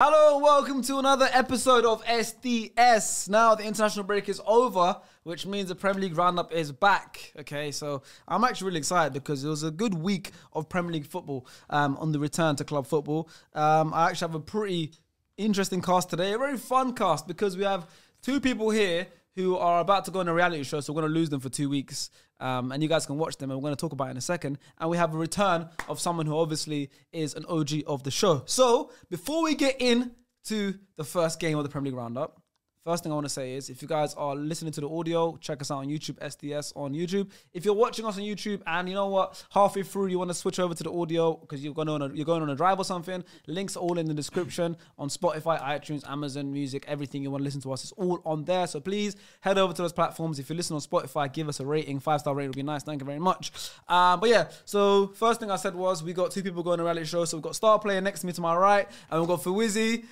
Hello and welcome to another episode of SDS. Now the international break is over, which means the Premier League roundup is back. Okay, so I'm actually really excited because it was a good week of Premier League football um, on the return to club football. Um, I actually have a pretty interesting cast today, a very fun cast because we have two people here who are about to go on a reality show, so we're going to lose them for two weeks. Um, and you guys can watch them, and we're going to talk about it in a second. And we have a return of someone who obviously is an OG of the show. So before we get in to the first game of the Premier League roundup, First thing I want to say is if you guys are listening to the audio, check us out on YouTube, SDS on YouTube. If you're watching us on YouTube and you know what, halfway through you want to switch over to the audio because you're going on a, you're going on a drive or something, links are all in the description on Spotify, iTunes, Amazon Music, everything you want to listen to us is all on there. So please head over to those platforms. If you listen on Spotify, give us a rating. Five star rating would be nice. Thank you very much. Um, but yeah, so first thing I said was we got two people going a reality show. So we've got Star Player next to me to my right, and we've got Fawizzy.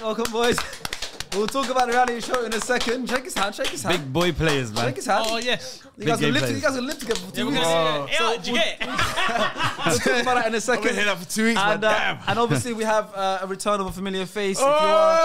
Welcome, boys. We'll talk about the reality show in a second. Shake his hand, shake his hand. Big boy players, man. Shake his hand. Oh yes. You guys, Big will game you guys will live together for two We're weeks. gonna- Yeah, So did you get? We'll talk about that in a second. I've Been here for two weeks, man. and, uh, Damn. and obviously we have uh, a return of a familiar face. If you are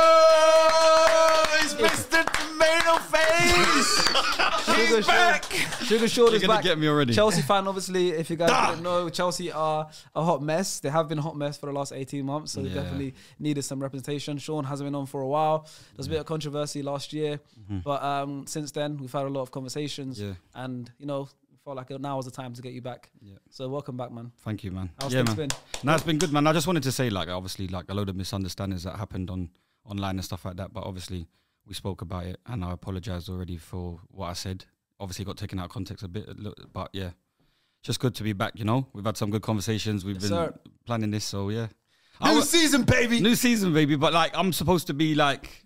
Oh, it's Mr. Tomato Face. Sugar He's back. Sugar Short is You're gonna back. get me already. Chelsea fan, obviously. If you guys Ah. didn't know, Chelsea are a hot mess. They have been a hot mess for the last 18 months, so they definitely needed some representation. Sean hasn't been on for a while. There was a bit of controversy last year, but um, since then we've had a lot of conversations, Yeah. and you know, felt like now was the time to get you back. Yeah. So welcome back, man. Thank you, man. How's yeah, man. been? No, it's been good, man. I just wanted to say, like, obviously, like a load of misunderstandings that happened on online and stuff like that. But obviously, we spoke about it, and I apologized already for what I said. Obviously, got taken out of context a bit, but yeah, just good to be back. You know, we've had some good conversations. We've Yes, been sir. planning this, so yeah. New wa- season, baby. new season, baby. But like, I'm supposed to be like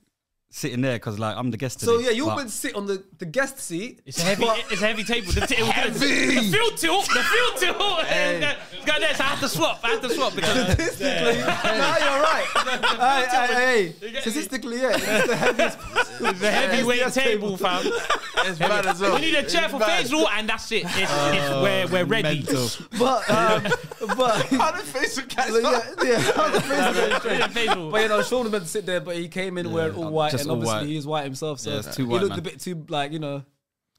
sitting there because like I'm the guest. So today, yeah, you've but- been sit on the, the guest seat. It's a heavy. but- It's a heavy table. The, t- Heavy. the field tilt. The field tilt. And, uh, Go there. So I have to swap. I have to swap because Statistically, no, you're right. hey, hey, hey, hey. Statistically, yeah, it's the heaviest. it's a heavyweight Yes, table, fam. It's bad as well. We need a chair It's for bad. Faisal, and that's it. It's, it's, we're we're ready. mental. But, um, but How did Faisal catch So, yeah, yeah. How's the face Yeah, going straight? Faisal. But you know, Sean was meant to sit there, but he came in wearing all white, just and obviously white. he's white himself, so Yeah, he looked man. a bit too like you know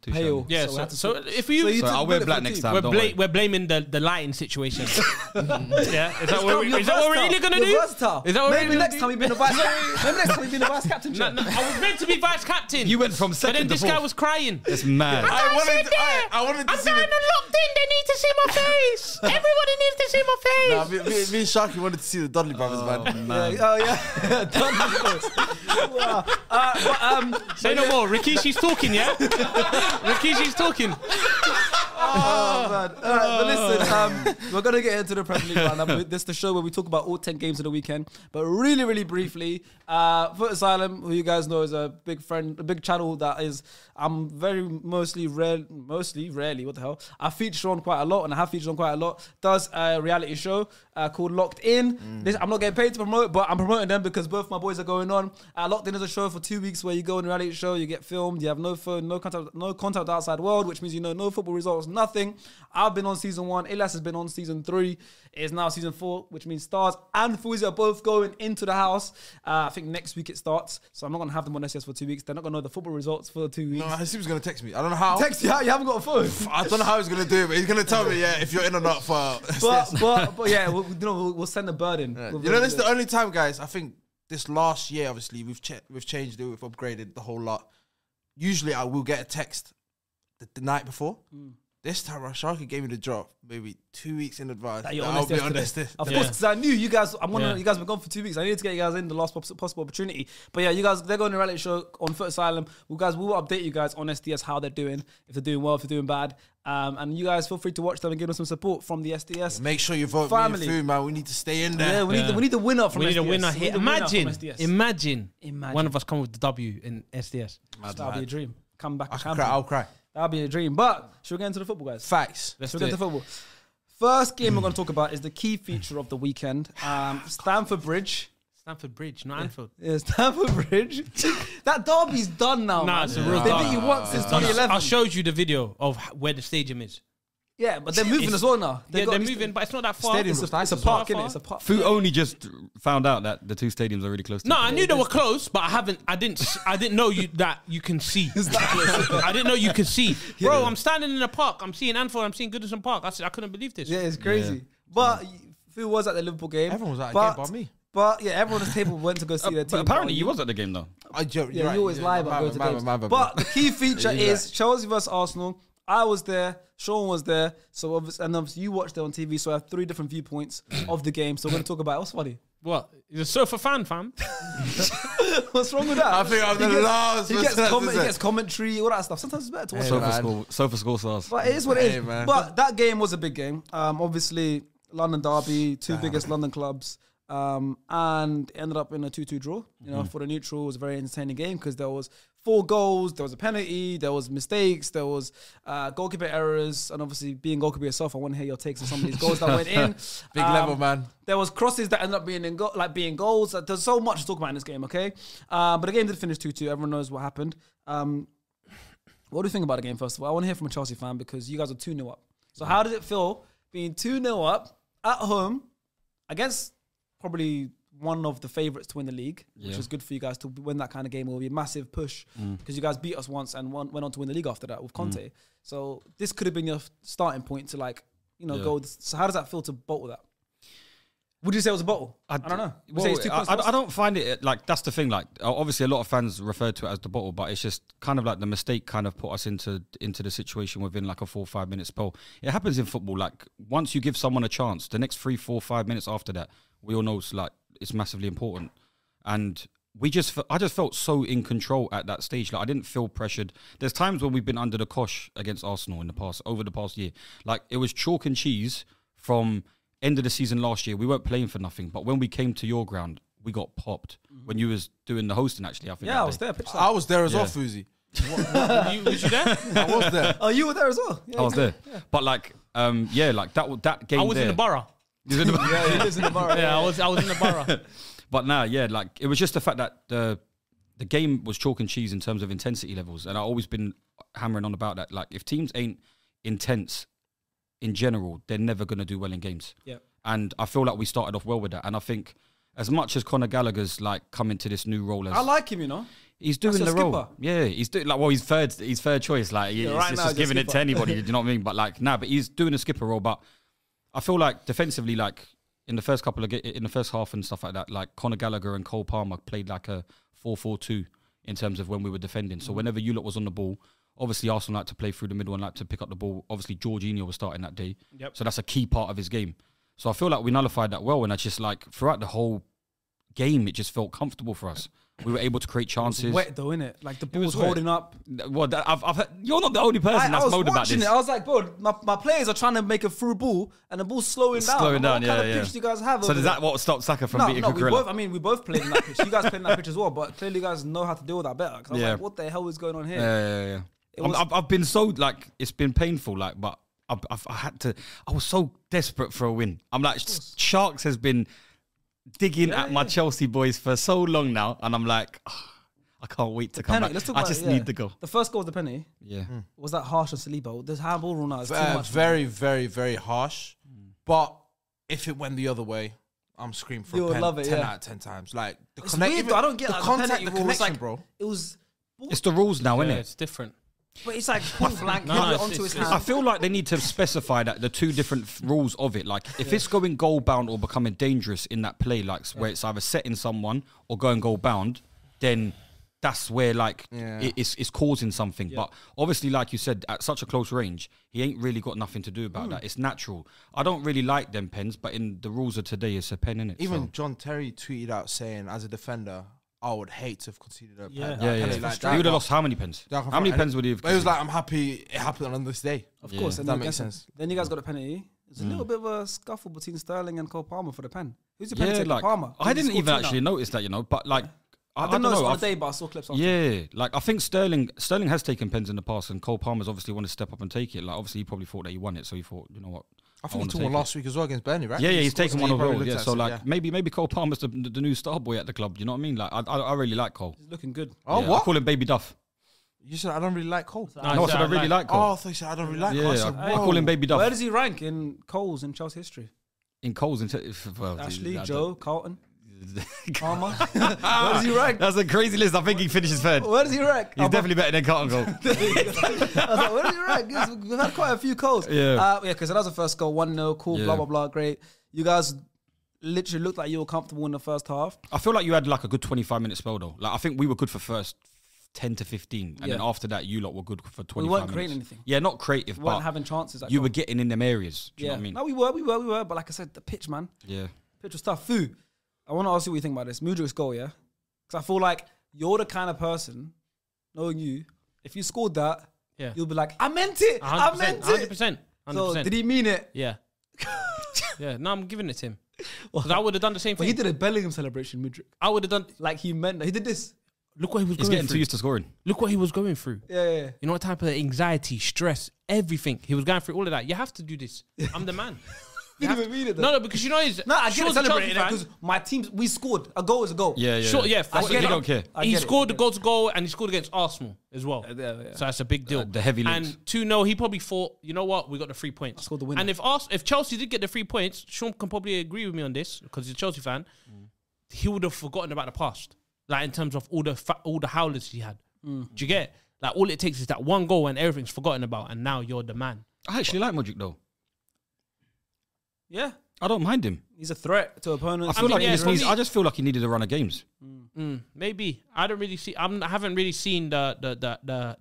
Too pale. shabby. Yeah. we So, to so if you, So So I'll wear black next time. we're don't bla- we're blaming the the lighting situation. yeah. Is that what, we, You're is that what we're really gonna You're do? versatile. Is that what we're maybe next gonna time you've been a vice? maybe next time you've been a vice captain. No, no, I was meant to be vice captain. You went from but second then to this guy was crying. It's mad. I wanted, to, I, I wanted to I'm see going the. locked in. They need to see my face. Everybody needs to see my face. Nah, me, me, me and Sharky wanted to see the Dudley brothers, man. Yeah, oh yeah, Done with this. Wow. Uh, but, um, Say no more. Ricky. Rikishi's talking, yeah? Rikishi's talking. Oh, man. All right, but listen, um, we're gonna get into the Premier League roundup. This is the show where we talk about all ten games of the weekend. But really, really briefly, uh, Foot Asylum, who you guys know is a big friend, a big channel that is I'm very mostly rare, mostly rarely. What the hell? I feature on quite a lot, and I have featured on quite a lot. Does a reality show uh, called Locked In. This, I'm not getting paid to promote, but I'm promoting them because both my boys are going on. Uh, Locked In is a show for two weeks where you go on a reality show, you get filmed, you have no phone, no contact, no contact with the outside world, which means you know no football results, nothing. I've been on season one. Elias has been on season three. It's now season four, which means Stars and Fuzi are both going into the house. Uh, I think next week it starts, so I'm not gonna have them on SDS for two weeks. They're not gonna know the football results for two weeks. No, Hasib's gonna text me. I don't know how. Text you out. You haven't got a phone. I don't know how he's gonna do it, but he's gonna tell me, yeah, if you're in or not for. But but but yeah, we'll, you know we'll, we'll send a burden. We'll- you know, this is the only time, guys. I think this last year, obviously, we've ch- we've changed it, we've upgraded the whole lot. Usually, I will get a text the, the night before. This time, Sharky gave me the drop maybe two weeks in advance. That you're that honest I'll be yesterday. honest. Of Yeah. course, because I knew you guys. I'm gonna. Yeah. You guys been gone for two weeks. I needed to get you guys in the last possible opportunity. But yeah, you guys. They're going to reality show on Foot Asylum. We guys we will update you guys on SDS how they're doing, if they're doing well, if they're doing bad. Um, and you guys feel free to watch them and give them some support from the SDS. Make sure you vote Family. me and food, man. We need to stay in there. Yeah, we need the, we need the winner from We need SDS. a winner We here. need the winner Imagine, from SDS. imagine, Imagine. one of us come with the W in SDS. That'll be a dream. Come back. I will cry. Champion. I'll cry. That'll be a dream. But should we get into the football, guys? Facts. Let's So do we get to football. First game we're going to talk about is the key feature of the weekend. Um, Stamford Bridge. Stamford Bridge, not Anfield. Yeah, Stamford Bridge. that derby's done now. Nah, man. it's a real They derby. beat you once since I showed you the video of where the stadium is. Yeah, but they're moving as well now. Yeah, got they're these- moving, but it's not that far. Stadium It's a, nice it's a as well. park, innit? It's a park. Fu only just found out that the two stadiums are really close. to No, each I other. knew they were close, but I haven't. I didn't. s- I didn't know you that you can see. I didn't know you can see, bro. I'm standing in the park. I'm seeing Anfield. I'm seeing Goodison Park. I said I couldn't believe this. Yeah, it's crazy. But Phil was at the Liverpool game. Everyone was at the but, game but me. But yeah, everyone at the table went to go see Uh, their but team. apparently But you was at the game though. I, you're, Yeah, right, you always yeah, lie about going to games. my bad, my But the key feature is Chelsea versus Arsenal. I was there. Sean was there. So obviously, and obviously you watched it on TV. So I have three different viewpoints of the game. So we're going to talk about it. What's funny? What? He's a sofa fan, fam. What's wrong with that? I think I'm He the gets- last He gets, person comment, to he gets commentary, all that stuff. Sometimes it's better to watch. Hey, it. Sofa man. school, sofa school stars. But it is what it Hey, is. man. But that game was a big game. Um, obviously, London Derby, two biggest London clubs. Um, and it ended up in a 2-2 draw. You know, for the neutral, it was a very entertaining game because there was four goals, there was a penalty, there was mistakes, there was uh, goalkeeper errors, and obviously being goalkeeper yourself, I want to hear your takes on some of these goals that went in. Big Um, level, man. There was crosses that ended up being in go- like being goals. Uh, There's so much to talk about in this game, okay? Uh, but the game did finish 2-2. Everyone knows what happened. Um, what do you think about the game, first of all? I want to hear from a Chelsea fan because you guys are 2 0 up. So, how did it feel being 2 0 up at home against probably one of the favourites to win the league, which Yeah. is good for you guys to win that kind of game? It will be a massive push mm. because you guys beat us once and won, went on to win the league after that with mm. Conte. So, this could have been your starting point to, like, you know, Yeah. go. So, how does that feel to bottle that? Would you say it was a bottle? I, don't know. Would you say Well, it's two I, I- I don't find it like that's the thing. Like obviously, a lot of fans refer to it as the bottle, but it's just kind of like the mistake kind of put us into into the situation within like a four or five minute spell. It happens in football. Like once you give someone a chance, the next three, four, five minutes after that, we all know it's like it's massively important. And we just, I just felt so in control at that stage. Like I didn't feel pressured. There's times when we've been under the cosh against Arsenal in the past, over the past year. Like it was chalk and cheese from end of the season last year. We weren't playing for nothing, but when we came to your ground, we got popped. When you was doing the hosting, actually, I think. Yeah, I was day. there. Pitch I was there as well, Yeah. Fuzi. you, was you there? I was there. Oh, you were there as well. Yeah, I was there. But like, um, yeah, like that. That game. I was in the borough. You was in the- yeah, he lives in the borough. Yeah, I was. I was in the borough. But nah, yeah, like it was just the fact that the the game was chalk and cheese in terms of intensity levels, and I've always been hammering on about that. Like, if teams ain't intense in general, they're never going to do well in games. Yeah. And I feel like we started off well with that, and I think. As much as Conor Gallagher's like come into this new role as I like him, you know. he's doing the your role, yeah, he's doing like well, he's third, he's third choice, like he's, right it's now just he's a giving it to anybody. do you know what I mean? But like, nah, but he's doing a skipper role. But I feel like defensively, like in the first couple of in the first half and stuff like that, like Conor Gallagher and Cole Palmer played like a 4-4-2 in terms of when we were defending. Mm. So whenever you lot was on the ball, obviously Arsenal like to play through the middle and like to pick up the ball. Obviously Jorginho was starting that day, Yep. so that's a key part of his game. So I feel like we nullified that well, and I just like throughout the whole game, it just felt comfortable for us. We were able to create chances. Wet though, innit? Like the ball was wet. holding up. Well, that, I've, I've, you're not the only person I, I that's was moaned about watching this. it. I was like, bro, my, my players are trying to make a through ball, and the ball's slowing down. Slowing I'm down, what yeah, kind of yeah. pitch do you guys have? so is that what stopped Saka from No, beating no, we both. I mean, we both played in that pitch. You guys played in that pitch as well, but clearly, you guys know how to deal with that better. 'Cause I was Yeah. like, what the hell is going on here? Yeah, yeah, yeah. I'm- was- I've, I've been so like it's been painful, like, but I've, I've, I had to. I was so desperate for a win. I'm like, Sharks has been digging Yeah, at my yeah. Chelsea boys for so long now, and I'm like, "Ah, I can't wait to come Penalty. back. Let's talk I about just yeah. need the goal. The first goal was the penny. Yeah, Was that harsh on Saliba? This handball rule now is too much. very, very, very harsh. But if it went the other way, I'm screaming for You a would pen love it, 10 yeah. out of 10 times. Like, the It's connect- weird even. I don't get the like, contact, penalty the rule. It's connection, like, bro. It was, it's the rules now, Yeah, isn't it? it's different. But it's like point blank. No, no, it it's- onto his it's- hand. I feel like they need to specify that the two different f- rules of it. Like if it's going goal bound or becoming dangerous in that play, like where it's either setting someone or going goal bound, then that's where like Yeah. it- it's it's causing something. But obviously, like you said, at such a close range, he ain't really got nothing to do about hmm. that. It's natural. I don't really like them pens, but in the rules of today, it's a pen in it. Even John Terry tweeted out saying, as a defender, I would hate to have conceded a Yeah. pen. yeah, a yeah, penalty yeah. like he that. would have lost how many pens? Yeah, How many and- pens would he have? But it was like, I'm happy it happened on this day. Of course, and That makes sense. Then you guys got a penalty. It's a hmm. little bit of a scuffle between Sterling and Cole Palmer for the pen. Who's the penalty? yeah, like Palmer. I didn't even two now. actually notice that, you know. But like, I, I, didn't don't know know. on I've- the day, but I saw clips. After. Yeah, like I think Sterling Sterling has taken pens in the past, and Cole Palmer's obviously wanted to step up and take it. Like obviously he probably thought that he won it, so he thought, you know what? I think he took one take it. last week as well against Burnley, right? Yeah, yeah, He he's taken one he overall. Yeah, so like yeah. maybe maybe Cole Palmer's the, the new star boy at the club. You know what I mean? Like I I, I really like Cole. He's looking good. Oh, Yeah, I what? call him Baby Duff. You said I don't really like Cole. Nah, No, I so said I really like Oh, Cole. I thought you said I don't really like yeah, Cole. I I, said, I call him Baby Duff. Where does he rank in Coles in Chelsea history? in Coles. in t- well, Ashley, Joe, Carlton, Palmer. Where does he rank? That's a crazy list. I think he finishes third. Where does he rank? He's Oh, definitely better than Carlton Cole. I was like, where does he rank? We've had quite a few calls. Yeah. Uh, yeah, because that was the first goal, 1 0, cool, blah, Yeah. blah, blah, great. You guys literally looked like you were comfortable in the first half. I feel like you had like a good 25 minute spell though. Like I think we were good for first 10 to 15, and then after that, you lot were good for 25 weren't minutes. creating anything. Yeah, not creative, We weren't but having chances. You goal. were getting in them areas. Do you yeah. know what I mean? No, we were, we were, we were. But like I said, the pitch, man. Yeah. Pitch was tough. Fu, I want to ask you what you think about this. Mudryk's goal, yeah? Because I feel like you're the kind of person, knowing you, if you scored that, Yeah. you'll be like, I meant it. I 100%. meant 100%. it. 100%. So did he mean it? Yeah. yeah. No, I'm giving it to him. Because I would have done the same But he did a Bellingham celebration, Mudryk. I would have done. Like he meant that. He did this. Look what he was He's going getting too used to scoring. Look what he was going through. Yeah, yeah, yeah. You know what type of anxiety, stress, everything. He was going through all of that. You have to do this. I'm the man. You didn't even mean it. Though. No, no, because you know he's. No, I get Sean's it a Chelsea celebrating fan. because my team, we scored. A goal is a goal. Yeah, yeah. Sure, yeah. I get it. it. don't care. I he get it, scored I the get goal to goal and he scored against Arsenal as well. Yeah, yeah, yeah. So that's a big deal. Uh, the heavy links. And 2 0, he probably thought, you know what, we got the three points. scored the winner. And if Ars- if Chelsea did get the three points, Sean can probably agree with me on this because he's a Chelsea fan. He would have forgotten about the past, like in terms of all the fa- all the howlers he had. Mm. Do you get? it? Like all it takes is that one goal and everything's forgotten about, and now you're the man. I actually like Mudryk though. Yeah, I don't mind him. he's a threat to opponents. I feel mean, like yeah, he just needs, I just feel like he needed a run of games. Mm, maybe I don't really see. I'm, I haven't really seen the the the the,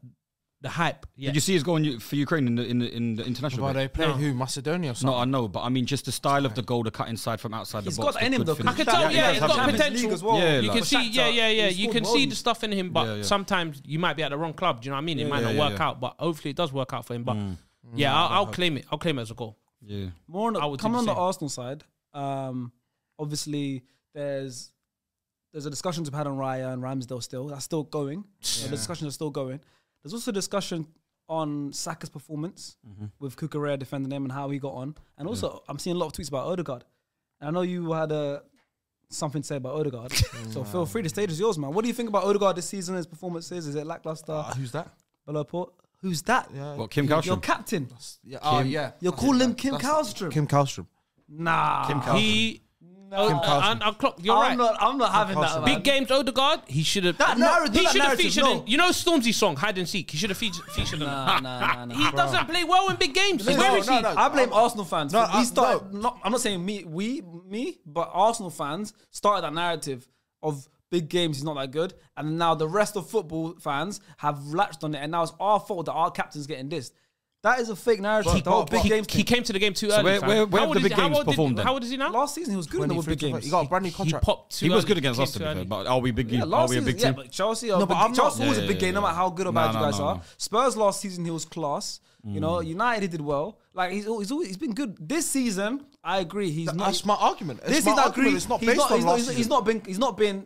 the hype. yet. Did you see his goal for Ukraine in the in the, in the international? Well, they played No. who? Macedonia or something. No. I know, but I mean, just the style of the goal, the cut inside from outside He's the box. got the in him though. finish. I can tell, He yeah, does he's have got potential. As well. Yeah, you like- can see, yeah, yeah, yeah. You can well. see the stuff in him, but Yeah, yeah. sometimes you might be at the wrong club. Do you know what I mean? It might Yeah, not work yeah. out, but hopefully it does work out for him. But Mm. yeah, I'll, I'll claim it. I'll claim it as a goal. Yeah. More on the, coming on the the. Arsenal side, um, obviously there's there's a discussion to be had on Raya and Ramsdale still. That's still going. So The discussions are still going. There's also discussion on Saka's performance Mm-hmm. with Cucurella defending him and how he got on. And also, I'm seeing a lot of tweets about Odegaard. And I know you had a something to say about Odegaard. so feel free. The stage is yours, man. What do you think about Odegaard this season? His performances? Is it lackluster? Uh, who's that? Below Port? Who's that? Yeah. What Kim Your Kallstrom? captain. yeah. Oh, yeah. You're That's calling it, him Kim that's- Kallstrom. Kim Kallstrom. Nah. Kim Kallstrom. He, No. Kim uh, Kallstrom. and I'll clock. You're I'm right. not. I'm not having that. Kallstrom. Man. Big games, Odegaard. He should have. That narrative- He that should have narrative, featured no. in. You know Stormzy's song "Hide and Seek." He should have featured, featured in. Nah, that. nah, nah, nah. He doesn't play well in big games. Listen, Where is no, he? no. I blame Arsenal fans. No, we I- started. Not, I'm not saying me, we, me, but Arsenal fans started that narrative of big games. He's not that good, and now the rest of football fans have latched on it, and now it's our fault that our captain's getting this. That is a fake narrative. But- the whole but- big He, games. he thing. came to the game too early. where- fam. where- where How have old the is big he- how games old did- then? How old is he now? Last season he was good in the big games. He got a brand new He contract. popped too He was good against Came us, to be fair. But are we big? Yeah, are we a season, big yeah, team? but Chelsea, are No, big, but I'm not- Chelsea was Yeah, a big yeah, game, no matter how good or Nah, bad you guys nah, are. nah. Spurs last season he was class. You know, Mm. United he did well. Like he's always, he's always, he's been good this season. I agree. He's not. That's my argument. It's this my season, I argument. agree. It's not he's based not, on he's, last he's, season. he's not been he's not been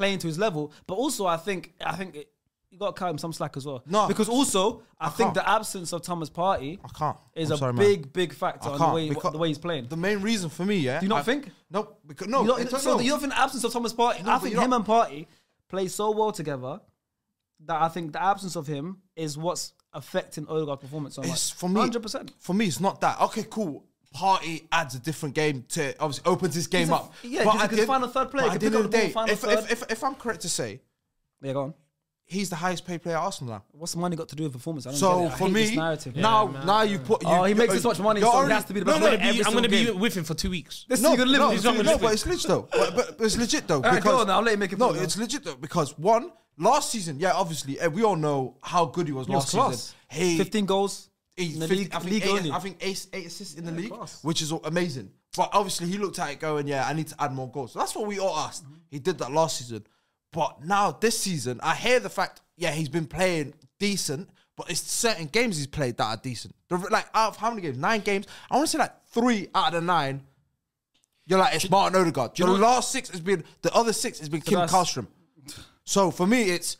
playing to his level. But also, I think I think it, you got to cut him some slack as well. No. because also I, think the absence of Thomas Partey I can't. is I'm a sorry, man. big big factor I on the way because the way he's playing. The main reason for me, yeah. Do you not I- think? No, because no. you don't, it's so no. you don't think the absence of Thomas Partey? No, I think him not- and Partey play so well together that I think the absence of him is what's affecting Odegaard's performance so much. It's for me. hundred percent. For me, it's not that. Okay, cool. Partey adds a different game to obviously opens his game a- up. yeah, But because at he the can find a third player, but at the end of the the ball, day, if, if, if, if I'm correct to say, Yeah, go on. he's the highest paid player at Arsenal now. What's the money got to do with performance? I don't So get it. I for this me, now man. now you put. You, Oh, he makes this much money, so he has to be the best no, player I'm gonna be, every I'm gonna single be with him for two weeks. This No, is gonna live no, with He's not you. gonna no, but it's legit though. But, it's legit though. because go on now, I'll let you make it No, it's legit though because one last season, yeah, obviously eh, we all know how good he was last season. He, 15 goals in the 50 league, I think league eight, only. I think eight, eight assists in the league, class. which is amazing. But obviously he looked at it going, yeah, I need to add more goals. So that's what we all asked. Mm-hmm. He did that last season. But now this season, I hear the fact, yeah, he's been playing decent, but it's certain games he's played that are decent. Like out of how many games? Nine games. I want to say like three out of the nine. You're like it's Martin Odegaard. The last six has been the other six has been Kim that's- Kallstrom. So for me, it's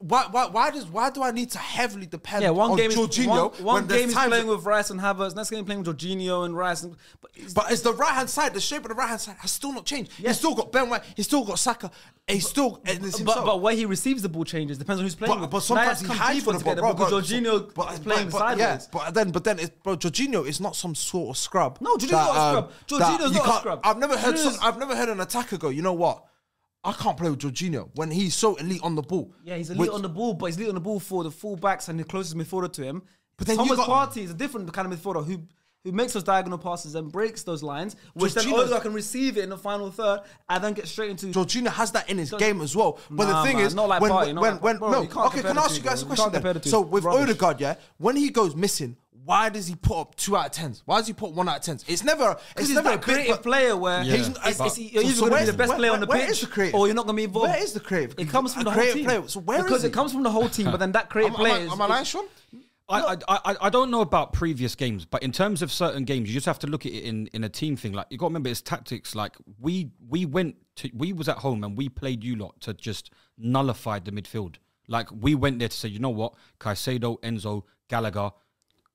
why, why, why does why do I need to heavily depend Yeah, one on game is Jorginho one, one when game is playing with Rice and Havertz, next game playing with Jorginho and Rice. And, but it's- But it's the right hand side, the shape of the right hand side has still not changed. Yeah. He's still got Ben White, he's still got Saka, he's still and it's but, himself. but where he receives the ball changes depends on who's playing But, with. but sometimes it's he hides for the ball, bro. because bro. Jorginho but, is playing but, but, sideways. Yeah, but then, but then, it's, bro, Jorginho is not some sort of scrub. No, Jorginho's that, not a um, scrub. Jorginho's not a scrub. I've never heard. Some, I've never heard an attacker go. You know what? I can't play with Jorginho when he's so elite on the ball. Yeah, he's elite Which- on the ball, but he's elite on the ball for the full backs and the closest midfielder to him. But then Thomas got- Partey is a different kind of midfielder who who makes those diagonal passes and breaks those lines, which then Jorginho's- Odegaard can receive it in the final third and then get straight into. Jorginho has that in his game as well. But Nah, the thing man, is, not like when, Partey, when, not when, like- when- bro, no, okay, can I ask you guys a question then? So with Rubbish. Odegaard, yeah, when he goes missing, why does he put up two out of tens? Why does he put one out of tens? It's never, it's never a creative player where Yeah, he's, it's, it's, you're either so going to be the best where- player on the where pitch is the or you're not going to be involved. Where is the creative? It comes from A the whole creative team. player. So where is because it comes from the whole team, but then that creative am, player is. am I lying, Sean? I, I, I, I don't know about previous games, but in terms of certain games, you just have to look at it in, in a team thing. Like you got to remember, it's tactics. Like we we went to we was at home and we played you lot to just nullify the midfield. Like we went there to say, you know what, Caicedo, Enzo, Gallagher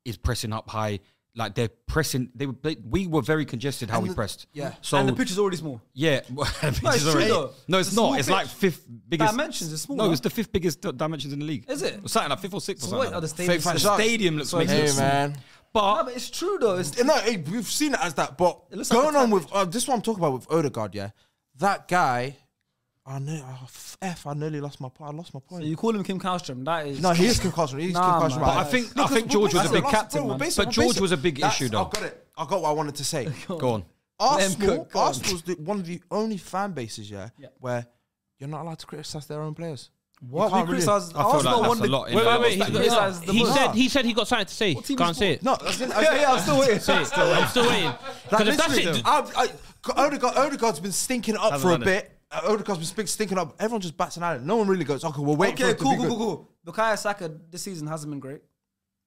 is pressing up high. Like they're pressing. They, were- they we were very congested how And we the- pressed. yeah. So and the pitch is already small. yeah, the pitch No, it's is true already- though. No, it's, It's not. small It's like fifth biggest Dimensions, it's small, No, no? it's the fifth biggest d- dimensions in the league. Is it? It's something like fifth or sixth. So or what something are the like that. stadiums? The stadium looks So it makes it Hey look small. man. No, But but it's true though. It's, No, hey, we've seen it as that. But It looks like going a on with uh, this, is what I'm talking about with Odegaard. Yeah, that guy. I know. Oh, f, I nearly lost my. po- I lost my point. you call him Kim Kallstrom. That is No, he is Kim Kallstrom. He's Nah, Kim Kallstrom. man. But I think- I think George was a big captain, man. But George was a big issue, though. I got it. I got what I wanted to say. go on. Arsenal, cook, go on. Arsenal's the, one of the only fan bases, yeah, Yeah. where you're not allowed to criticize their own players. What You we can't really- criticize. I feel like that's a lot Wait, wait, wait. That He, criticize he said he said he got something to say. What Can't is say it. No, I was gonna, I Yeah, yeah, I'm still waiting. I'm still waiting. Because if that's literally, it, I, I, Odegaard, Odegaard's been stinking up Hasn't for a done it. bit. Odegaard's been spink- stinking up. Everyone just bats an eye. No one really goes, okay, we'll wait for Okay, it to cool, be cool, good. cool, cool. Bukayo Saka this season hasn't been great.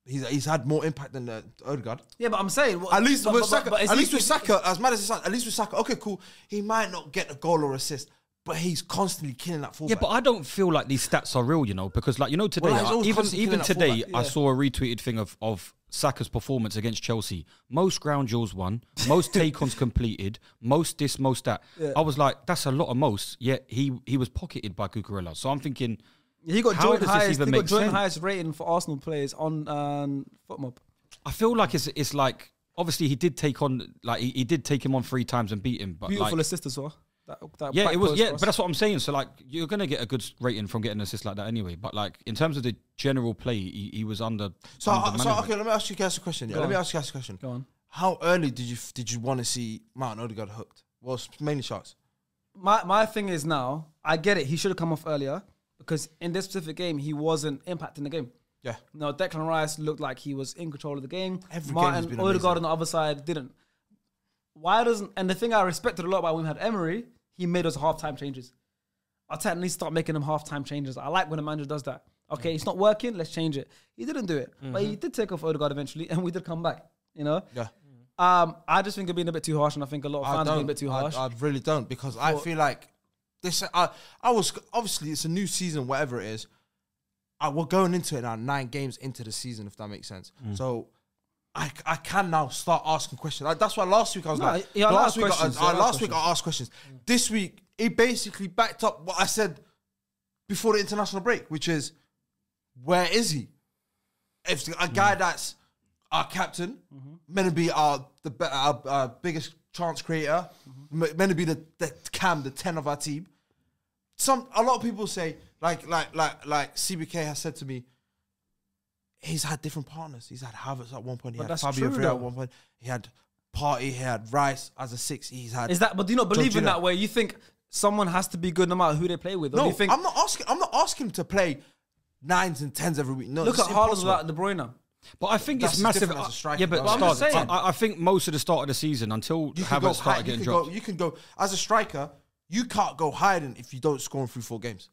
He's, he's had more impact than uh, Odegaard. Yeah, but I'm saying well, At least but- with but- Saka, but at least with Saka, as mad as it sounds, at least with Saka, okay, cool. He might not get a goal or assist, but he's constantly killing that Yeah, but I don't feel like these stats are real, you know, because like you know today, Well, he's uh, even even today, fullback, I saw a retweeted thing of of Saka's performance against Chelsea. Most ground duels won, most take-ons completed, most this, most that. Yeah. I was like, that's a lot of most. Yet he he was pocketed by Cucurella. So I'm thinking, He got joint highest. He got joint highest rating for Arsenal players on um, FotMob. I feel like it's it's like obviously he did take on like he, he did take him on three times and beat him, but Beautiful like, assist as well. That, that Yeah, it was. Yeah, cross. but that's what I'm saying. So like, you're gonna get a good rating from getting an assist like that anyway. But like, in terms of the general play, he, he was under. so, under uh, so okay, let me ask you guys a question. Yeah, Go let me ask you guys a question. Go on. How early did you did you want to see Martin Odegaard hooked? Well, mainly shots. My my thing is now. I get it. He should have come off earlier because in this specific game he wasn't impacting the game. Yeah. No, Declan Rice looked like he was in control of the game. Every game Martin has been Odegaard amazing. on the other side didn't. Why doesn't? And the thing I respected a lot about when we had Emery, he made us halftime changes. Arteta needs to start making them halftime changes. I like when a manager does that. Okay, it's not working. Let's change it. He didn't do it, but he did take off Odegaard eventually, and we did come back. You know. Yeah. Um, I just think it being a bit too harsh, and I think a lot of fans are being a bit too harsh. I, really don't because I feel like this. I, I was obviously it's a new season, whatever it is. I, we're going into it now, nine games into the season, if that makes sense. Mm. So. I, I can now start asking questions. Like, that's why last week I was No, like, uh, uh, allowed last week, I, questions, I- you're allowed last week I asked questions. This week he basically backed up what I said before the international break, which is, where is he? If a guy mm-hmm. that's our captain, mm-hmm. meant to be our the be- our, our biggest chance creator, mm-hmm. m- meant to be the, the cam, the ten of our team. Some a lot of people say like like like like CBK has said to me. He's had different partners. He's had Havertz at one point. He But had that's Fabio Vieira at one point. He had Partey. He had Rice as a six. He's had. Is that? But do you not believe in that way? You think someone has to be good no matter who they play with? Or do no? you think I'm not asking. I'm not asking him to play nines and tens every week. No, look at Haaland impossible. without De Bruyne? But I think That's it's massive. as a uh, striker, yeah, but though. I'm just saying. I, I think most of the start of the season until You can go Havertz high, started you getting dropped. go. You can go as a striker. You can't go hiding if you don't score in three, four games.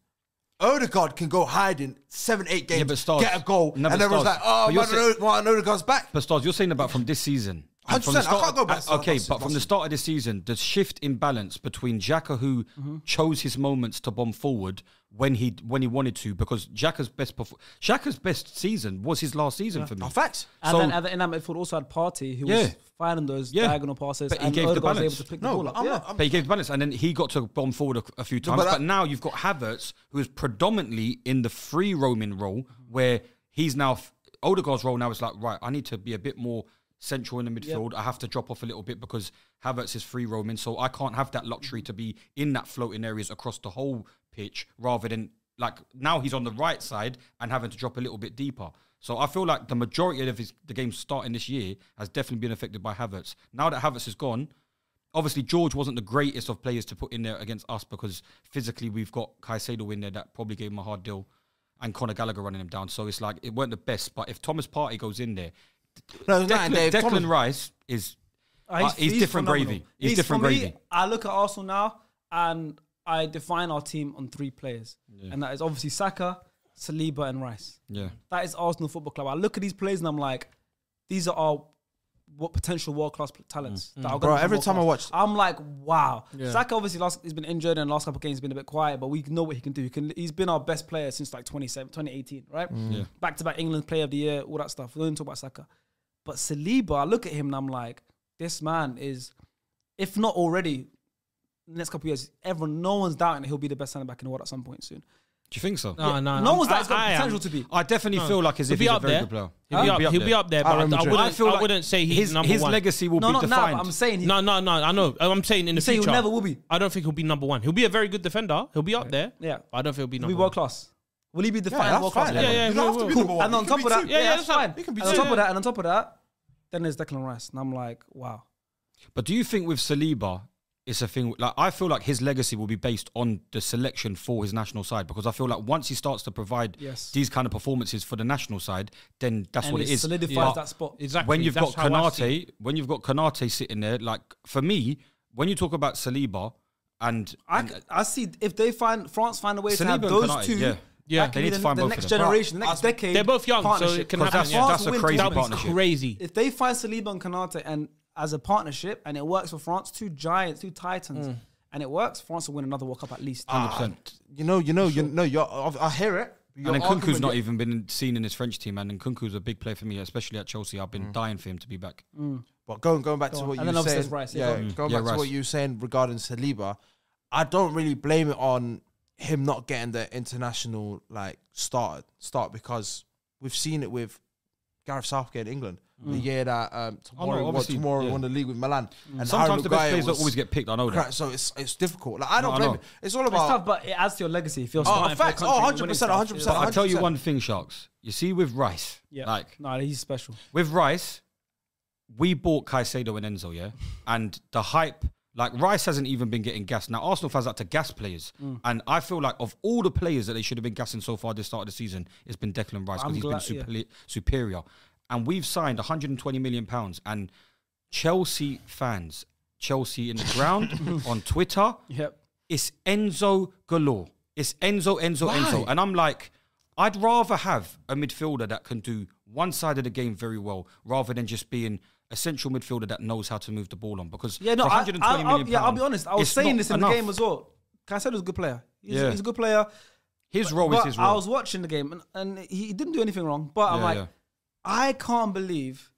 Oh, Odegaard can go hide in seven, eight games, but Stars- get a goal, and everyone's like, "Oh, Martin, Martin Odegaard's back." But Stars, you're saying about from this season. And 100%, I can't go back uh, Okay, but from the start of the season, the shift in balance between Xhaka, who Mm-hmm. chose his moments to bomb forward when he when he wanted to, because Xhaka's best perf- Xhaka's best season was his last season for me. Oh, facts. And So- then at the, in that midfield also had Partey who Yeah. was finding those Yeah. diagonal passes But he and gave the Odegaard was balance. able to pick No, the ball but up. I'm yeah. not. I'm, But he gave the balance, and then he got to bomb forward a, a few times. but but that- now you've got Havertz, who is predominantly in the free roaming role, where he's now Odegaard's role now is like right. I need to be a bit more central in the midfield. I have to drop off a little bit because Havertz is free roaming, so I can't have that luxury to be in that floating areas across the whole pitch, rather than like now he's on the right side and having to drop a little bit deeper. So I feel like the majority of his the games starting this year has definitely been affected by Havertz. Now that Havertz is gone, obviously George wasn't the greatest of players to put in there against us because physically we've got Caicedo in there that probably gave him a hard deal, and Conor Gallagher running him down. So it's like it weren't the best. But if Thomas Partey goes in there, no, no, Declan, Dave, Declan Thomas- Rice is Uh, uh, he's, different phenomenal. gravy. He's, different for gravy. Me, I look at Arsenal now and I define our team on three players, and that is obviously Saka, Saliba, and Rice. yeah, That is Arsenal Football Club. I look at these players and I'm like, these are our what potential world class talents. That are Bro, every time I watch- I'm like, wow. Saka obviously last he's been injured and last couple of games he's been a bit quiet, but we know what he can do. He can. He's been our best player since like 27, 2018, right? Yeah. Back to back England Player of the Year, all that stuff. We don't talk about Saka, but Saliba, I look at him and I'm like, this man is, if not already, the next couple of years, everyone, no one's doubting that he'll be the best centre back in the world at some point soon. do you think so? No, no, no I'm- one's doubting he's got I- I am. potential to be. I definitely feel like as He'll if be he's a very there. good player. He'll be up, he'll be up there, but At I, Real I Madrid. wouldn't. I feel I wouldn't say he's his, number his one. legacy will No, be not now, defined. but I'm saying he, No, no, no. I know. I'm saying in the future. he never will be. I don't think he'll be number one. He'll be a very good defender. He'll be up there. Yeah. But I don't think he'll be Will be one. world class. Will he be Yeah, final that's world class? fine. Yeah, yeah, You don't have to be number one. And on top of that, yeah, Yeah, yeah, that's that's fine. fine. He can be And on top of that, and on top of that, then there's Declan Rice, and I'm like, wow. But do you think with Saliba, it's a thing? Like I feel like his legacy will be based on the selection for his national side because I feel like once he starts to provide Yes. these kind of performances for the national side, then that's And what it it is. solidifies But that spot. Exactly. when you've That's got how I see it. Konate, when you've got Konate sitting there, like for me, when you talk about Saliba and, I, and c- I see if they find France find a way to have Saliba those Konate, two. yeah. Yeah. They can need be to find the both next of them. generation, the next Us- decade. They're both young, so partnership. it can 'Cause happen. that's- yeah. that's a crazy that together. partnership. crazy. If they find Saliba and Konate and as a partnership and it works for France, two giants, two titans, Mm. and it works, France will win another World Cup at least. hundred percent. You know, you know, you know. You're, I I hear it. And then Nkunku's not even been seen in his French team, and then Nkunku's a big player for me, especially at Chelsea. I've been dying for him to be back. But going going back to what you then were saying, Rice, yeah, yeah. Mm. going Yeah, back to what you were saying regarding Saliba, I don't really blame it on him not getting the international like start start because we've seen it with Gareth Southgate in England the year that um, Tomori won, Mm. Tomori yeah. won the league with Milan. And Sometimes Harry the best players don't always get picked. I know that. so it's it's difficult. Like I don't No, blame know. it. It's all It's about tough, but it adds to your legacy if you're Oh, for the facts. country Oh, 100%, 100%. I'll tell you one thing, Sharks. You see, with Rice, Yeah, like no, he's special. with Rice, we bought Caicedo and Enzo, yeah, and the hype. Like Rice hasn't even been getting gas. Now Arsenal fans like to gas players, Mm. and I feel like of all the players that they should have been gassing so far this start of the season, it's been Declan Rice because he's been super, superior. And we've signed 120 million pounds, and Chelsea fans, Chelsea in the ground on Twitter, Yep. it's Enzo galore. It's Enzo, Enzo, Enzo. And I'm like, I'd rather have a midfielder that can do one side of the game very well rather than just being a central midfielder that knows how to move the ball on. Because Yeah, no, I, 120 I, million I'll, yeah, I'll be honest. I was saying this in enough. the game as well. Caicedo's a good player. He's, Yeah. he's a good player. His role is But his I was watching the game and, and he didn't do anything wrong. But I'm like, yeah. I can't believe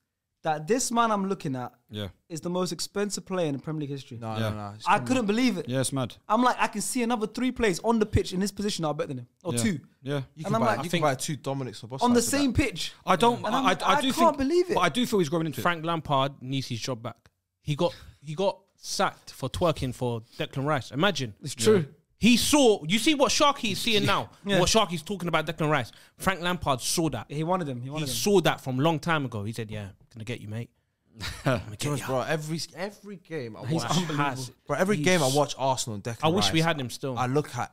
that this man I'm looking at yeah, is the most expensive player in the Premier League history. no, Yeah. no, no. I couldn't believe it. yeah, it's mad. I'm like, I can see another three players on the pitch in his position that are better than him, or yeah. two Yeah. You And can I'm buy, like- you I can buy two Dominik Szoboszlai on the same that. pitch. I don't. And I'm I, like, I, I do can't think, believe it. But I do feel he's growing into it. Frank Lampard needs his job back. He got he got sacked for twerking for Declan Rice. Imagine. It's true. He saw. You see what Sharky is seeing now. Yeah. What Sharky's talking about Declan Rice. Frank Lampard saw that. He wanted him. He He him. saw that from a long time ago. He said, "Yeah, gonna get you, mate." Gonna get George, ya." bro, every every game I He's watch, unbelievable. Bro, every he's- game I watch Arsenal and Declan I wish we Rice, had him still. I look at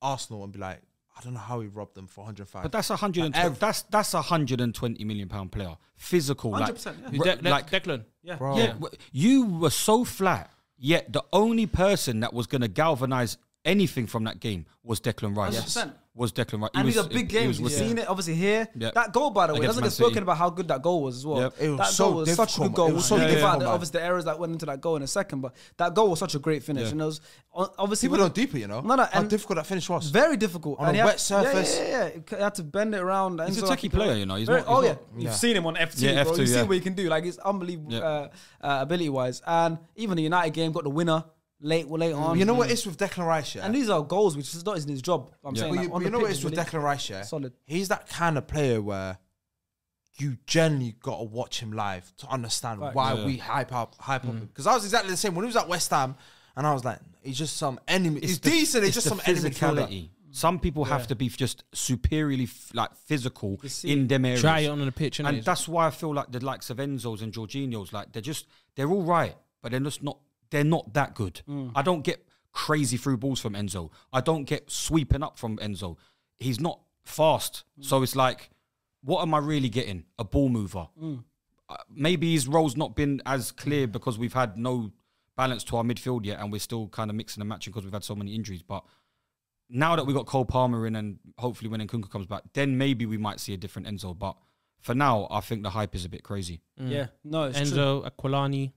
Arsenal and be like, I don't know how he robbed them for 105. But that's a hundred and Like twenty. ev- That's that's a hundred and twenty million pound player. Physical, like 100%, yeah. Who, De- De- like Declan. Yeah. bro. Yeah, w- you were so flat. Yet the only person that was going to galvanize anything from that game was Declan Rice. 100%. Was Declan Rice. He And was- these are big he- he games. was You've seen it obviously here. Yep. That goal, by the way, doesn't Man get spoken City. about how good that goal was as well. Yep. It was that so goal was such a difficult, good goal. It We'll was speak so about difficult, the, obviously the errors that went into that goal in a second, but that goal was such a great finish, Yeah. and it was obviously People when- don't deep it, you know. No, no, how difficult that finish was. very difficult On And a he had- wet surface. Yeah, yeah, yeah. He had to bend it around. He's a Enzo techie player, you know. He's not- oh yeah, you've seen him on F2, Yeah, bro. F2, You see yeah. what he can do. Like he's unbelievable Yeah. uh, uh, ability wise, and even the United game got the winner late, late on. You know what mm. it's with Declan Rice, yeah? And these are goals, which is not his job. I'm Yeah. saying. But like, you, on you know what it's with really Declan Rice, yeah? Solid. He's that kind of player where you generally got to watch him live to understand Facts. why Yeah. we hype up, hype up mm. him. Because I was exactly the same when he was at West Ham, and I was like, he's just some enemy. He's the- decent. He's it's just the some enemy physicality. Some people have to be just superiorly f- like physical in them areas. Try it on the pitch, innit? and that's why I feel like the likes of Enzo's and Jorginho's, like they're just they're all right, but they're just not they're not that good. Mm. I don't get crazy through balls from Enzo. I don't get sweeping up from Enzo. He's not fast, Mm. so it's like, what am I really getting? A ball mover. Mm. Uh, maybe his role's not been as clear because we've had no balance to our midfield yet, and we're still kind of mixing and matching because we've had so many injuries. But now that we've got Cole Palmer in, and hopefully when Nkunku comes back, then maybe we might see a different Enzo. But for now, I think the hype is a bit crazy. Yeah, no, it's true. Enzo Aquilani.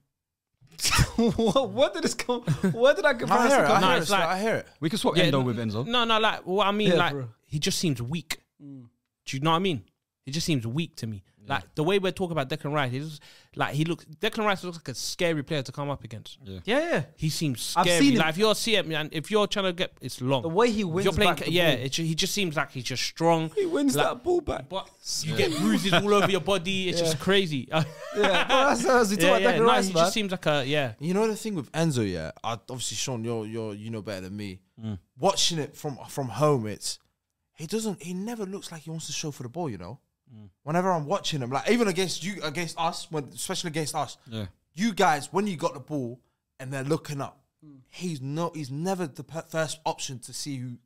what, what did this come? Where did that I comparison hear it. come I No, hear it. it's like- I hear it. We can swap Yeah, Endo with Enzo. No, no, like what I mean, Yeah, like bro. he just seems weak. Mm. Do you know what I mean? He just seems weak to me. Like the way we're talking about Declan Rice, he's like he looks. Declan Rice looks like a scary player to come up against. Yeah. Yeah, yeah. He seems scary. I've scary. seen him. Like if you're CM and if you're trying to get, it's long. The way he If wins you're playing, back the yeah, ball. it, he just seems like he's just strong. He wins Like- that ball back. But you get bruises all over your body. It's just crazy. yeah, Yeah, bro, that's as we talk about yeah. Declan No, Rice, he man. just seems like a yeah. You know the thing with Enzo, yeah. I, obviously, Sean, you're you're you know better than me. Mm. Watching it from from home, it's he doesn't. He never looks like he wants to show for the ball. You know. Whenever I'm watching them, like even against you, against us, when especially against us, Yeah. you guys, when you got the ball and they're looking up, hmm. he's not. He's never the per- first option to see who.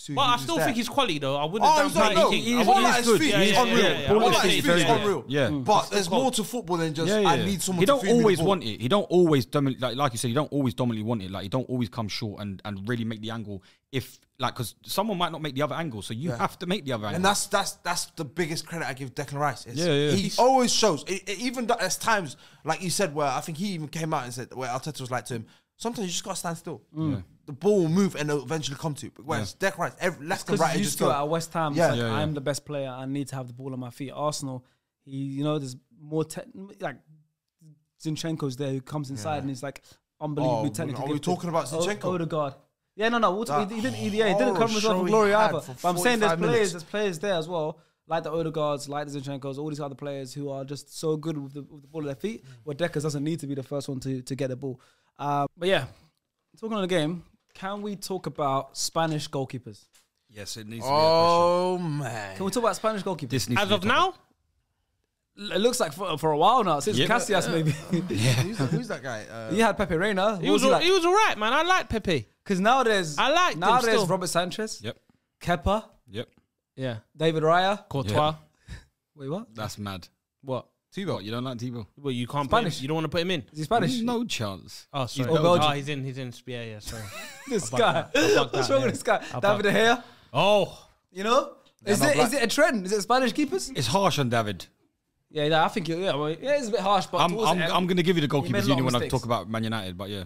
See But I still there. think he's quality though. I wouldn't. Oh, he's downplay not, no. anything. he is- I Ball wouldn't- at feet, Yeah, he's yeah, unreal. yeah, yeah. I Ball wouldn't at his he's feet, he's very good. unreal. Yeah. But there's more to football than just Yeah, yeah, I need someone. He to don't feed me the always ball. want it. He don't always dominate. Like, like you said, he don't always dominantly want it. Like he don't always come short and and really make the angle. If like, because someone might not make the other angle, so you have to make the other angle. And that's that's that's the biggest credit I give Declan Rice. is Yeah, yeah. He always shows. It, it- even th- there's times like you said where I think he even came out and said where Arteta was like to him. Sometimes you just gotta stand still. Mm. The ball will move and it'll eventually come to you. But whereas Declan Rice, every, left and right, he's used just to it go. at West Ham. Yeah. Yeah, like, Yeah, yeah. I'm the best player. I need to have the ball on my feet. Arsenal, he, you know, there's more te- like Zinchenko's there who comes inside and he's like unbelievably Oh, technically. are we talking about Zinchenko? O- Odegaard. Yeah, no, no. We'll t- That he, didn't. He, yeah, he didn't horror cover himself show glory either. for But I'm saying there's 45 players, minutes. there's players there as well, like the Odegaards, like the Zinchenko's, all these other players who are just so good with the, with the ball at their feet. Where Deckers doesn't need to be the first one to to get the ball. Um, but yeah, talking on the game, can we talk about Spanish goalkeepers? yes, it needs. To be Oh man, Can we talk about Spanish goalkeepers? This needs As to be of a topic. now, It looks like for, for a while now, since Yep. Casillas maybe. who's, that, who's that guy? Uh, you had Pepe Reina. he was he al- like? he was alright, man. I like Pepe. Because now there's I liked him now there's still. Robert Sanchez, Yep. Kepa, Yep. Yeah, David Raya. Courtois. Wait, what? That's mad. What? Thibaut, you don't like Thibaut? Well, you can't Spanish. Put him, you don't want to put him in. Is he Spanish? No chance. Oh, sorry. Oh, oh, he's in. He's in. Yeah, yeah. Sorry. This I guy. that. What's that, wrong yeah. with this guy? I David De Gea. Oh, You know? Is not it is black. it a trend? Is it Spanish keepers? It's harsh on David. Yeah, yeah, I think you yeah, well, yeah, it's a bit harsh, but I'm I'm, the end, I'm going to give you the goalkeepers lot of union when I talk about Man United, but yeah.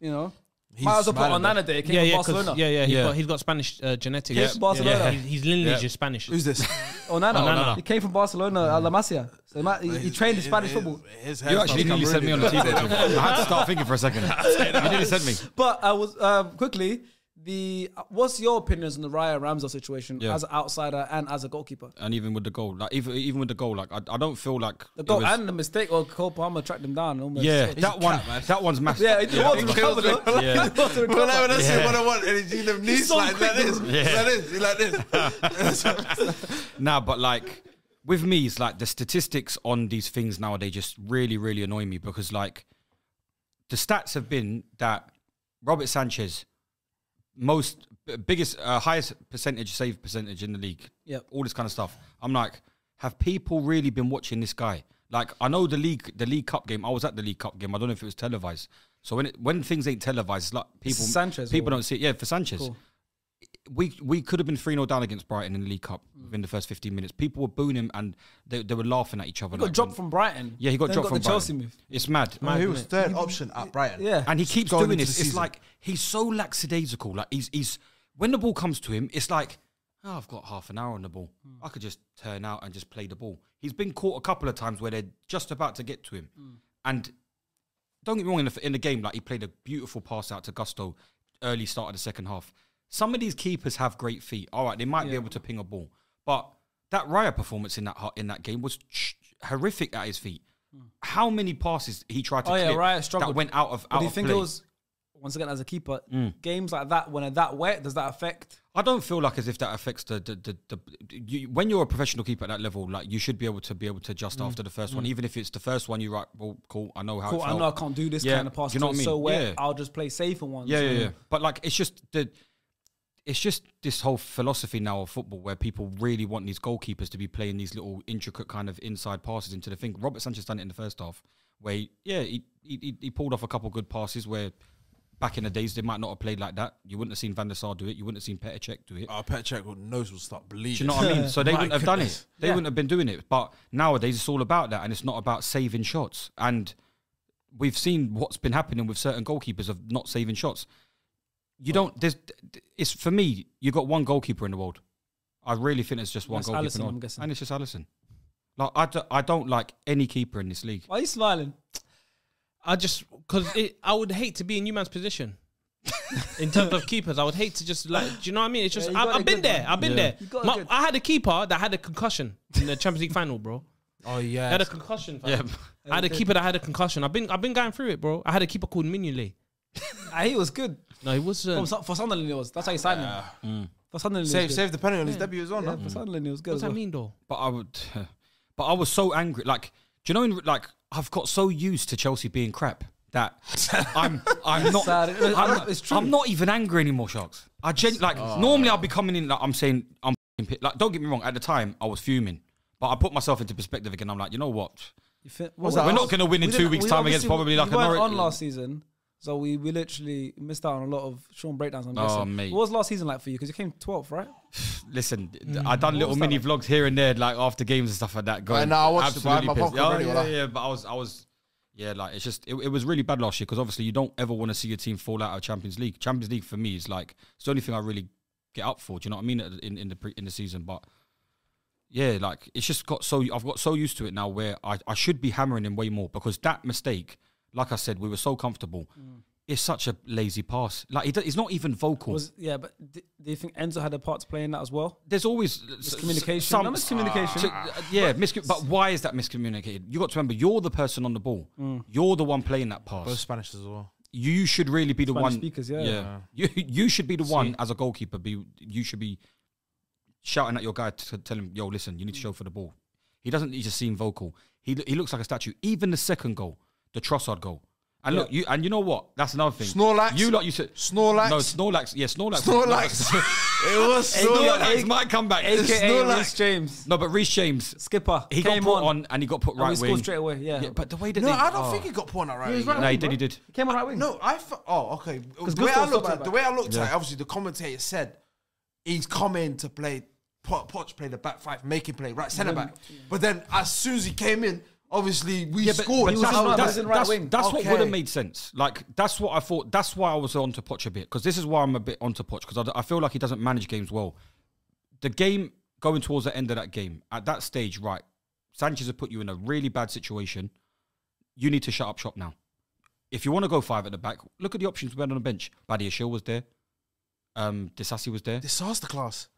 you know. He's Might as well put smiling, on Nana Day. Came yeah, from Barcelona. yeah, yeah. He's Yeah. got he's got Spanish uh, genetics. Yeah, Barcelona. Yeah, His, his lineage Yeah. is Spanish. Who's this? Oh, Nana. Oh, Nana. He came from Barcelona, uh, La Masia. So he, might, he, he trained in Spanish football. His You actually nearly sent me on the Thibaut thing. I had to start thinking for a second. you nearly sent me. But I was um, quickly. The what's your opinions on the Raya Ramsdale situation Yeah. as an outsider and as a goalkeeper? And even with the goal, like even even with the goal, like I, I don't feel like The goal was- and the mistake, or Cole Palmer tracked him down. Almost. yeah, He's that a one, cat, man. that one's massive. Yeah, he wants to recover though. Yeah. He wants to recover. Whenever they say Yeah. what I want, and he's them knees so like, like this, Yeah. like this, he like this. Nah, but like with me, it's like the statistics on these things nowadays just really, really annoy me because like the stats have been that Robert Sanchez most biggest uh, highest percentage save percentage in the league. Yeah, all this kind of stuff. I'm like, have people really been watching this guy? Like I know the league, the League Cup game. I was at the League Cup game. I don't know if it was televised. So when it, when things ain't televised, it's like people Sanchez people or- don't see it. Yeah, for Sanchez. Cool. We we could have been 3 0 down against Brighton in the League Cup mm. within the first 15 minutes. People were booing him and they, they were laughing at each other. He got like, dropped from Brighton. Yeah, he got Then dropped from the Chelsea Brighton. move. It's mad. No, he was innit? third option at Brighton. Yeah. and he keeps Going doing this. It's like he's so lackadaisical. Like he's he's when the ball comes to him, it's like oh, I've got half an hour on the ball. Mm. I could just turn out and just play the ball. He's been caught a couple of times where they're just about to get to him, mm. and don't get me wrong. In the, in the game, like he played a beautiful pass out to Gusto early start of the second half. Some of these keepers have great feet. All right, they might be able to ping a ball, but that Raya performance in that in that game was ch- horrific at his feet. How many passes he tried to Oh, yeah, Raya that went out of out do you think play? it was once again as a keeper Mm. games like that when they're that wet? Does that affect? I don't feel like as if that affects the the, the, the you, when you're a professional keeper at that level, like you should be able to be able to adjust after the first one, even if it's the first one. You right, well, cool. I know how. Mm. Cool, it I know I can't do this Yeah, kind of pass. you know what I it's so mean? wet. Yeah. I'll just play safer ones. Yeah, yeah, yeah. But like, it's just the. It's just this whole philosophy now of football where people really want these goalkeepers to be playing these little intricate kind of inside passes into the thing. Robert Sanchez done it in the first half, where he, yeah, he, he he- pulled off a couple good passes where back in the days they might not have played like that. You wouldn't have seen Van der Sar do it. You wouldn't have seen Petr Cech do it. Oh, Our pet check nose will start bleeding. Do you know what I mean? So they wouldn't have done it. They Yeah. wouldn't have been doing it. But nowadays it's all about that, and it's not about saving shots. And we've seen what's been happening with certain goalkeepers of not saving shots. You don't. There's. It's for me. You got one goalkeeper in the world. I really think it's just one That's goalkeeper Alisson, in the I'm guessing. and it's just Alisson. Like I, do, I don't like any keeper in this league. Why are you smiling? I just because I would hate to be in Newman's position. in terms of keepers, I would hate to just like, do you know what I mean? It's just Yeah, you I've, got I've been good, there. man. I've been Yeah. there. Got it My- good. I had a keeper that had a concussion in the Champions League final, bro. Oh He yeah. had a concussion. fam. Yeah, I had a keeper that had a concussion. I've been I've been going through it, bro. I had a keeper called Mignolet. Ah, he was good. No, he was. From Uh, Su- for Sunderland, it was. That's how you signed him. For Sunderland, he Save was save the penalty on his Yeah. debut as well. good. no? For Sunderland, it was good. what as does that well. mean, though? but I would. But I was so angry. Like, do you know? In, like, I've got so used to Chelsea being crap that I'm. I'm not. sad. It- I'm, it's true. I'm not even angry anymore, sharks. I gen- like normally I'll be coming in like I'm saying I'm f***ing pi- like. Don't get me wrong. At the time, I was fuming, but I put myself into perspective again. I'm like, you know what? You fin- Was We're us? not going to win in we two didn't- weeks' we time against obviously- probably like we a weren't Norwich. on last season, so we, we literally missed out on a lot of Sean breakdowns. I'm Oh, guessing. mate. What was last season like for you? Because you came 12th, right? Listen, mm. I done little mini that vlogs here and there, like after games and stuff like that. Going no, I watched it, but I had absolutely my pissed. popcorn Oh, ready, yeah, wallah. yeah, but I was, I was, yeah, like it's just, it, it was really bad last year because obviously you don't ever want to see your team fall out of Champions League. Champions League for me is like it's the only thing I really get up for. Do you know what I mean? In in the pre, in the season, but yeah, like it's just got so I've got so used to it now where I, I should be hammering him way more because that mistake, like I said, we were so comfortable. Mm. It's such a lazy pass. Like he he's not even vocal. Was yeah, but d- do you think Enzo had a part to play in that as well? There's always s- Miscommunication. Some, No, miscommunication. to- uh, yeah, miscom- but why is that miscommunicated? You got to remember, you're the person on the ball. Mm. You're the one playing that pass. Both Spanish as well. you should really be the Spanish one. speakers, yeah. You you should be the one as a goalkeeper. Be you should be shouting at your guy to tell him, "Yo, listen, you need to mm. show for the ball." He doesn't need to seem vocal. He he looks like a statue. Even the second goal, the Trossard goal. And look, you and you know what? That's another thing. Snorlax? You lot, you said Snorlax? No, Snorlax. Yeah, Snorlax. Snorlax. it was Snorlax Snorlax. might come back. AKA Snorlax. Reece James, No, but Reece James, skipper. he got came put on, on. and he got put and we right scored wing. straight away. Yeah, Yeah, but the way that No, they, I don't oh. think he got put on that right. was wing. right No, he wing, did. bro. He did. he came on right wing. No, I. F- oh, okay. The way I was looked at the way I looked at it, obviously the commentator said he's coming to play. Po- Poch played the back five, making play right centre back. But then as soon as he came in, obviously we Yeah, but, scored. but that's, right, that's, he was in right that's, that's what would have made sense. Like that's what I thought. That's why I was on to Poch a bit because this is why I'm a bit onto Poch because I feel like he doesn't manage games well. The game going towards the end of that game at that stage, right? Sanchez has put you in a really bad situation. You need to shut up shop now. If you want to go five at the back, look at the options we had on the bench. Badiashile was there. Um, Disasi was there. disaster class.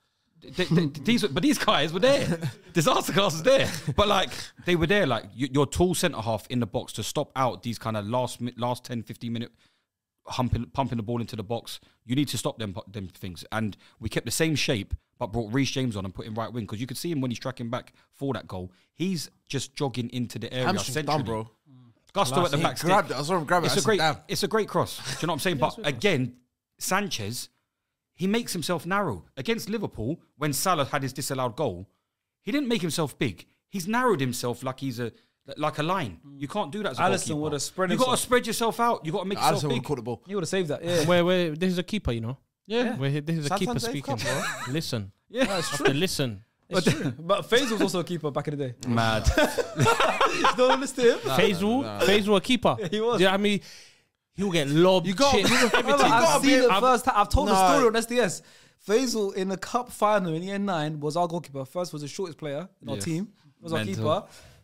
Th- th- these, but these guys were there. Disaster class was there, but like they were there. Like your tall centre half in the box to stop out these kind of last last 10, 15 minute humping, pumping the ball into the box. You need to stop them them things. And we kept the same shape, but brought Reece James on and put him right wing because you could see him when he's tracking back for that goal. He's just jogging into the area Hamstring's centrally. done, bro. Gusto at the back. grabbed it. I saw him grab it. It's I a great, "Damn." it's a great cross. Do you know what I'm saying? but again, Sanchez, he makes himself narrow against Liverpool when Salah had his disallowed goal. He didn't make himself big. He's narrowed himself like he's a Like a line, you can't do that. As a Alisson goalkeeper. would've spread You got to spread yourself out. You got to make yourself Alisson would big. caught the ball. You would have saved that. Yeah. Where, where, this is a keeper, you know. Yeah, Where he- this is a keeper speaking. Cup, Listen, yeah. That's have to listen. It's true. But Faisal was also a keeper back in the day. Mad. Don't listen to him. Faisal, Faisal a keeper. he was. Yeah, I mean, he'll get lobbed. You got- chips, you got- everything. I've gotta seen be- it I've- first time. I've told the story on SDS. Faisal in the cup final in year nine was our goalkeeper. First was the shortest player in our Yeah. team. Was our keeper.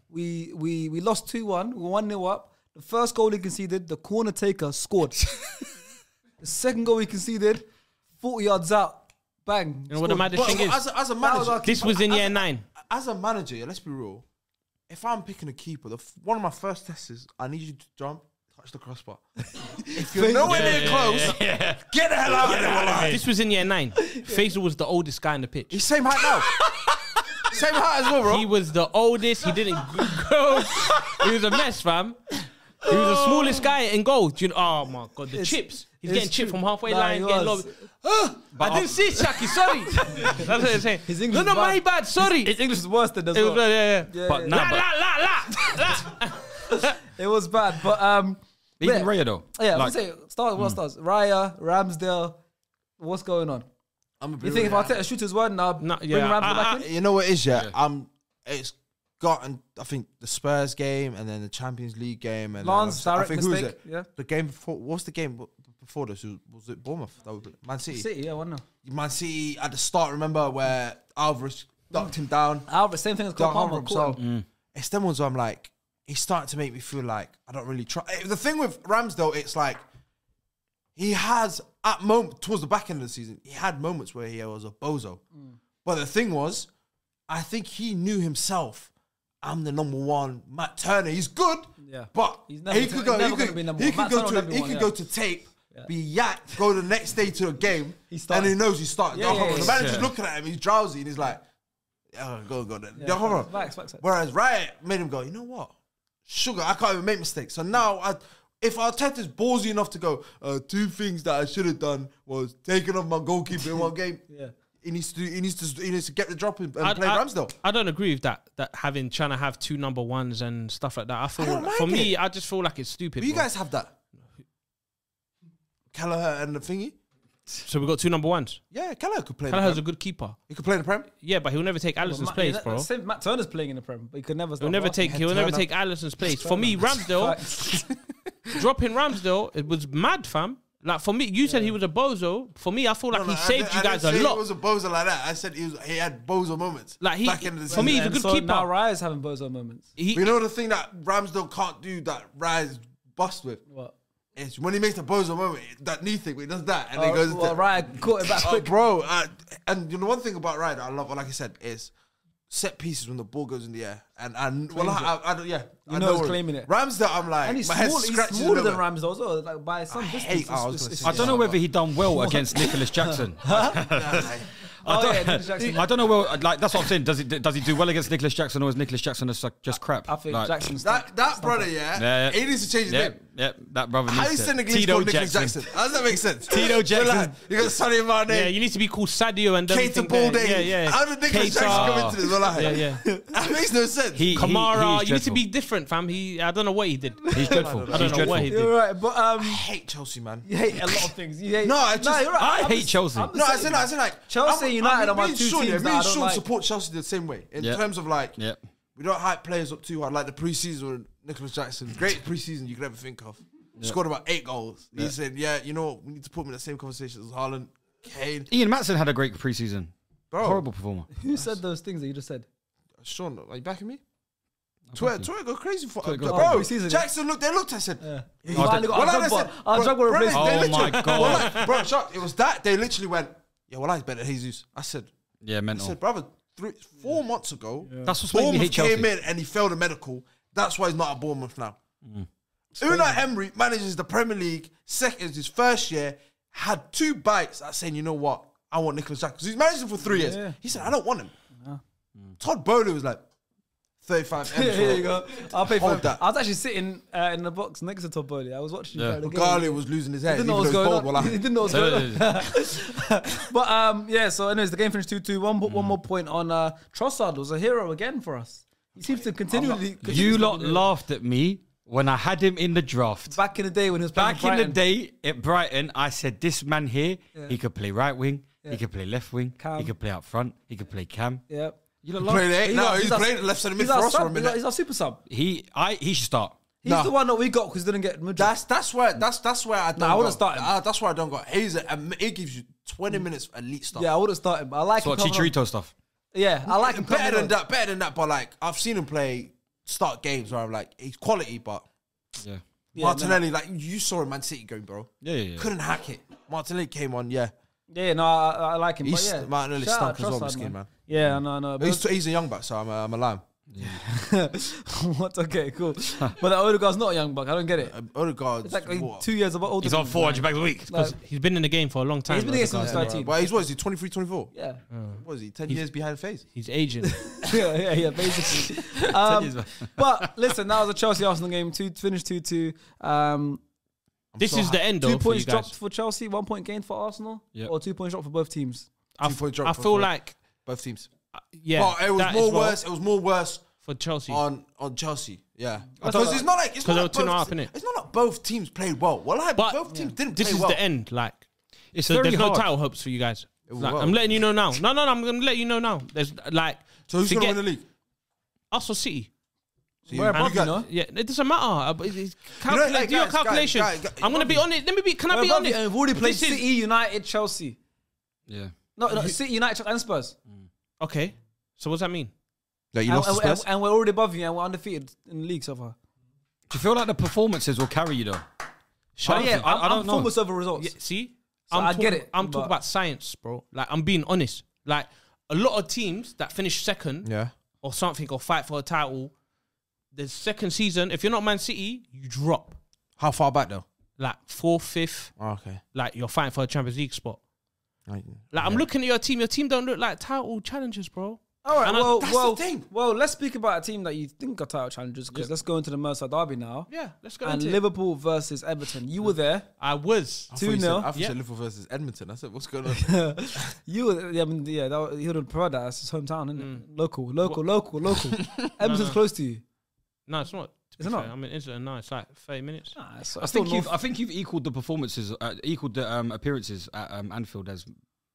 We we we lost two one. We were one 0 up. The first goal he conceded, the corner taker scored. the second goal he conceded, forty yards out, bang. You know what the scored. maddest But thing is? as a, as a That was manager, This was in as year a- nine. as a manager, yeah, let's be real. If I'm picking a keeper, the f- one of my first tests is I need you to jump, touch the crossbar. if you're nowhere Yeah, near yeah, close, yeah, get the hell out of there. wallahi. This was in year nine. Faisal was the oldest guy on the pitch. He's same height now. same height as well, bro. He was the oldest. He didn't grow. he was a mess, fam. He was the smallest guy in goal. Do you know? Oh my god, the It's- chips. He's it's getting chipped true. from halfway Nah, line. he Getting was. lobbed. Ah, I didn't see it, Shaki. Sorry. That's what I'm saying. His no, English no, is my bad. bad. Sorry. His English is worse than as It was, well. yeah, yeah. Yeah, But yeah. nah, La, but la, la, la, la. It was bad, but um, even yeah. Raya though. Yeah, like, like, say start what stars? Raya, Ramsdale. What's going on? I'm a You think if Arteta shoots his word now, No, bring Ramsdale I- back I- in? You know what it is, yeah. Yeah. Um, it's gotten. I think the Spurs game and then the Champions League game and Lance, then, direct I think who was it? Yeah, The game before. What's the game before this? Was, was it Bournemouth? That was Man City. City. Yeah, one no. Man City at the start. Remember where Alvarez ducked him down? Albert, same thing as Cole Palmer. him, so him. it's them ones where I'm like, he's starting to make me feel like I don't really try. eh, The thing with Ramsdale, it's like he has at moment towards the back end of the season, he had moments where he was a bozo. But the thing was, I think he knew himself. I'm the number one. Matt Turner, he's good. Yeah. But He's never he could go. never He could, be number he one. could go to. He could yeah. go to tape, be yacked, go the next day to a game, He and he knows he's starting. Yeah, yeah, the yeah. manager's Yeah. looking at him. He's drowsy, and he's like, "Yeah, go, go." Then. Yeah, Yeah. Whereas Riot made him go, you know what? Sugar, I can't even make mistakes. So now, I, if Arteta's ballsy enough to go, uh, two things that I should have done was taking off my goalkeeper in one game. Yeah. He needs to. He needs to. He needs to get the drop and, and I, play I- Ramsdale. I don't agree with that. That having trying to have two number ones and stuff like that. I feel don't mind for me. I just feel like it's stupid. But you bro. guys have that. Kelleher and the thingy. So we got two number ones. Yeah, Kelleher could play. in the Kelleher's a good keeper. He could play in the prem. Yeah, but he'll never take Alisson's Matt, place, yeah, bro. same- Matt Turner's playing in the Prem, but he could never. He'll never Arsenal. take. He'll never take Alisson's place. For me, Ramsdale dropping Ramsdale, it was mad, fam. Like for me, you said he was a bozo. For me, I feel like No, he no, I saved didn't- you I guys didn't a lot. He was a bozo like that. I said he was. He had bozo moments. Like, he- back end of the for me, he's a good so keeper. Now Raya's having bozo moments. He- you know the thing that Ramsdale can't do that Rise bust with What? Is when he makes the bozo moment, that knee thing, when he does that and then Oh, goes into well, Raya caught it back Oh, quick. bro. Uh, and you know one thing about Ryan, I love, like I said, is set pieces when the ball goes in the air. And and well, I, I, I don't, yeah, You I know he's claiming it. Ramsdale, I'm like, And he's, my head small, he's smaller than bit. Ramsdale as well, like by some distance. hate- It's- I it's- it's- I don't know whether he done well against Nicholas Jackson. Oh, yeah, Nicholas Jackson. I don't know. Well, like that's what I'm saying. Does he does he do well against Nicholas Jackson, or is Nicholas Jackson just, like, just crap? I think Like, Jackson's That that brother, yeah, Yeah, yeah. he needs to change his Yeah, name. Yeah, that brother. How needs is to- Senegalese Tito called Nicholas Jackson. Jackson? How does that make sense? Tito Jackson. Like, you got Sonny Mane, yeah, you need to be called Sadio and Keita everything there. Balde. Yeah, yeah. How did Nicholas Keita. Jackson come into this? Wallahi? Yeah, yeah. That makes no sense. He, he- Kamara, he's you need to be different, fam. He, I don't know what he did. He's dreadful. I don't He's know what he did. You're right, but um, I hate Chelsea, man. you hate a lot of things. You hate. No, I just- you're right. I I'm hate just- Chelsea. I'm the No, I same. said, I said like Chelsea and United are my me and two Sean, teams yeah, that Me I and don't Sean like. support Chelsea the same way in Yeah. terms of like Yeah. we don't hype players up too hard. Like the preseason with Nicholas Jackson, great preseason you could ever think of. Scored about eight goals. He said, "Yeah, you know, what? we need to put him in the same conversation as Haaland, Kane, Ian Matson had a great preseason. bro." Horrible performer. Who said those things that you just said? Sean, are you backing me? Twitter, Twitter go crazy for Twitter go bro. crazy. Oh, preseason, Jackson looked. They looked. I said, Yeah. Oh, finally got Well, I said, bar- our bro, drug bar bro, Oh my God. well, bro, shock. It was that they literally went, "Yeah, well, I better than Jesus." I said, Yeah, mental. I said, brother, three, four months ago, That's what's making me Bournemouth hate Chelsea. came in and he failed a medical. That's why he's not at Bournemouth now. Unai Emery manages the Premier League. Second, his first year. Had two bites at saying, you know what, I want Nicholas Jackson. 'Cause he's managed him for three years. He said, I don't want him. Todd Boehly was like, 35 M. Here you go. I'll pay for Hold it. that. I was actually sitting uh, in the box next to Todd Boehly. I was watching. Yeah. Yeah. The game. Garley was losing his head. He head. didn't know what was going he's on. bald, He didn't know what was going on. But um, yeah. So anyways, the game finished two two. One one more point on uh, Trossard was a hero again for us. He seems to continually. You lot laughed at me when I had him in the draft. Back in the day when he was playing Back in the day at Brighton, I said this man here, Yeah. he could play right wing, Yeah. he could play left wing, Cam. he could play up front, he could play cam. Yeah. You lot He laughed. eight. He's No, our- he's he's our- playing left centre mid He's for us for a sub, he's, our, minute. he's our super sub. He, I, he should start. He's Nah. the one that we got because didn't get Madrid. That's that's where that's that's where I don't. Nah, I wouldn't go. start him. Ah, that's where I don't go. He's a, um, he gives you twenty minutes elite stuff. yeah, I would have started. But I like So him. what. Chicharito stuff. Yeah, I like him. better than on. that. Better than that. But like I've seen him play start games where I'm like he's quality, but Yeah. Yeah, Martinelli, like you saw in Man City going, bro. Yeah, yeah, yeah. Couldn't hack it. Martinelli came on, yeah. Yeah, no, I, I like him. He's but yeah, Martinelli Shout out stunk as well, Trossard, miskin, man. Yeah, no, no. But he's, But, he's a young buck, so I'm a, I'm a lamb. what? Okay, cool. but the Odegaard's not a young buck. I don't get it. Um, Odegaard, It's like two years about older. He's on him. 400 bags a week. Like, Because he's been in the game for a long time. he's been here Odegaard. since 13. Well, he's what is he? 23, 24? Yeah. What is he? 10 He's- years behind the phase? He's aging. yeah, yeah, yeah, basically. Um, but listen, that was a Chelsea Arsenal game. Two finished two two. Um, this so is the end, though, two for you points guys. dropped for Chelsea, one point gained for Arsenal, Yep. or two points dropped for both teams. I, Two point drop I for- feel for- like, Both teams. Yeah, but it was more as well worse. It was more worse for Chelsea. on on Chelsea. Yeah, because it's not like it's 'Cause not they like two and a both- half, innit? It's not like both teams played well. Well, like But both teams didn't this play is well. the end. Like, It's so very there's no title hopes for you guys. Like, will. I'm letting you know now. No, no, no. I'm gonna let you know now. There's like, So who's forget gonna win the league? us or City. So Where you- above you got- know? Yeah, it doesn't matter. Uh, but it's- know, Calculate, like, do your guys, guys, calculation. guys, guys, I'm gonna be above honest. Let me be. Can I be above honest? you, and we've already played This is- City, United, Chelsea. Yeah. No, no, City, United, and Spurs. Okay. So what's that mean? That you And, lost to and- and- Spurs. and we're already above you, and we're undefeated in the league so far. Do you feel like the performances will carry you though? Shut Oh, up. yeah, I- I'm, I I'm don't know. performance over results. Yeah, see, So I'm I talking, get it, I'm but- talking about science, bro. Like I'm being honest. Like a lot of teams that finish second Yeah. or something or fight for a title, the second season, if you're not Man City, you drop How far back though? like fourth, fifth. Oh, okay. Like you're fighting for a Champions League spot. Like, Like I'm looking at your team. Your team don't look like title challengers, bro. All right, And I- well, that's the well, thing. well, let's speak about a team that you think are title challengers because let's go into the Merseyside derby now. Yeah, let's go And into it. Liverpool versus Everton. You were there. I was. I thought you 2-0. said- I thought you Yeah. Liverpool versus Edmonton. I said, what's going on? You were, yeah, I mean, yeah, that, was- he would have preferred that. That's his hometown, isn't it? Mm. Local, local, local, local. Everton's close to you. No, it's not. To Is be it not? I mean, it's no. It's like 30 minutes. Nah, it's, I think you've I think you've equaled the performances, uh, equaled the um, appearances at um, Anfield as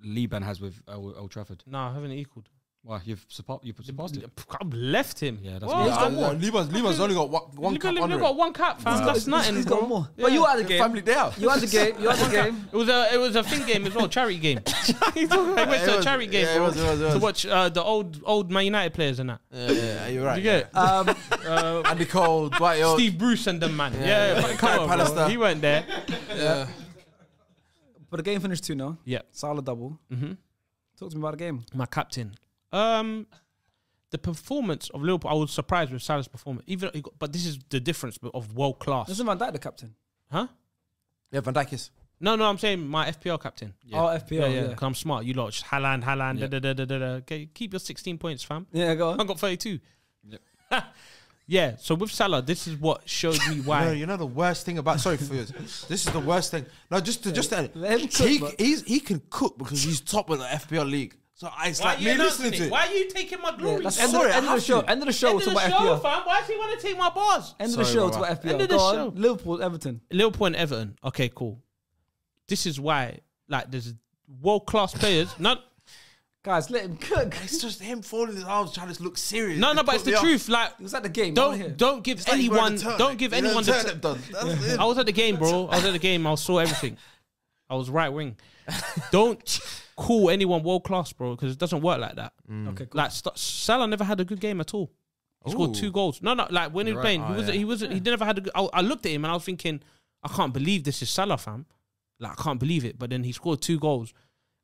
Liban has with uh, Old Trafford. No, I haven't equaled. Why you've surpa- you've surpassed it? I've left him. Yeah, that's Well, he's got I- more. Liban's, Liban's only got one, one You've cap got, under you've it. got one cap, fam. That's nothing, He's bro. got more. Yeah. But you were at the game. Family day out. You had the game. You had the game. It was a it was a thing game as well, charity game. I went It to a was- charity game, yeah, it bro, was, it was, it to was. watch uh, the old old Man United players and that. Yeah, yeah, you're right. You get it? Um, Uh, Andy Cole, Dwight Yorke. Steve Bruce and them man. Yeah, yeah. yeah, come on, bro. Pallister. He went there. Yeah. but the game finished 2 0. Yeah. Solid double. Mm-hmm. Talk to me about the game. My captain. Um, the performance of Liverpool, I was surprised with Salah's performance. Even, got- but this is the difference of world class, Isn't Van Dijk the captain? huh? Yeah, Van Dijk is. No, no, I'm saying my FPL captain. Oh, FPL. Yeah, Yeah, yeah. 'cause I'm smart. You lot, just Haaland, Haaland, Yeah. da, da, da, da, da, da. Okay, keep your 16 points, fam. Yeah, go I got 32. Yep. yeah, so with Salah, this is what showed me why. No, you know the worst thing about sorry for you. This is the worst thing. No, just to, just to, Let him cook, he he's, he can cook because he's top of the FPL league. So I- it's like me listening to it. Why are you taking my glory? Yeah, that's bro? end, sorry, of, end of the show. End of the show. End of the show, FPL. fam. Why does he want to take my bars? End of the Sorry, show. brother. Talk about FPL. End of the Go show. on. Liverpool, Everton. Liverpool and Everton. Okay, cool. This is why, like, there's world class players. Not Guys, let him cook. It's just him folding his arms, trying to look serious. no, no, but it's the me off. truth. Like, It was at the game. I wanna hear. don't don't give It's like he wearing anyone a don't give anyone the. turnip done. That's it. I was at the game, bro. I was at the game. I saw everything. I was right wing. Don't call anyone world class, bro, because it doesn't work like that. Mm. Okay, cool. Like St- Salah never had a good game at all. He scored Ooh. two goals. No, no, like when he was You're playing, right. he Oh, wasn't. yeah. He wasn't. He never had a good. I, I looked at him and I was thinking, I can't believe this is Salah, fam. Like I can't believe it. But then he scored two goals,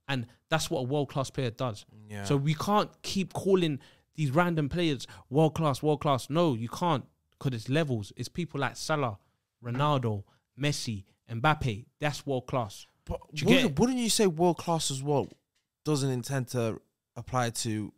and that's what a world class player does. Yeah. So we can't keep calling these random players world class, world class. No, you can't, because it's levels. It's people like Salah, Ronaldo, Messi, Mbappe. That's world class. But you wouldn't, get- wouldn't you say world class as well doesn't intend to apply to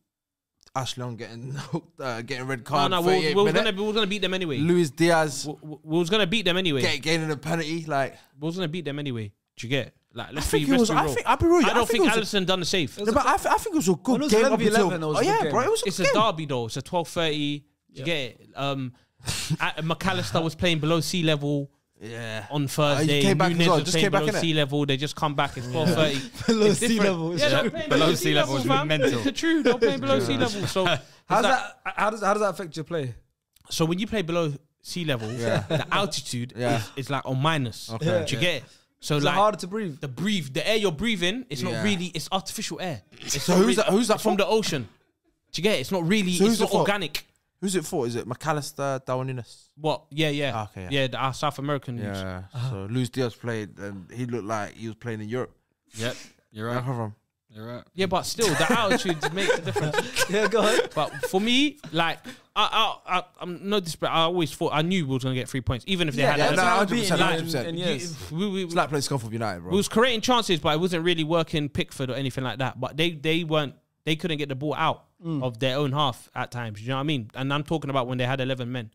Ashley on getting uh, getting red card? no, we, 38 we, was minute? gonna, we was gonna beat them anyway. Luis Diaz we, we- we was gonna beat them anyway. get, gaining a penalty. Like We was gonna beat them anyway. Do you get? Like, I let's be, think it let's was. be I real. think I'll be real. I don't think, think it was. Alisson done the save. was no, a but I, th- I think it was a When good it was game 11 up until. 11, it was oh a good yeah, game. bro. It was a It's a good game. derby though. It's a twelve thirty. Do you get it? Um, at- McAllister was playing below sea level Yeah. on Thursday. Uh, came back as well, just came back, below innit? sea level. They just come back. It's twelve thirty. Below It's sea different. level. it's Yeah, true. they're playing Below sea level is mental. It's true. They're playing below sea level. So How's it's that? How does how does that affect your play? So when you play below sea level, Yeah. the altitude Yeah. is, is like on minus. Okay. Yeah. Do you get it? So Is like it harder to breathe? the breathe, the air you're breathing, it's Yeah. not really. It's artificial air. It's So who's really- that- who's that it's from the ocean? Do you get it? It's not really. So it's not organic. Who's it for? Is it McAllister, Darwin Nunez? What? Yeah, yeah, Ah, okay, yeah. yeah. the, our South American. news. Yeah. So Luis Diaz played, and he looked like he was playing in Europe. Yep, you're right. from? You're right. Yeah, but still, the altitude makes a difference. Yeah, go ahead. But for me, like, I, I, I, I'm no disrespect. I always thought I knew we was gonna get three points, even if they Yeah, had. yeah, a- no, that's how 100%, beating you 100%. in- in you- years. we, we, It's like playing Scunthorpe United, bro. we was creating chances, but it wasn't really working Pickford or anything like that. But they, they weren't. They couldn't get the ball out Mm. of their own half at times. You know what I mean? And I'm talking about when they had 11 men.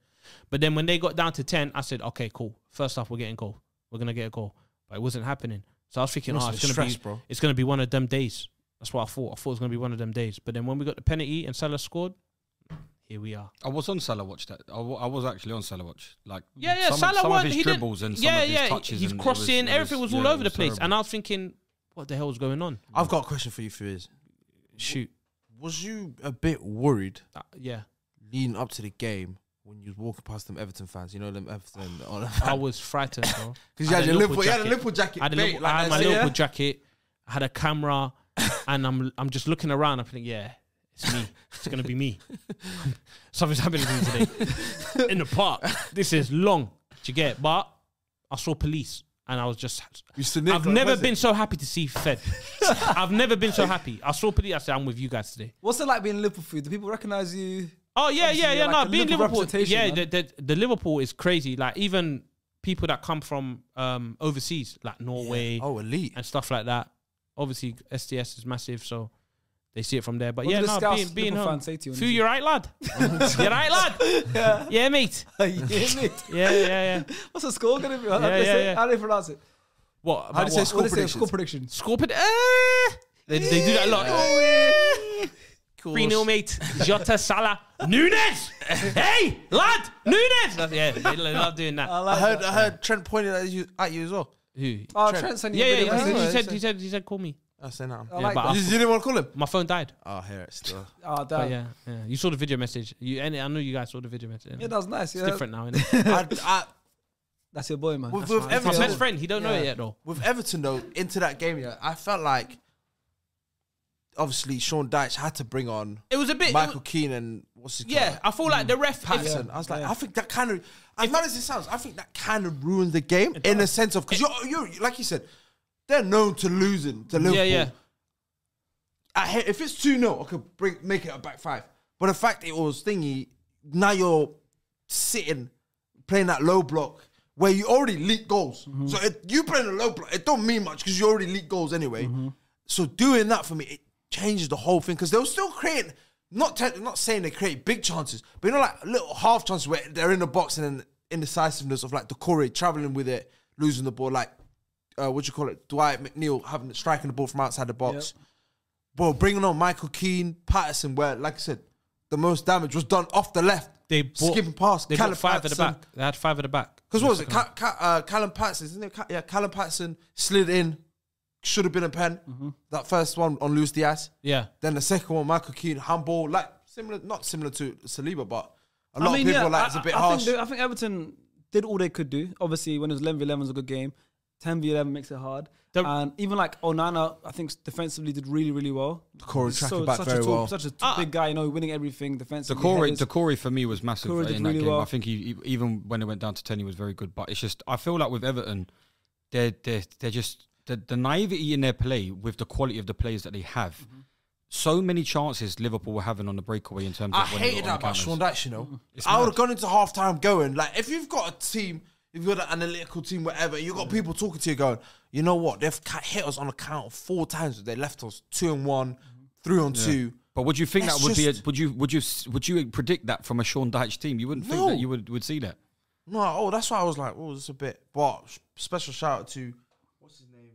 But then when they got down to 10, I said, okay, cool. First off, we're getting goal. We're gonna get a goal, but it wasn't happening. So I was thinking, Must oh, have gonna be, bro. it's gonna be one of them days. That's what I thought. I thought it was gonna be one of them days. But then when we got the penalty and Salah scored, here we are. I was on Salah Watch. That I I was actually on Salah Watch. Like Yeah, yeah. some, Salah some won. of his he didn't- dribbles and some yeah, of his yeah. touches. He's and crossing. was- everything was, all yeah, it over the place, terrible. and I was thinking, what the hell is going on? I've got a question for you, Fizz. Shoot. Was you a bit worried Uh, yeah, leading up to the game when you was walking past them Everton fans? You know them Everton. I was frightened, bro. Because you I had your a Liverpool, Liverpool you had a jacket. Liverpool jacket. I had, a mate, Liverpool, like I had my Liverpool yeah? jacket. I had a camera, and I'm I'm just looking around. I'm thinking, yeah, it's me. It's gonna be me. Something's happening to me today in the park. This is long. Do you get? It? But I saw police, and I was just. You I've for never visit. been so happy to see Fed. I've never been so happy. I saw police. I said, I'm with you guys today. What's it like being Liverpool food? Do people recognize you? Oh yeah, Obviously, yeah, yeah. you're No, being Liverpool Liverpool, yeah, the, the the Liverpool is crazy. Like even people that come from um overseas, like Norway Oh, elite. and stuff like that. Obviously, SDS is massive, so they see it from there. But What yeah, do the no, being being Liverpool home. fans say to you? when Feel you- you right, lad? you're right, lad? Yeah, mate. yeah, mate. Yeah, yeah, yeah. What's the score gonna be? How, Yeah, do they yeah, say- yeah. how do they pronounce it? What? How About do you say what? score What do they say? predictions? Score predictions. Score pred- eh. They, they do that a lot. Three 0 mate. Jota Salah. Nunez. hey, lad. Nunez. Yeah, they love doing that. I I heard, that. I heard Trent pointed at you, at you as well. Who? Oh, Trent. Trent sent you Yeah, a yeah, video yeah. message. He said, he said, he said, call me. I say now. I Yeah, like but that. I- You, you didn't want to call him? My phone died. Oh, I hear it still. Oh, But yeah, yeah. You saw the video message. You and I know you guys saw the video message. Yeah, that was nice. it's Yeah. different now. Innit? I, I, That's your boy, man. with, That's with, fine. It's my Everton, best friend. He don't know Yeah. it yet though. with Everton though, into that game, yeah, I felt like obviously Sean Dyche had to bring on It was a bit. Michael Keane and what's his yeah, I feel like the ref. if- Patterson. Yeah, I was like, yeah. I think that kind of, as mad as it sounds, I think that kind of ruined the game in a sense of because you're, you're like you said, they're known to losing to Liverpool. yeah, yeah. I hate, if it's 2 0, I could bring make it a back five. But the fact it was thingy, now you're sitting playing that low block where you already leak goals. Mm-hmm. So it, you playing a low block, it don't mean much because you already leak goals anyway. Mm-hmm. So doing that for me, it changes the whole thing because they were still creating. Not not saying they create big chances, but you know, like little half chances where they're in the box and then indecisiveness of like the Corey traveling with it, losing the ball, like uh, what you call it, Dwight McNeil having striking the ball from outside the box. Bro, bringing on Michael Keane, Patterson, where like I said, the most damage was done off the left. They bought, skipping past They Callum five at the back. They had five at the back. Because what was it? Ca- Ca- uh, Callum Patterson, isn't it? Ca- yeah, Callum Patterson slid in, should have been a pen. Mm-hmm. That first one on Luis Diaz. Yeah. Then the second one, Michael Keane, handball, like similar, not similar to Saliba, but a I lot mean, of people yeah, like I, it's a bit I harsh. Think, I think Everton did all they could do. Obviously, when it was 11 v 11 was a good game. 10 v 11 makes it hard. The- and even like Onana, I think defensively did really, really well. Corey He's tracking back such very a tall, well. Such a t- Ah. big guy, you know, winning everything defensively. Doucouré, headers. Doucouré for me was massive Doucouré did in that really game. well. I think he, he- even when it went down to ten, he was very good. But it's just I feel like with Everton, they're they're, they're just the, the naivety in their play with the quality of the players that they have. Mm-hmm. So many chances Liverpool were having on the breakaway in terms of I hated that about Sean counters. Dyche, you know. It's I would have gone into half time going, like, if you've got a team, if you've got an analytical team, whatever, you've got people talking to you going, you know what, they've hit us on a count of four times. They left us two and one, three on two. But would you think That's that would be? A, would you would you would you predict that from a Sean Dyche team? You wouldn't think that you would would see that. No, oh, that's why I was like, oh, this is a bit. But special shout out to, what's his name?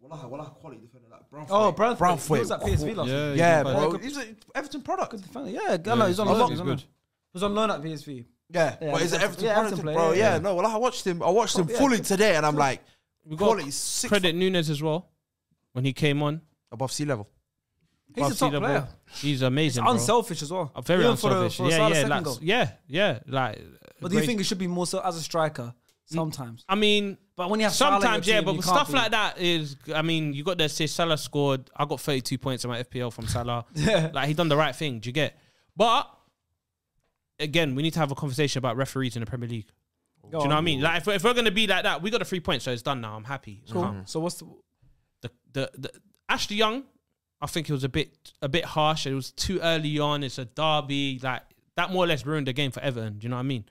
Wallahi, Wallahi, quality defender, like Branthwaite. Oh, Branthwaite. He was Branthwaite. at PSV last Yeah, year. he's Yeah, not bro. He's an Everton product. Good defender. Yeah, I know, he's on loan. he's I know. good. was on loan at PSV. Yeah, Yeah, but is it Everton- Everton, yeah, Everton Everton player, bro? yeah, Yeah, yeah. no. Well, I watched him. I watched him Yeah. fully today, and I'm like, We got quality six credit Nunez as well when he came on. above sea level. He's a top level. player. He's amazing. He's bro. unselfish as well. Uh, Very Even for the- unselfish. for yeah, yeah, like, yeah, yeah. Like, But do you think it should be more so as a striker sometimes? I mean, But when you have Salah in sometimes, yeah, team, but stuff be- like that is. I mean, you got to say Salah scored. I got 32 points in my FPL from Salah. Yeah. Like he done the right thing. Do you get? But again, we need to have a conversation about referees in the Premier League. Go Do you know what I mean? Like if, we're- if we're gonna be like that, we got the three points, so it's done now. I'm happy. It's Cool. calm. So what's the The, the the Ashley Young, I think it was a bit a bit harsh. It was too early on. It's a derby. Like that more or less ruined the game for Everton. Do you know what I mean?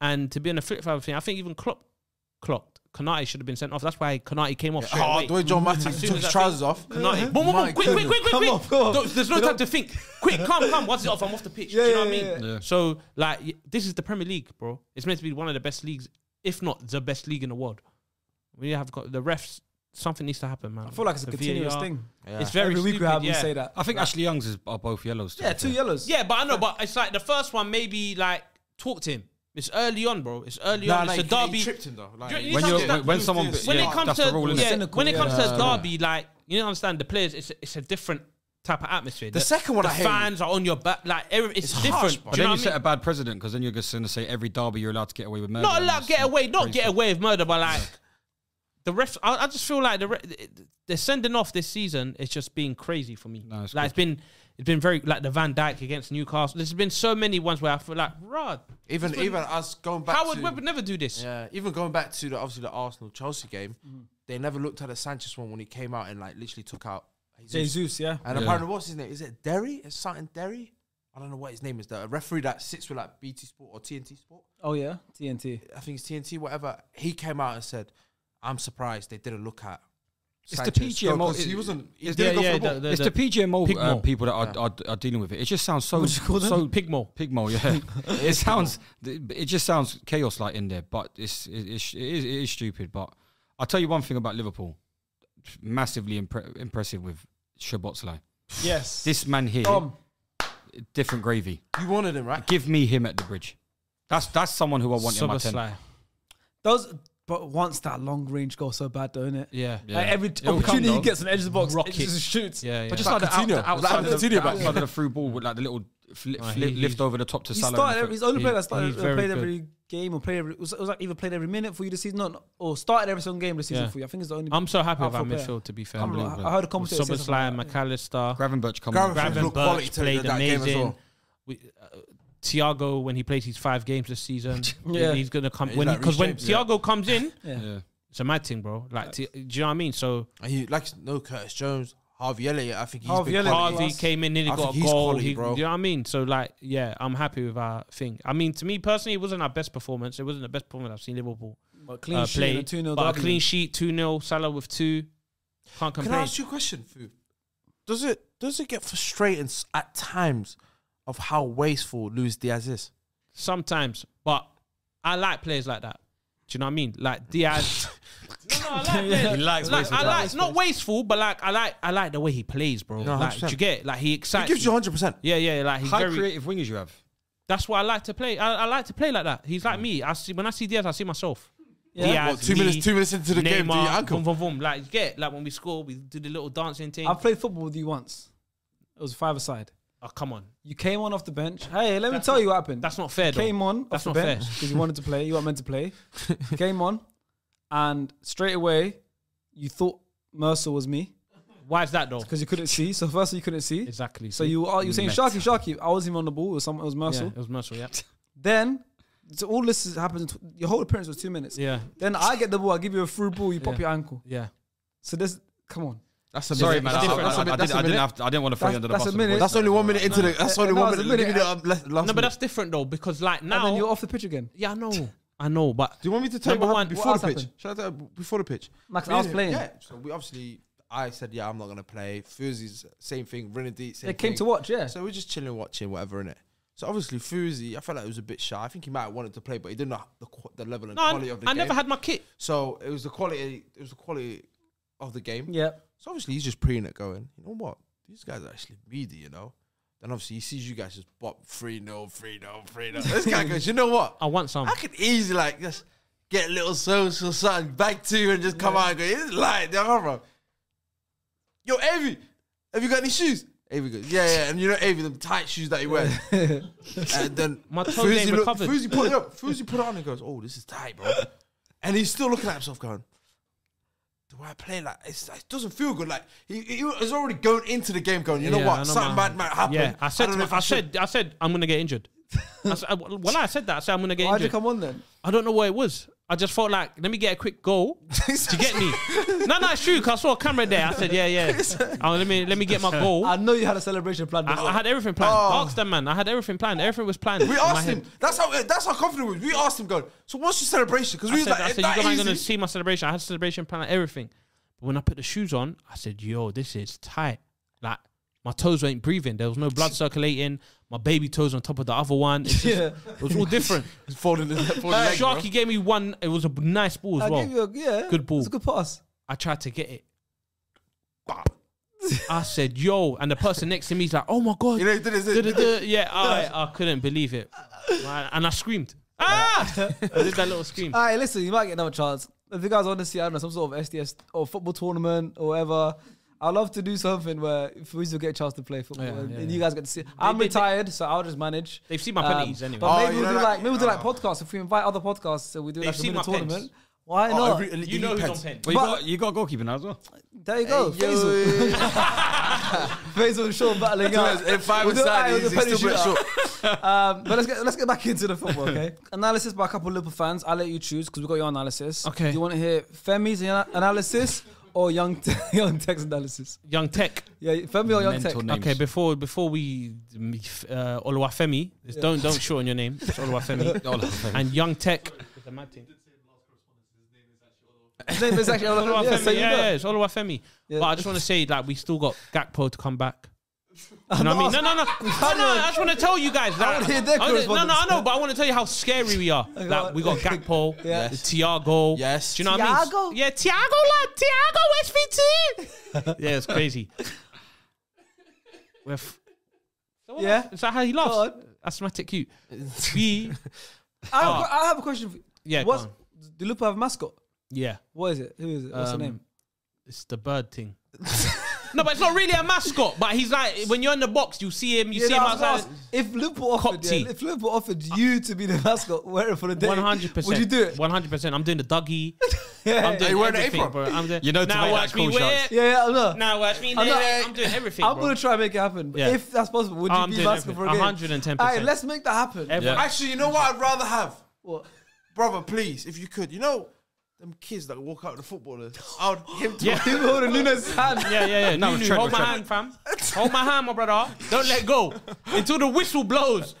And to be on the flip side of thing, I think even Klopp clocked. Konate should have been sent off. That's why Konate came off straight Oh, away. the way Joel Matip As soon took as his that trousers thing- off. Konate. Boom, boom, My boom. Quick, quick, quick, quick, Come quick. off, come off. Don't- There's no time to think. Quick, come, come. Once it's off, I'm off the pitch. Yeah, Do you know yeah, what I mean? yeah, yeah. So, like, y- this is the Premier League, bro. It's meant to be one of the best leagues, if not the best league in the world. We have got the refs. Something needs to happen, man. I feel like it's a The continuous VAR. thing. It's very Every week we stupid, have we yeah. say that. I think Ashley Young's is, are both yellows. to Yeah, be two fair. yellows. Yeah, but I know, but it's like the first one, maybe like talk to him. It's early on, bro. It's early Nah, on. nah, It's a he- he derby. tripped him though. Like, you- When you understand- when, when someone When when yeah, it comes that's to the rule, innit? yeah, Cynical, when it comes yeah. to derby, like you don't understand the players. It's a, it's a different type of atmosphere. The second one the I hate- fans are on your back. Like every, it's, It's different. harsh, Do bro. But you then know you what I set mean? a bad precedent because then you're just going to say every derby you're allowed to get away with murder. Not and allowed it's get away, not crazy get away with murder, but like the refs. I, I just feel like the re- they're sending off this season. It's just being crazy for me. No, it's like it's been it's been very like the Van Dijk against Newcastle. There's been so many ones where I feel like, rod. even It's been- even us going back. Howard to, Webb would never do this. Yeah, even going back to the obviously the Arsenal Chelsea game, they never looked at the Sanchez one when he came out and like literally took out Jesus. Jesus, yeah. And Yeah. apparently, what's his name? Is it Derry? It's something Derry. I don't know what his name is. The referee that sits with like BT Sport or TNT Sport. Oh yeah, TNT. I think it's TNT. Whatever. He came out and said, "I'm surprised they didn't look at." It's the Sanchez go, PGMO 'cause He wasn't. He it's didn't the- go yeah, for the ball. the- the- It's the PGMO uh, Pigmo. people that are, are, are dealing with it. It just sounds so What do you call them? so Pigmo. Pigmo, yeah. it sounds, it just sounds chaos like in there, but it's it is, it is, it is stupid. But I'll tell you one thing about Liverpool, massively impre- impressive with Szoboszlai. Yes. This man here, Tom. different gravy. You wanted him, right? Give me him at the bridge. That's that's someone who I want in my team. Szoboszlai. Those, but once that long range goes so bad, don't it? Yeah. Yeah. Like every It'll opportunity he gets on the edge of the box, Rocket. it just shoots. Yeah, yeah. But just Like like, the, out, Coutinho. the outside, Like of the, Coutinho the back. outside of the through ball with like the little fli- Oh, fli- he- lift over the top to He Salah. started. Every, he's the only He- player that started, he's uh, played good. every game or played every. Was, was like either played every minute for you this season, not or started every single game this season Yeah. for you. I think it's the only. I'm so happy with our Outfield player. midfield. To be fair, I'm- unbelievable. I heard a conversation. say something Szoboszlai. McAllister, Gravenberch come Gravenberch on. Gravenberch looked quality to played that game amazing. Well. Thiago when he plays his five games this season, Yeah. he's gonna come He's when like because when yeah. Thiago comes in, Yeah. Yeah. it's a mad thing, bro. Like, Thi- do you know what I mean? So And he like no Curtis Jones, Harvey Elliott. I think he's Harvey been Elliott. Harvey came in, nearly I got a goal. quality, he, bro. Do you know what I mean? So like, yeah, I'm happy with our thing. I mean, to me personally, it wasn't our best performance. It wasn't the best performance I've seen Liverpool But clean uh, sheet play. and a 2 0 but a clean sheet, two 0 Salah with two. Can't Can I complain. ask you a question, Fu? Does it does it get frustrating at times of how wasteful Luis Diaz is? Sometimes, but I like players like that. Do you know what I mean? Like Diaz. no, no, I like players. He likes like, wasteful I players. like not wasteful, but like I like I like the way he plays, bro. No, like 100%. do you get like he He excites. gives you hundred percent. yeah, yeah, like he's High very. creative wingers you have. That's what I like to play. I, I like to play like that. He's like me. I see when I see Diaz, I see myself. Yeah. Diaz, What, two me, minutes two minutes into the game, do your Neymar, ankle. boom, boom, boom. Like you get like when we score, we do the little dancing thing. I've played football with you once. It was five aside. Oh come on, You came on off the bench. Hey, let me tell not- you what happened. that's not fair. Though. came on That's off the not bench because you wanted to play. You weren't meant to play. Came on, and straight away you thought Mercer was me Why is that though? because you couldn't see. So first you couldn't see. Exactly. So you are you saying Met. Sharky Sharky? I was him on the ball. It was someone. It was yeah, Mercer. it was Mercer. Yeah, Then so all this is happening. tw- Your whole appearance was two minutes. yeah, Then I get the ball. I give you a through ball. You pop Yeah. your ankle. yeah. So this, come on. That's a Sorry, minute. man. That's I, different. I, That's a I. I, didn't, a I, didn't have to, I didn't want to throw you under the that's bus. a minute. That's only one minute into the. That's only No, one it's minute. Give me minute. the um, last- last No, but that's different though because like And now, then you're off the pitch again. yeah, I know, I know, but Do you want me to tell you what one, before what the pitch? happened? Should I tell you before the pitch? Max, I was and playing. Yeah. So we obviously, I said, yeah, I'm not gonna play. Fuzi's same thing. Renedy, same They came to watch. Yeah. So we're just chilling, watching, whatever, in it. So obviously, Fuzi, I felt like it was a bit shy. I think he might have wanted to play, but he didn't know the, the level and no, quality of the I game. I never had my kit. so it was the quality. It was the quality of the game. Yeah. So obviously, he's just preying it, going, you know what? These guys are actually meaty, you know. Then obviously he sees you guys just bop 3 0, 3 0, 3 0. This guy goes, you know what? I want some. I could easily like just get a little social something back to you and just come out and go, it's yeah, bro. Yo, Avi, have you got any shoes? Avi goes, yeah, yeah. And you know Avi, the tight shoes that he wears. and then My toes ain't look-. Fuzi put it up. Fuzi put it on and goes, oh, this is tight, bro. and he's still looking at himself going, do I play like, it's, it doesn't feel good. Like, he, he was already going into the game going, you know Yeah, I what, know, something bad might happen. Yeah, I said, don't to know my, if I said, I said, I'm gonna get injured. I said, when I said that, I said I'm gonna get Why'd you injured. come on then? I don't know what it was. I just felt like let me get a quick goal to get me. no, no, it's true. Cause I saw a camera there. I said, yeah, yeah. Oh, let me let me get my goal. I know you had a celebration planned. I. I had everything planned. Oh. Ask them, man. I had everything planned. Everything was planned. We in my asked head. him. That's how. That's how confident we was. We asked him, going. So what's your celebration? Because we I was said, like, I "Is said, that you guys easy?" gonna see my celebration. I had a celebration planned, and everything. But when I put the shoes on, I said, yo, this is tight. Like my toes weren't breathing. There was no blood circulating. My baby toes on top of the other one. It's just- Yeah. It was all different. He's folding his folding leg, bro. Sharky gave me one. It was a nice ball I as well. gave you a yeah. Good ball. It's a good pass. I tried to get it. I said, yo, and the person next to me is like, oh my God. You know, did he did- Da-da-da. Yeah, I, I couldn't believe it. Man, And I screamed. Ah! I did that little scream. All right, listen, you might get another chance. If you guys want to see, I don't know, some sort of SDS or football tournament or whatever, I'd love to do something where Fuzi will get a chance to play football Yeah, and, yeah, and you guys get to see. I'm they- retired, so I'll just manage. They've seen my Um, anyway. But Oh, maybe you we'll do that- like maybe we'll do like oh. podcasts. If we invite other podcasts, so we do They've like a seen mini my pens. tournament. Why Oh, not? every- you know who's pens. on pen. But you got you got a goalkeeper now as well. there you go. Yo, Faisal. Faisal and Sean battling out. In five We'll do- aside, he's do penalty still pretty short. Um, but let's get let's get back into the football, okay? analysis by a couple of Liverpool fans. I'll let you choose because we got your analysis. Okay. Do you want to hear Femi's analysis or Young Te- Young Tech's analysis? Young Tech. Yeah, Femi or Young Tech? Names. Okay, before before we uh, Oluwafemi, it's don't don't shorten your name. It's Oluwafemi. Oluwafemi. and Young Tech. is a mad thing. His name is actually Oluwafemi, yeah, yeah, so you yeah, it's Oluwafemi. Yeah. But I just want to say that we still got Gakpo to come back. You know what I mean? No, no, no, no, no. I just want to tell you guys that. wanna hear their I wanna- no, no, I know, but I want to tell you how scary we are. Okay, Like we got Gakpo, Yeah. the Thiago. Yes. Do you know what I Thiago? mean? Yeah, Tiago, lad, Tiago SVT. yeah, it's crazy. We're f- So what? Yeah. Is that how he Go laughs? on. Asthmatic cute. we, I have, Oh. I have a question for you. yeah, go What's on. do Liverpool have a mascot? yeah. What is it? Who is it? What's Um, the name? It's the bird thing. No, but it's not really a mascot. But he's like when you're in the box, you see him. You see him I was outside. ask, If Liverpool offered, Copty. yeah, if Liverpool offered you to be the mascot, wear it for the day, One hundred percent. Would you do it? One hundred percent. I'm doing the Dougie. Yeah, I'm doing you wearing an everything, apron? bro. I'm doing. You know to now make watch that me cool wear. shots. yeah, yeah, I know. Now watch me. I'm not- wear. I'm doing everything. I'm bro. gonna try and make it happen. Yeah. If that's possible, would you I'm be doing mascot for a game? 110%. Alright, let's make that happen. Every- Yeah. Actually, you know what I'd rather have? What? Brother, please, if you could. You know, them kids that walk out with the footballers. I would him to Yeah. People holding Nunez' hand. Yeah, yeah, yeah. No, Nunu, Trent, hold my Trent. hand, fam. Hold my hand, my brother. Don't let go until the whistle blows.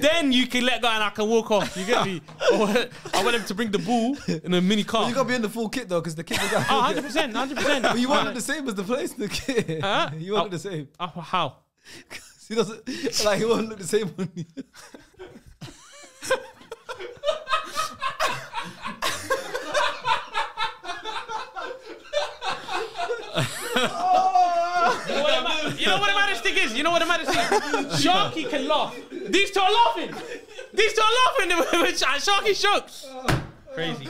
then you can let go and I can walk off. You get me? Or I want him to bring the ball in a mini car. You gotta be in the full kit though, because the kit. Oh, 100 percent, 100 percent. But you want it the same as the place, the kit. Huh? You want Oh. the same. Oh, how? He doesn't like he won't look the same on you. You know what the ma- you know what the maddest thing is? You know what the maddest thing is? Sharky can laugh. These two are laughing. These two are laughing when Sharky shooks. Crazy.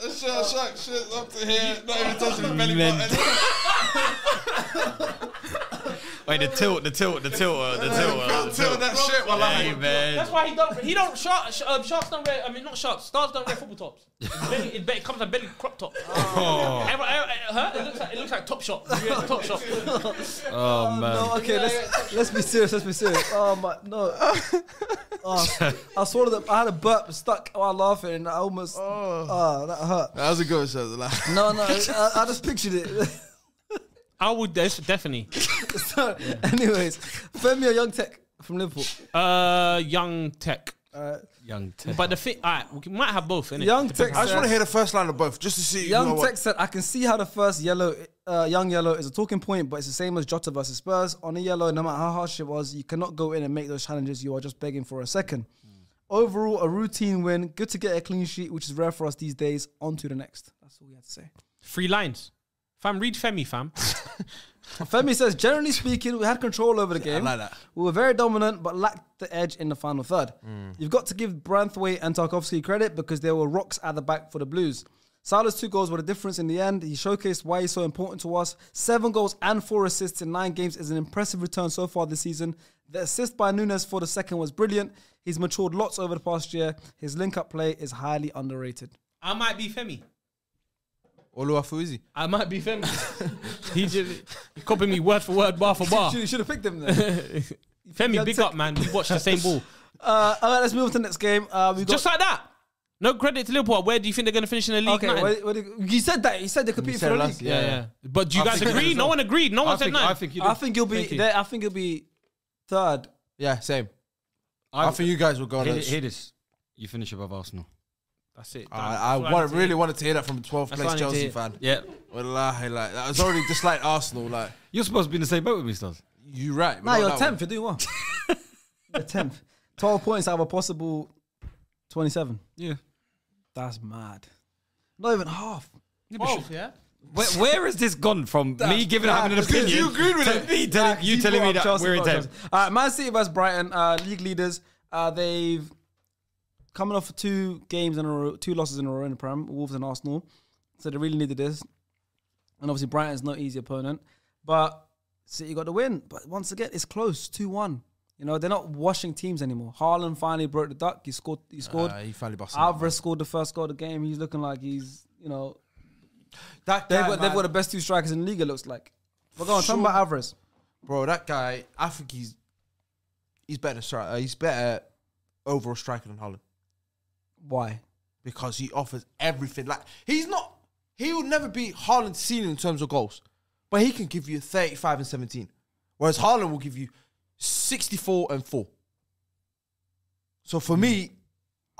Shut, shut, shit up to here. Not even touching his belly Men- button. Wait, the tilt, the tilt, the tilt, uh, the tilt. uh, the Tilt that shit while Hey, I. man. That's why he don't. He don't. Shark, sh- um, sharks don't wear. I mean, not sharks. Stars don't wear football tops. It's belly, it, be- it comes a belly crop top. Oh, Everyone- everyone- huh? It looks like it looks like Top Shot. You wear the Top Shot. oh man. No, okay, let's let's be serious. Let's be serious. Oh my no! Oh, I swallowed. The, I had a burp stuck while laughing, and I almost. Oh, that hurt. That was a good show. Like, No, no, I, I just pictured it. I would des- definitely. so, anyways, Femi or Young Tech from Liverpool. Uh, young tech. Uh, Young Tech. But the thing, alright, we might have both. Innit? Young Depends Tech I just want to hear the first line of both, just to see. who I Young want. Tech said, I can see how the first yellow, uh, young yellow is a talking point, but it's the same as Jota versus Spurs. On a yellow, no matter how harsh it was, you cannot go in and make those challenges. You are just begging for a second. Overall, a routine win. Good to get a clean sheet, which is rare for us these days. On to the next. That's all we had to say. Three lines. Fam, read Femi, fam. Femi says, generally speaking, we had control over the game. I game. like that. We were very dominant, but lacked the edge in the final third. Mm. You've got to give Branthwaite and Tarkowski credit because they were rocks at the back for the Blues. Salah's two goals were the difference in the end. He showcased why he's so important to us. Seven goals and four assists in nine games is an impressive return so far this season. The assist by Nunez for the second was brilliant. He's matured lots over the past year. His link-up play is highly underrated. I might be Femi. Oluwafuizi. I might be Femi. he just he copied me word for word, bar for bar. You should have picked him then. Femi, Yeah, big tick. up, man. We watched the same ball. uh, all right, let's move on to the next game. Uh, we got Just like that. No credit to Liverpool. Where do you think they're going to finish in the league? okay. Nine? What, what, you said that. You said they competed said for the league. yeah, Yeah. yeah. But do you I guys agree? No one agreed. No I one said think, nine. I think you. I think you'll be. You. there- I think you'll be third. Yeah, same. I, I think you guys will go on. hear, hear this. You finish above Arsenal. That's it. I, I That's want, what really wanted to hear that from a 12th That's place what I need to Chelsea hear. fan. Yeah. Wallahi, like, I was already disliked Arsenal. Like, You're supposed to be in the same boat with me, Stars. you right. but Nah, not you're that tenth. You're doing well. you're tenth. Twelve points out of a possible twenty-seven. Yeah. That's mad. Not even half. Both, yeah. Where, where has this gone from me giving having an because opinion? you agreed with to it. Me telling, you telling me that Chelsea, we're in tenth. Chelsea. All right, Man City versus Brighton, uh, league leaders. Uh, they've coming off two games in a row, two losses in a row in the Prem, Wolves and Arsenal. So they really needed this. And obviously Brighton's no easy opponent, but City got the win. But once again, it's close, two one. You know they're not washing teams anymore. Haaland finally broke the duck. He scored. He scored. Uh, he finally busted. Alvarez scored the first goal of the game. He's looking like he's, you know, That they've guy, got, they've got the best two strikers in the league. It looks like. But go on, Sure. about Alvarez. bro. That guy, I think he's he's better. Stri- uh, he's better overall striker than Haaland Why? because he offers everything. Like he's not. He will never be Haaland's ceiling in terms of goals, but he can give you 35 and 17, whereas Haaland will give you 64 and four. So for me,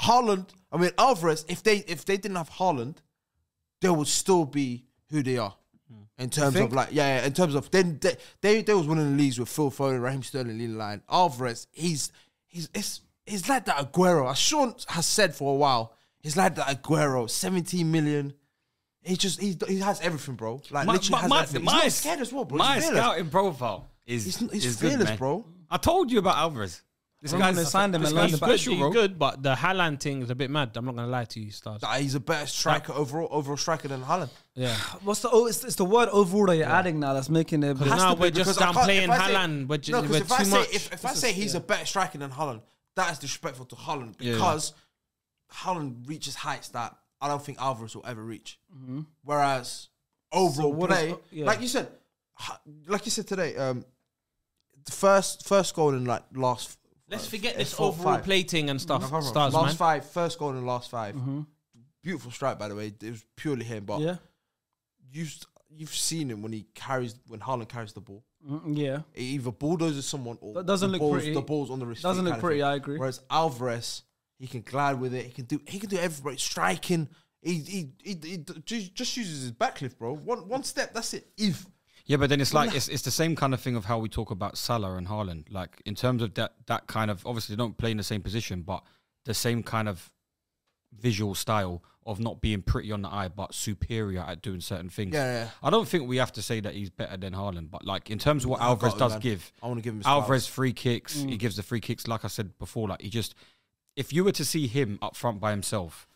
Haaland, I mean Alvarez, if they if they didn't have Haaland, they would still be who they are. Hmm. In terms of like, yeah, yeah, in terms of then they, they they was winning the leagues with Phil Foden, Raheem Sterling, leading line. Alvarez, he's he's it's he's like that Aguero. As Sean has said for a while, he's like that Aguero, 17 million. He just he, he has everything, bro. Like My, literally my, has my, everything. my, he's not scared as well, bro. My he's fearless. scouting profile is He's, he's is good, fearless, man. bro. I told you about Alvarez. This guy's when they signed him this and guy's landed special, He's bro. good, but the Haaland thing is a bit mad. I'm not gonna lie to you, stars. Nah, he's a better striker overall, overall striker than Haaland. Yeah, What's the? Oh, it's, it's the word overall that you're adding now that's making it. because now we're just because I downplaying if I say- Haaland. We're, ju- No, we're because if I too say much. if, if I say he's a better striker than Haaland, that is disrespectful to Haaland Yeah. because Haaland reaches heights that I don't think Alvarez will ever reach. Whereas overall what is- play, yeah. like you said, like you said today, um, the first first goal in like last. Let's uh, forget this four, overall five. plating and stuff. No. Stars, last man. five, first goal in last 5 Beautiful strike, by the way. It was purely him, but yeah, you've you've seen him when he carries when Haaland carries the ball. Mm, yeah. He either bulldozes someone or That doesn't look balls, pretty. The ball's on the wrist. Doesn't look pretty. I agree. Whereas Alvarez, he can glide with it. He can do. He can do everything. Striking. He he, he, he d- just uses his backlift, bro. One one step. That's it. If Yeah, but then it's like it's, it's the same kind of thing of how we talk about Salah and Haaland. Like in terms of that that kind of obviously they don't play in the same position, but the same kind of visual style of not being pretty on the eye but superior at doing certain things. Yeah, yeah. I don't think we have to say that he's better than Haaland, but like in terms of what I've Alvarez does man. give, I want to give him his Alvarez free kicks, Mm. he gives the free kicks. Like I said before, like he just if you were to see him up front by himself,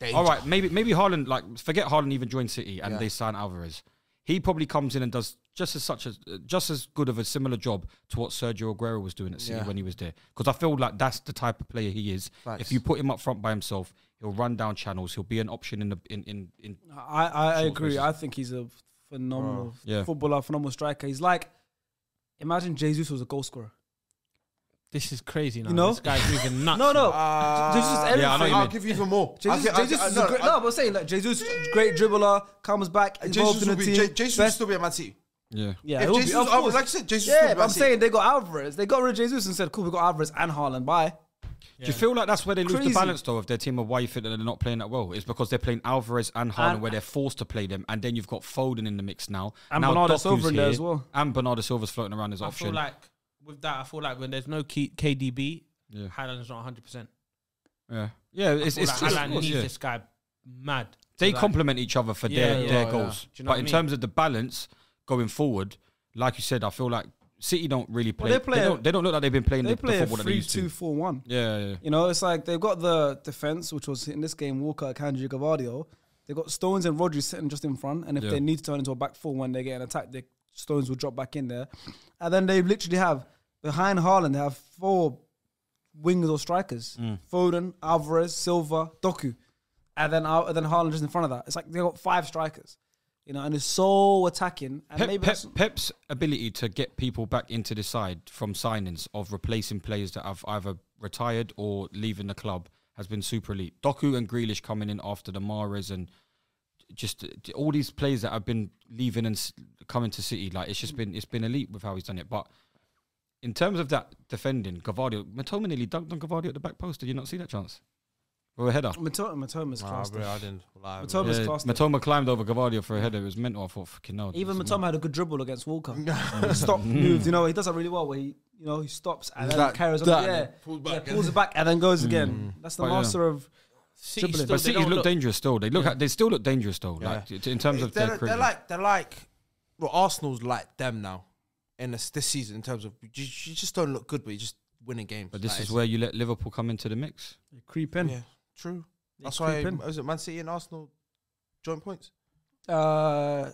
flowers. all right, maybe maybe Haaland like forget Haaland even joined City and Yeah. they sign Alvarez. He probably comes in and does just as such as just as good of a similar job to what Sergio Aguero was doing at City Yeah. when he was there. Because I feel like that's the type of player he is. Facts. If you put him up front by himself, he'll run down channels. He'll be an option in the in in, in I, I, I agree. spaces. I think he's a phenomenal Yeah. footballer, phenomenal striker. He's like, imagine Jesus was a goal scorer. This is crazy now. You know? this guy's moving nuts. No, no. Uh, Jesus is everything. Yeah, I know what you I'll mean. give you even more. Jesus, I'll Jesus I'll- is no, a great, I'll- no, but I'm saying like Jesus, great dribbler, comes back, involved Jesus in will the be. team. J- Jesus will still be at Man City. Yeah. yeah, If it will be, Jesus, of was- course. like I said, Jesus will still yeah, be but I'm City. saying they got Alvarez. They got rid of Jesus and said, "Cool, we got Alvarez and Haaland." Bye. Do you feel like that's where they lose Crazy. the balance though of their team of why you think that they're not playing that well? It's because they're playing Alvarez and Haaland And- where they're forced to play them, and then you've got Foden in the mix now. And now Bernardo Doku's Silva in there here, as well. and Bernardo Silva's floating around as I option. feel like with that, I feel like when there's no K- KDB, Yeah. Haaland's not 100. percent yeah, yeah, it's, it's, like it's, Haaland of course, needs yeah. this guy mad. they like- complement each other for Yeah, their, yeah, their yeah. goals. Do you know but what in I mean? terms of the balance going forward, like you said, I feel like City don't really play. they they, play a- don't, they don't look like they've been playing They the, the play a football that they used 2 to. 4 1. Yeah, yeah. You know, it's like they've got the defense, which was in this game Walker, Kanji, Gvardiol. They've got Stones and Rodri sitting just in front. And if Yeah. they need to turn into a back four when they get an attack, the Stones will drop back in there. And then they literally have, behind Haaland, they have four wingers or strikers Mm. Foden, Alvarez, Silva, Doku. And then, and then Haaland just in front of that. It's like they've got five strikers. You know, and it's so attacking. And Pep, maybe Pep, Pep's ability to get people back into the side from signings of replacing players that have either retired or leaving the club has been super elite. Doku and Grealish coming in after the Mahrez and just all these players that have been leaving and coming to City, like it's just been it's been elite with how he's done it. But in terms of that defending, Gvardiol, Mitoma nearly dunked on Gvardiol at the back post. Did you not see that chance? Or a header? Oh, Mitoma, Mitoma's Nah, class. bro, I didn't. lie, bro. Mitoma- Yeah, classed it. Mitoma climbed over Gvardiol for a header. It was mental. I thought, fucking no. Even this is Mitoma had a good dribble against Walker. he stopped, mm. moved. You know, he does that really well. Where he, you know, he stops and He's then like carries on. that, Yeah, and then pulls yeah, pulls it back and then goes mm. again. Mm. That's the But yeah. master of. City Dribbling. still, But they City don't look, look- dangerous still. They look, at, they still look dangerous though. Yeah. Like t- in terms of they're, their they're career. like they're like well Arsenal's like them now in this, this season in terms of you, you just don't look good but you're just winning games. But this Like, is it's- where you let Liverpool come into the mix. Creep in. yeah true. They That's creep why in. was it Man City and Arsenal joint points? Uh,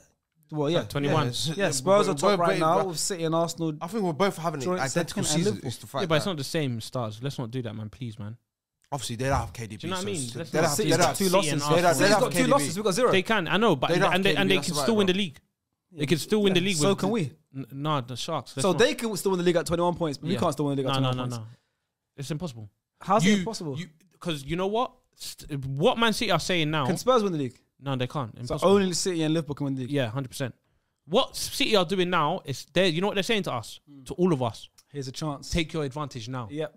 well, yeah, 21. it's- Yeah, Spurs but- are top but- right but- now but with City and Arsenal. I think we're both having Joint identical second seasons. Liverpool. It's the fact Yeah, but it's not the same stars. Let's not do that, man. Please, man. obviously they don't have KDB. Do you know what I mean? it's- They not don't have they City's got two losses. They don't- City's they don't got have two losses. We got zero. They can, I know, but They and, don't they, and they can still right, win the league. They can still win the league. So can we. N- Nah, the Sharks. So they can still win the league at 21 points, but we can't still win the league at no, 21 no, points. no. It's impossible. How's you, it impossible? Because you know what? St- what Man City are saying now? Can Spurs win the league? no, they can't. So Impossible. only City and Liverpool can win the league. yeah, hundred percent. What City are doing now is they. You know what they're saying to us, hmm. to all of us. Here's a chance. Take your advantage now. Yep.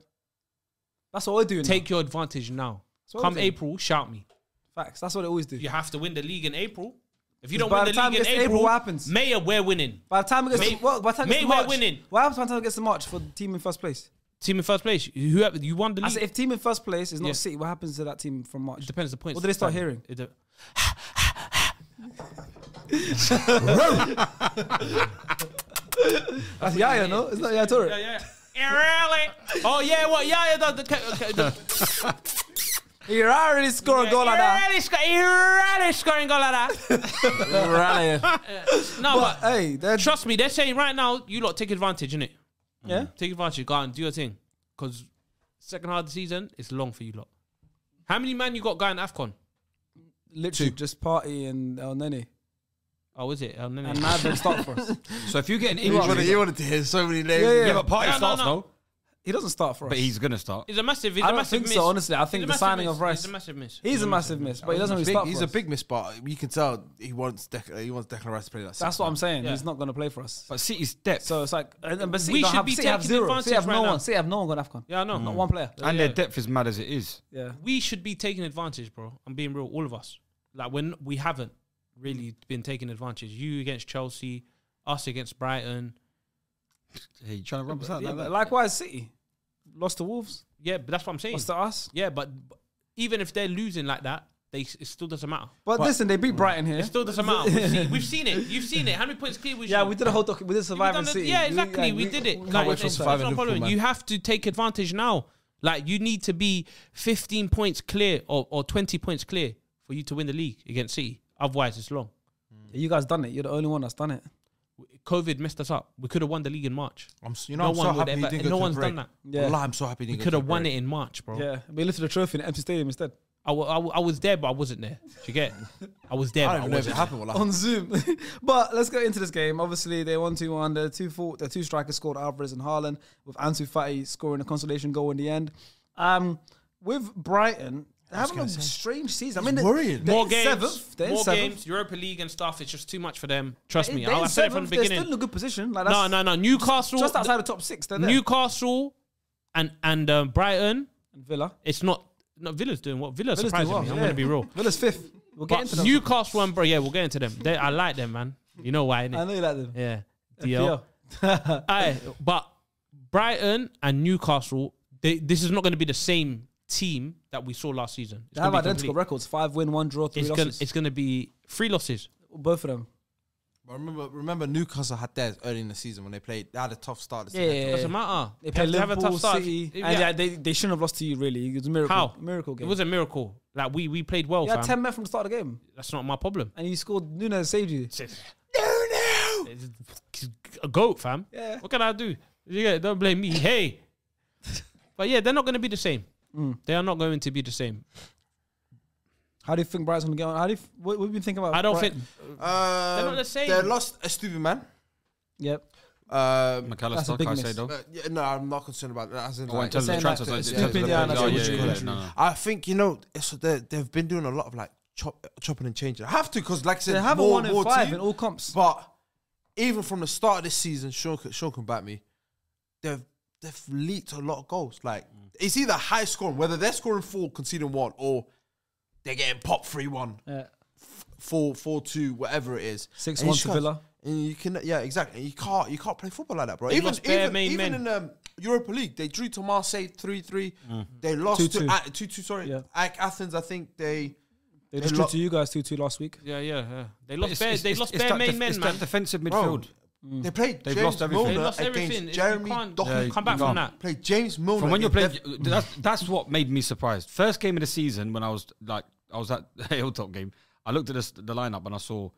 That's what we're doing. Take your advantage now. What Come. April, shout me. Facts. That's what they always do. You have to win the league in April. If you don't by win the, the time league in April, April, what happens? May we're winning. By the time it gets May- to, well, by the time it gets to we're March, winning. What happens by the time it gets to March for the team in first place? Team in first place. Whoever you won the I league. said, if team in first place is not Yeah. City, what happens to that team from March? it depends the points. What do they start hearing? it de- That's Yaya, no? It's not Yaya Toure. yeah, yeah. Really? Oh yeah, what? Yeah, yeah. The, the, the, He already scored a goal like that. Really, sco- he really scoring goal like that. No, But but hey, they're trust me, they're saying right now, you lot take advantage, innit? Yeah. Mm-hmm. Take advantage, go out and do your thing. Because second half of the season, it's long for you lot. How many man you got going AFCON? Literally just Partey and Elneny. Oh, is it? No, no. And now they start for us. So if you get an You wanted, you wanted to hear so many names. Yeah, yeah. yeah, but Partey No, no, starts no. though, He doesn't start for us. but he's gonna start. It's a massive. It's I a don't massive think miss. so, honestly. I think a the signing miss. of Rice. It's a massive miss. He's It's a massive miss, but he doesn't really Big- start he's for a us. big miss, but you can tell he wants Dec- he wants Declan Rice to play that. That's what I'm saying. Yeah. He's not going to play for us. But City's depth So it's like, and, and, but City We don't should have, be City have taking zero. advantage City have right no now. one. City have no one going AFCON. Yeah, I know. Not one player. and Yeah. their depth is mad as it is. Yeah. we should be taking advantage, bro. I'm being real, all of us. Like when we haven't really been taking advantage. You against Chelsea, us against Brighton. Hey, you trying to rub us out Yeah, like but that? likewise, City lost to Wolves. Yeah, but that's what I'm saying. Lost to us. Yeah, but but even if they're losing like that, they it still doesn't matter. But, listen, they beat Brighton here. It still doesn't matter. We've seen, we've seen it. You've seen it. How many points clear was yeah, you? we did a whole doc. We did We've surviving done the- City. Yeah, We- exactly. yeah, we, did it. can't Like, wait for surviving Liverpool, You have to take advantage now. Like you need to be 15 points clear or, or 20 points clear for you to win the league against City. Otherwise, it's long. You guys done it. You're the only one that's done it. COVID messed us up. We could have won the league in March. I'm, s- you know, No I'm so one would happy he ever- didn't go no to one's break. done that. Yeah. Wallah, I'm so happy he We didn't could to have won break. it in March, bro. Yeah, we lifted the trophy in an empty stadium instead I, wa- I, wa- I was there, but I wasn't there. Do you get? I was there, I don't I even know if it wasn't. happened. Wallah. on Zoom. but let's get into this game. Obviously, they won two one. The two, four, the two strikers scored Alvarez and Haaland, with Ansu Fati scoring a consolation goal in the end. Um, with Brighton, they're having a say. strange season. I mean, It's they're- worrying. they're More games, seventh. They're more seventh. games, Europa League and stuff. It's just too much for them. Trust They're me. I, I said it from seventh. the They're beginning. still in a good position. Like No, that's no, no. Newcastle, just outside the top six. They're there. Newcastle, and and um, Brighton. And Villa. It's not. No, Villa's doing what? Villa's, Villa's surprising doing me. well, I'm yeah. gonna be real. Villa's fifth. We'll get But into them. Newcastle and bro, yeah, we'll get into them. They, I like them, man. You know why? I know you like them. Yeah. FPL. DL. Aye, but Brighton and Newcastle, they, this is not going to be the same team that we saw last season. It's They have gonna be identical complete. records: five win, one draw, three It's gonna losses. it's gonna be three losses. Both of them. But remember, remember Newcastle had theirs early in the season when they played. They had a tough start. This Yeah, season. yeah, yeah. Doesn't matter. They You played have to have a tough start. City, Yeah. and yeah, they, they shouldn't have lost to you. Really, it was a miracle. How? Miracle game. It was a miracle. Like we we played well, you had ten men from the start of the game, That's not my problem. and you scored. Nunez saved you. No, no. A goat, fam. Yeah. What can I do? Yeah, don't blame me. Hey. but yeah, they're not going to be the same. Mm. They are not going to be the same. How do you think Brighton's gonna get on? How do you? f- What, what have you been thinking about? I don't Brighton? think Um, not the same. They lost a stupid man. Yep. Um, That's a Mac Allister, big can I miss. say though? uh, yeah, no, I'm not concerned about that. As in, Oh, in like, terms of saying transfers, that like, it's in terms of stupid, the- yeah, that's what yeah, you yeah, call yeah, it. no, no. I think you know it's, they, they've been doing a lot of like chop, chopping and changing. I have to because, like I said, They haven't more, won in more five team, in all comps. But even from the start of this season, Sean, can- Sean can back me. They've they've leaked a lot of goals. Like it's either high scoring, whether they're scoring four, conceding one, or they're getting pop three one, Yeah. four four two, whatever it is. Six And one just to Villa. And you can, yeah, exactly. You can't, you can't play football like that, bro. They even even, main even men. in um, Europa League, they drew to Marseille three three. They lost 2-2. to uh, two two. Sorry, Yeah. Ak- Athens. I think they. They They just drew to you guys two two last week. Yeah, yeah, yeah. They lost it's- bare, it's- they it's- lost it's bare that main def- men, it's man. that defensive Bro, midfield. They played They've James lost everything. Milner They lost against everything. You Jeremy can't Doku. Yeah, come back from can't. that. Played James Milner. From when you against played, Dev- that's that's what made me surprised. First game of the season when I was like, I was at the Hilltop game. I looked at this, the lineup and I saw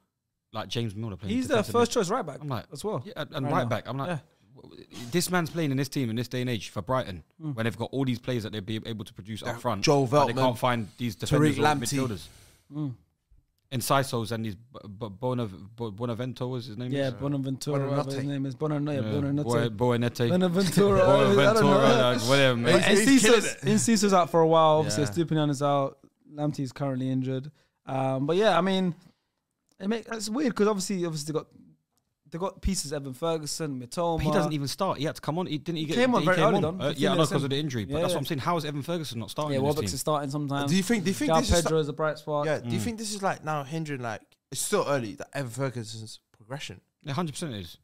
like James Milner playing. He's the defensive first choice right back I'm like, as well. Yeah, and- and Right right, now. back. I'm like, Yeah. w- this man's playing in this team in this day and age for Brighton Hmm. when they've got all these players that they'd be able to produce up front. Joel but they Veltman, can't find these defenders Tariq or Lamptey. midfielders. Encisos and these B- B- Bonav- Bonavento was his name. Yeah, is? Bonaventura, whatever his name is. Bonan- yeah, Yeah, Bonanotte. Boy- Boanete. Bonaventura. Bonaventura, like, whatever, man. And He's killing Enciso's- Enciso's out for a while. Obviously, Yeah. Estupinan is out. Lamptey is currently injured. Um, but yeah, I mean, it make, it's weird because obviously, obviously they got they got pieces. Evan Ferguson, Mitoma. But he doesn't even start. He had to come on. He didn't. He, get, came on he very came early on. on, Uh, yeah, I know minutes because of the injury. But Yeah, that's yeah. what I'm saying. How is Evan Ferguson not starting? Yeah, in this Welbeck's team? is starting sometimes. Do you think? Do you think João this is? Pedro is a bright spot. Yeah. Do you Mm. think this is like now hindering? Like it's still early. That Evan Ferguson's progression Yeah, hundred percent is.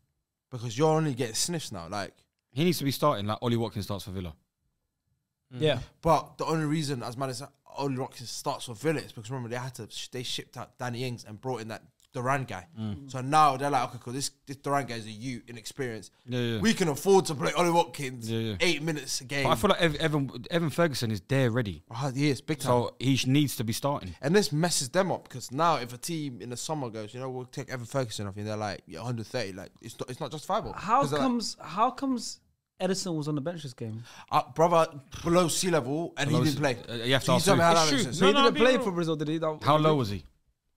because you're only getting sniffs now. Like, He needs to be starting like Ollie Watkins starts for Villa. Yeah, but the only reason, as man as Ollie Watkins starts for Villa is because remember they had to they shipped out Danny Ings and brought in that Duran guy. So now they're like, okay, cool. This this Duran guy is a you inexperienced. Yeah, yeah. We can afford to play Ollie Watkins Yeah, yeah. eight minutes a game. But I feel like Evan Evan Ferguson is there ready, Oh, he is big time. so he needs to be starting. and this messes them up because now if a team in the summer goes, you know, we'll take Evan Ferguson off, and they're like, yeah, 130, like it's not, it's not justifiable. how 'Cause they're like, comes how comes Ederson was on the bench this game? uh, brother below sea level, and Below he didn't play. uh, you have to So you ask tell me who. how It's that true. makes sense. So he No, no, didn't be play real. for Brazil, did he? That- How low was he?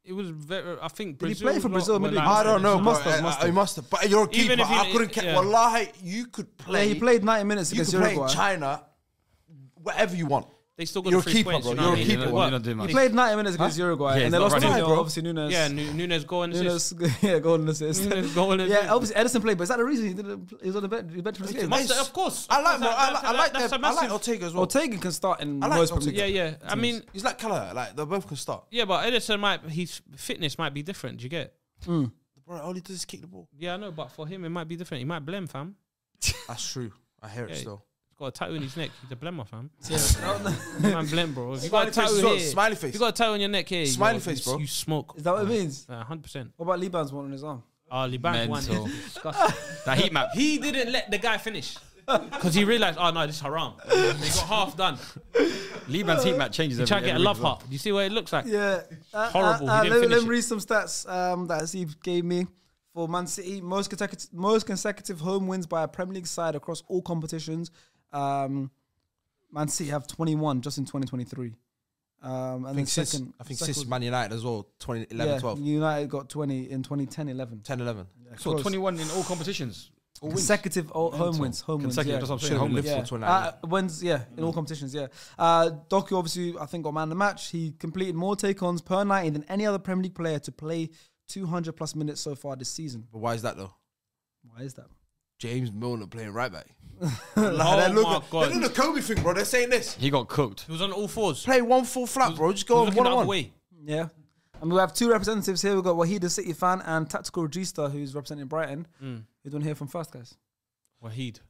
It was very. I think Did he Brazil play for Brazil were maybe? like- I don't know, He must have, must I- He must have. But you're a keeper. Even if you- I couldn't. Ca- yeah. Wallahi, you could Yeah, play. he played 90 minutes You against could play Uruguay. China, whatever you want. They still got You're the a three keeper, points, bro. you know You're what a I mean? keeper, You're What? not doing He played 90 minutes against Uruguay, Yeah, and they lost not 2 running. obviously Nunez. Yeah, Nu- Nunez goal and assist. Nunez, yeah, golden assist. Nunez goal and yeah, obviously Ederson played, but is that the reason he didn't? He was on the bench. He bench for this game. Must- of course. I Of like. course, I like. I that- like. that's them- a I like massive- Ortega as well. Ortega can start in I like most Ortega. Premier Yeah, yeah. I mean, He's like Kelleher. Like they both can start. yeah, but Ederson might his fitness might be different. Do you get? Mm. Bro, all he does is kick the ball. Yeah, I know, but for him it might be different. He might blem, fam. That's true. I hear it Yeah. still. He's got a tattoo on his neck. He's a blemmer, fam. Yeah. man, blem, bro. If you got a face tattoo as well. here, Smiley if face. you got a tattoo on your neck here, Smiley you- face, bro. You smoke. Is that what it means? hundred percent. What about Liban's one on his arm? Oh, Liban's one Mental. is disgusting. That heat map. he didn't let the guy finish because he realized, oh no, this is haram. he got half done. Liban's heat map changes. He every, tried to get a every love week as well. heart. Do you see what it looks like? Yeah, uh, Horrible. Uh, He uh, didn't let, finish let me it. read some stats um, that Steve gave me for Man City. Most consecutive, most consecutive home wins by a Premier League side across all competitions. Um, Man City have 21 just in 2023. Um, and I think since second, I think second since Man United as well. 2011, yeah, 12, United got 20 in 2010, 11. 10, 11. So Close. 21 in all competitions. All wins. Consecutive o- home Mental. wins, home wins. Consecutive, Yeah. that's what I'm saying, Should've home wins. Yeah, for 2019. uh, wins. Yeah, in all competitions. Yeah, uh, Doku obviously I think got man of the match. He completed more take-ons per night than any other Premier League player to play 200 plus minutes so far this season. But why is that though? Why is that? James Milner playing right back. Oh they look my God. They look at Kobe thing, bro. They're saying this. He got cooked. He was on all fours. Play one full flat, bro. Just go on looking one the on other one. way. Yeah. And we have two representatives here. We've got Wahid, a City fan, and Tactical Regista, who's representing Brighton. Mm. Who's one here from first, guys? Wahid.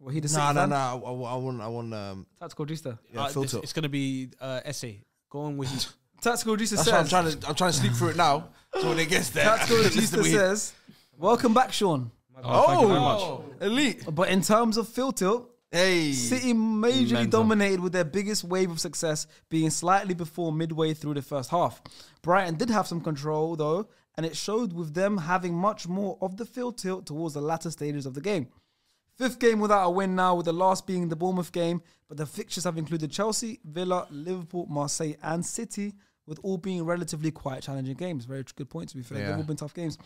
Well, he the No, City no, fan? no. I, I, I want, I want. Um, Tactical Regista. yeah, Uh, Phil this- Tilt. it's gonna be uh, essay. Go on with you. Tactical Regista That's why I'm says. trying to. I'm trying to sleep through it now. So when it gets there, Tactical listen Regista to me. says, "Welcome back, Sean." Oh, thank you very much. Oh, elite. But in terms of field tilt, Hey, City majorly Mental. dominated with their biggest wave of success being slightly before midway through the first half. Brighton did have some control though, and it showed with them having much more of the field tilt towards the latter stages of the game. Fifth game without a win now, with the last being the Bournemouth game, but the fixtures have included Chelsea, Villa, Liverpool, Marseille, and City, with all being relatively quite challenging games. Very good point to be fair. They've all been tough games.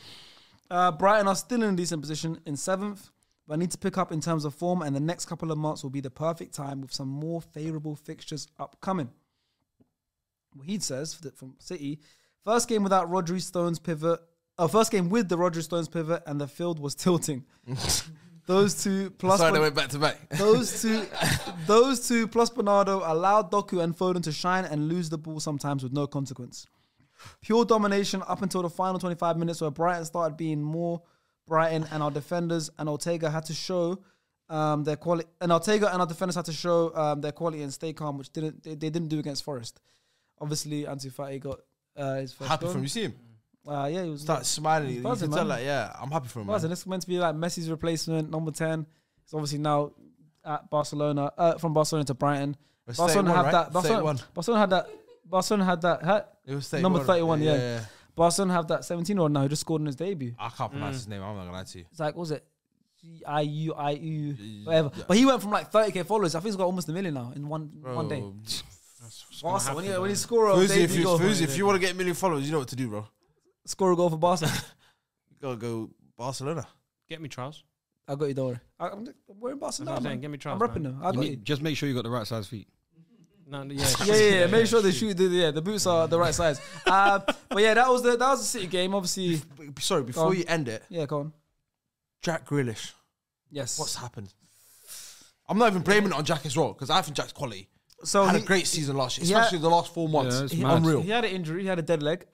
Uh, Brighton are still in a decent position in seventh, but need to pick up in terms of form, and the next couple of months will be the perfect time with some more favourable fixtures upcoming. Wahid says from City, first game without Rodri Stones pivot, uh, first game with the Rodri Stones pivot, and the field was tilting. Those two plus sorry, they went back to back. those two, those two plus Bernardo allowed Doku and Foden to shine and lose the ball sometimes with no consequence. Pure domination up until the final 25 minutes, where Brighton started being more Brighton, and our defenders and Ortega had to show um, their quality. And Ortega and our defenders had to show um, their quality and stay calm, which didn't they, they didn't do against Forest. Obviously, Ansu Fati got uh, his first Happy goal. for. You see him Uh, yeah, he was start smiling. You buzzing, can tell, like, yeah, I'm happy for him. Buzzing. Man. It's meant to be like Messi's replacement, number 10. It's obviously now at Barcelona, uh, from Barcelona to Brighton. Barcelona 31, had right? that. Barcelona, 31. Barcelona had that. Barcelona had that. Had, It was Number 31, yeah. yeah. Barcelona have that 17 year old now who just scored in his debut. I can't pronounce mm. his name. I'm not gonna lie to you. It's like, what was it? G I U I U, whatever. But he went from like 30k followers. I think he's got almost a million now in one one day. Bro, Barca, when you when you score a Fuzi, debut if you, goal, Fuzi, if you want to get a million followers, you know what to do, bro. score a goal for Barca, You gotta go Barcelona. Get me Charles. I got you. Don't worry. I, I'm, we're in That's what Barcelona. I'm saying. man. Get me trials, I'm Charles. repping man. them. I You got need- you. just make sure you got the right size feet. No, yeah, yeah, yeah, yeah. Make sure the shoe, the, yeah, the boots are the right size. Uh, but yeah, that was the that was the City game. Obviously, Sorry, before on. you end it, yeah, go on. Jack Grealish. Yes. What's happened? I'm not even blaming it on Jack as well because I think Jack's quality. so had he, a great season last year, he had- especially the last four months. Yeah, he. Unreal. he had an injury. He had a dead leg,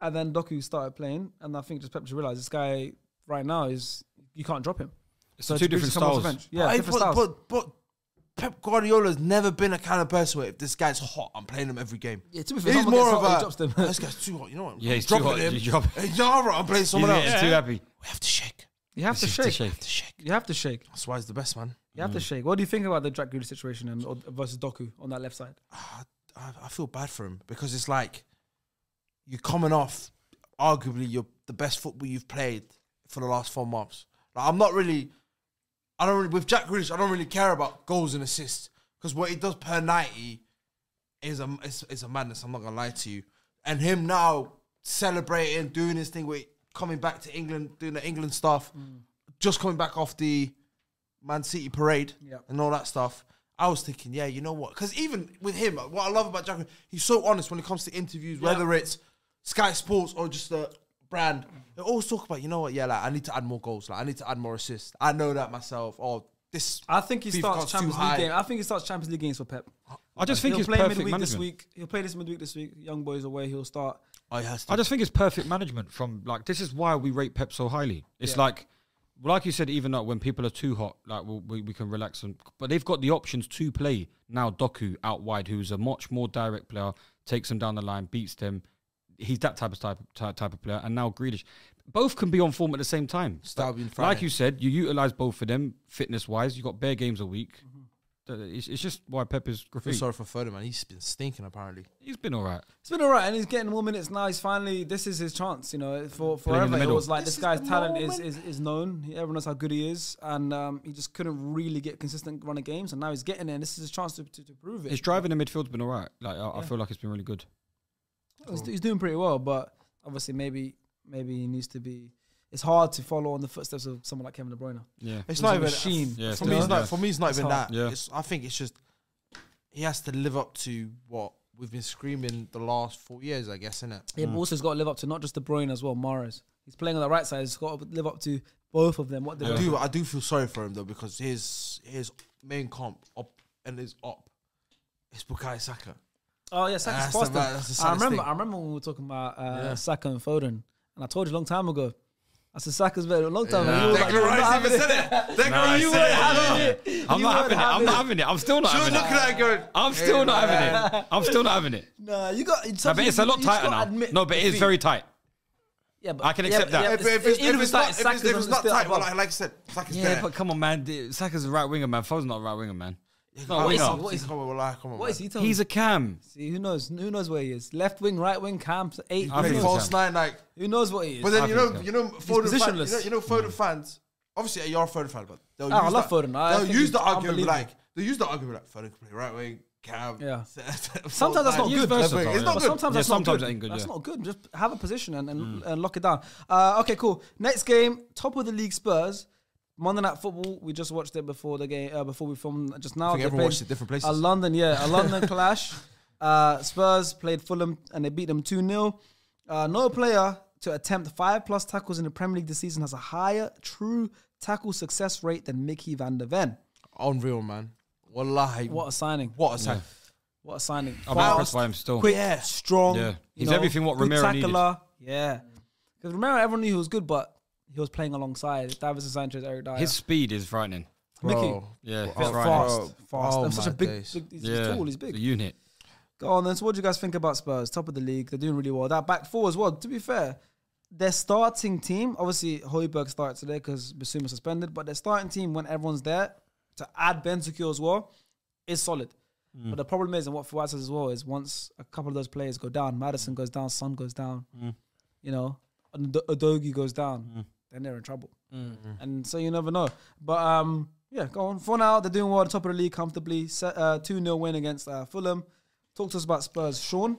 and then Doku started playing, and I think just Pep just realized this guy right now is you can't drop him. It's So two different come off the styles. Yeah, But- different but, styles. but, but Pep Guardiola's never been a kind of person where if this guy's hot, I'm playing him every game. yeah, to be fair, He's more of hot, he a drops them. Oh, this guy's too hot. You know what? Yeah, I'm he's too dropping hot. Him. You drop- Hey, no, all right, I'm playing someone He's- else. he's too happy. We have to shake. You have to shake. to shake. We have to shake. You have to shake. That's why he's the best man. You have to mm. shake. What do you think about the Jack Grealish situation and or, versus Doku on that left side? Ah, I, I feel bad for him because it's like you're coming off arguably you're the best football you've played for the last four months. Like, I'm not really, I don't really with Jack Grealish. I don't really care about goals and assists because what he does per ninety is a is, is a madness. I'm not gonna lie to you. And him now celebrating, doing his thing with coming back to England, doing the England stuff, mm. just coming back off the Man City parade Yeah. and all that stuff. I was thinking, yeah, you know what? Because even with him, what I love about Jack, he's so honest when it comes to interviews, whether it's Sky Sports or just the brand. They always talk about, you know what? Yeah, like I need to add more goals. Like I need to add more assists. I know that myself. Or this. I think he FIFA starts Champions. League game. I think he starts Champions League games for Pep. I just think he'll it's play perfect midweek this week. He'll play this midweek this week. Young boys away. He'll start. Oh, he has to. I just think it's perfect management from like this is why we rate Pep so highly. It's Yeah. like like you said, even though when people are too hot, like we'll, we we can relax them. but they've got the options to play now. Doku out wide, who's a much more direct player, takes them down the line, beats them. He's that type of type type, type of player, and now Grealish. Both can be on form at the same time. Like you said, you utilize both of them fitness wise. You got bare games a week. Th- It's, it's just why Pep is I feel great. sorry for Foden, man. He's been stinking apparently. He's been all right. It's been alright, and he's getting more minutes now. He's finally. This is his chance. You know, for Playing forever it was like This this, guy's talent is, moment. is is known. Everyone knows how good he is, and um, he just couldn't really get consistent run of games. And now he's getting there. And this is his chance to, to, to prove it. His driving in midfield's been all right. Like I, I feel like it's been really good. He's, he's doing pretty well, but obviously maybe maybe he needs to be. It's hard to follow on the footsteps of someone like Kevin De Bruyne. Yeah. It's not a even machine. Yeah, for me. It's not Yeah. for me. It's not It's even hard. that. Yeah. It's, I think it's just he has to live up to what we've been screaming the last four years. I guess, innit? Yeah, but mm. also he's got to live up to not just De Bruyne as well, Mahrez. He's playing on the right side. He's got to live up to both of them. What they I Yeah. do. I do feel sorry for him though because his his main comp up and his up is Bukayo Saka. Oh yeah, Saka's That's the faster. bad- that's the I saddest remember. thing. I remember when we were talking about uh, Yeah. Saka and Foden, and I told you a long time ago. I said Saka's better a long time Yeah. ago. You were like, Declan I'm Rice not even having said it. it. Declan Nah, Rice You said weren't it. having it. I'm You not weren't having it. I'm not having it. I'm still not She was having looking it. at it going. I'm still not having it. I'm still not having it. Nah, you got. No, but it's a lot tighter now. No, but it is very tight. Yeah, but I can accept that. If, if, it's, even if it's not, tight, if it's, Saka's if it's on- not still tight, well, above. like, like I said, Saka's Yeah, there. but come on, man. D- Saka's a right winger, man. Foden's not a right winger, man. He's a What is winger. he? What is he? Come on, well, like, come on, What he? Tell me. He's a cam. See, who knows? Who knows where he is? Left wing, right wing, camp, eight. I Who think Play he's knows? false nine, like. Who knows what he is? But then I you know, you know, Foden fans, you know, you know, Foden fans. Obviously, you're a Foden fan, but they'll Oh, I use love that, Foden. I They'll use the argument like they use the argument like Foden can play right wing, cam. Yeah. Sometimes that's not nine. good. versatile, It's yeah. not good. sometimes Yeah, that's not good. it good, That's yeah. not good. Just have a position and, and, and lock it down. Uh, okay, cool. Next game, top of the league Spurs. Monday Night Football. We just watched it before the game. Uh, before we filmed just now. I think They everyone watched it different places. A London, yeah, a London clash. Uh, Spurs played Fulham and they beat them two 0 uh, No player to attempt five plus tackles in the Premier League this season has a higher true tackle success rate than Mickey Van der Ven. Unreal, man. Wallahi. What a signing! What a sign. What a signing! I'm Fast, impressed by him still. quick, Yeah. strong. Yeah. you He's everything what good Romero needed. Yeah, because Romero, everyone knew he was good, but he was playing alongside Davis Sanchez, Eric Dier. His speed is frightening. Mickey, Bro. Yeah, Fit, he's fast, frightening. fast. Oh and such a my big, days. big he's, Yeah, tall, he's big. The unit. Go on then. So what do you guys think about Spurs? Top of the league. They're doing really well. That back four as well. To be fair, their starting team, obviously Hojbjerg started today because Bissouma suspended, but their starting team when everyone's there to add Benzema as well is solid. Mm. But the problem is, and what Fuad says as well, is once a couple of those players go down, Maddison goes down, Son goes down, Mm. you know, and D- Udogie goes down, Mm. Then they're in trouble. And so you never know. But um, yeah, go on. For now, they're doing well at the top of the league comfortably. Set, uh, 2 0 win against uh, Fulham. Talk to us about Spurs. Sean?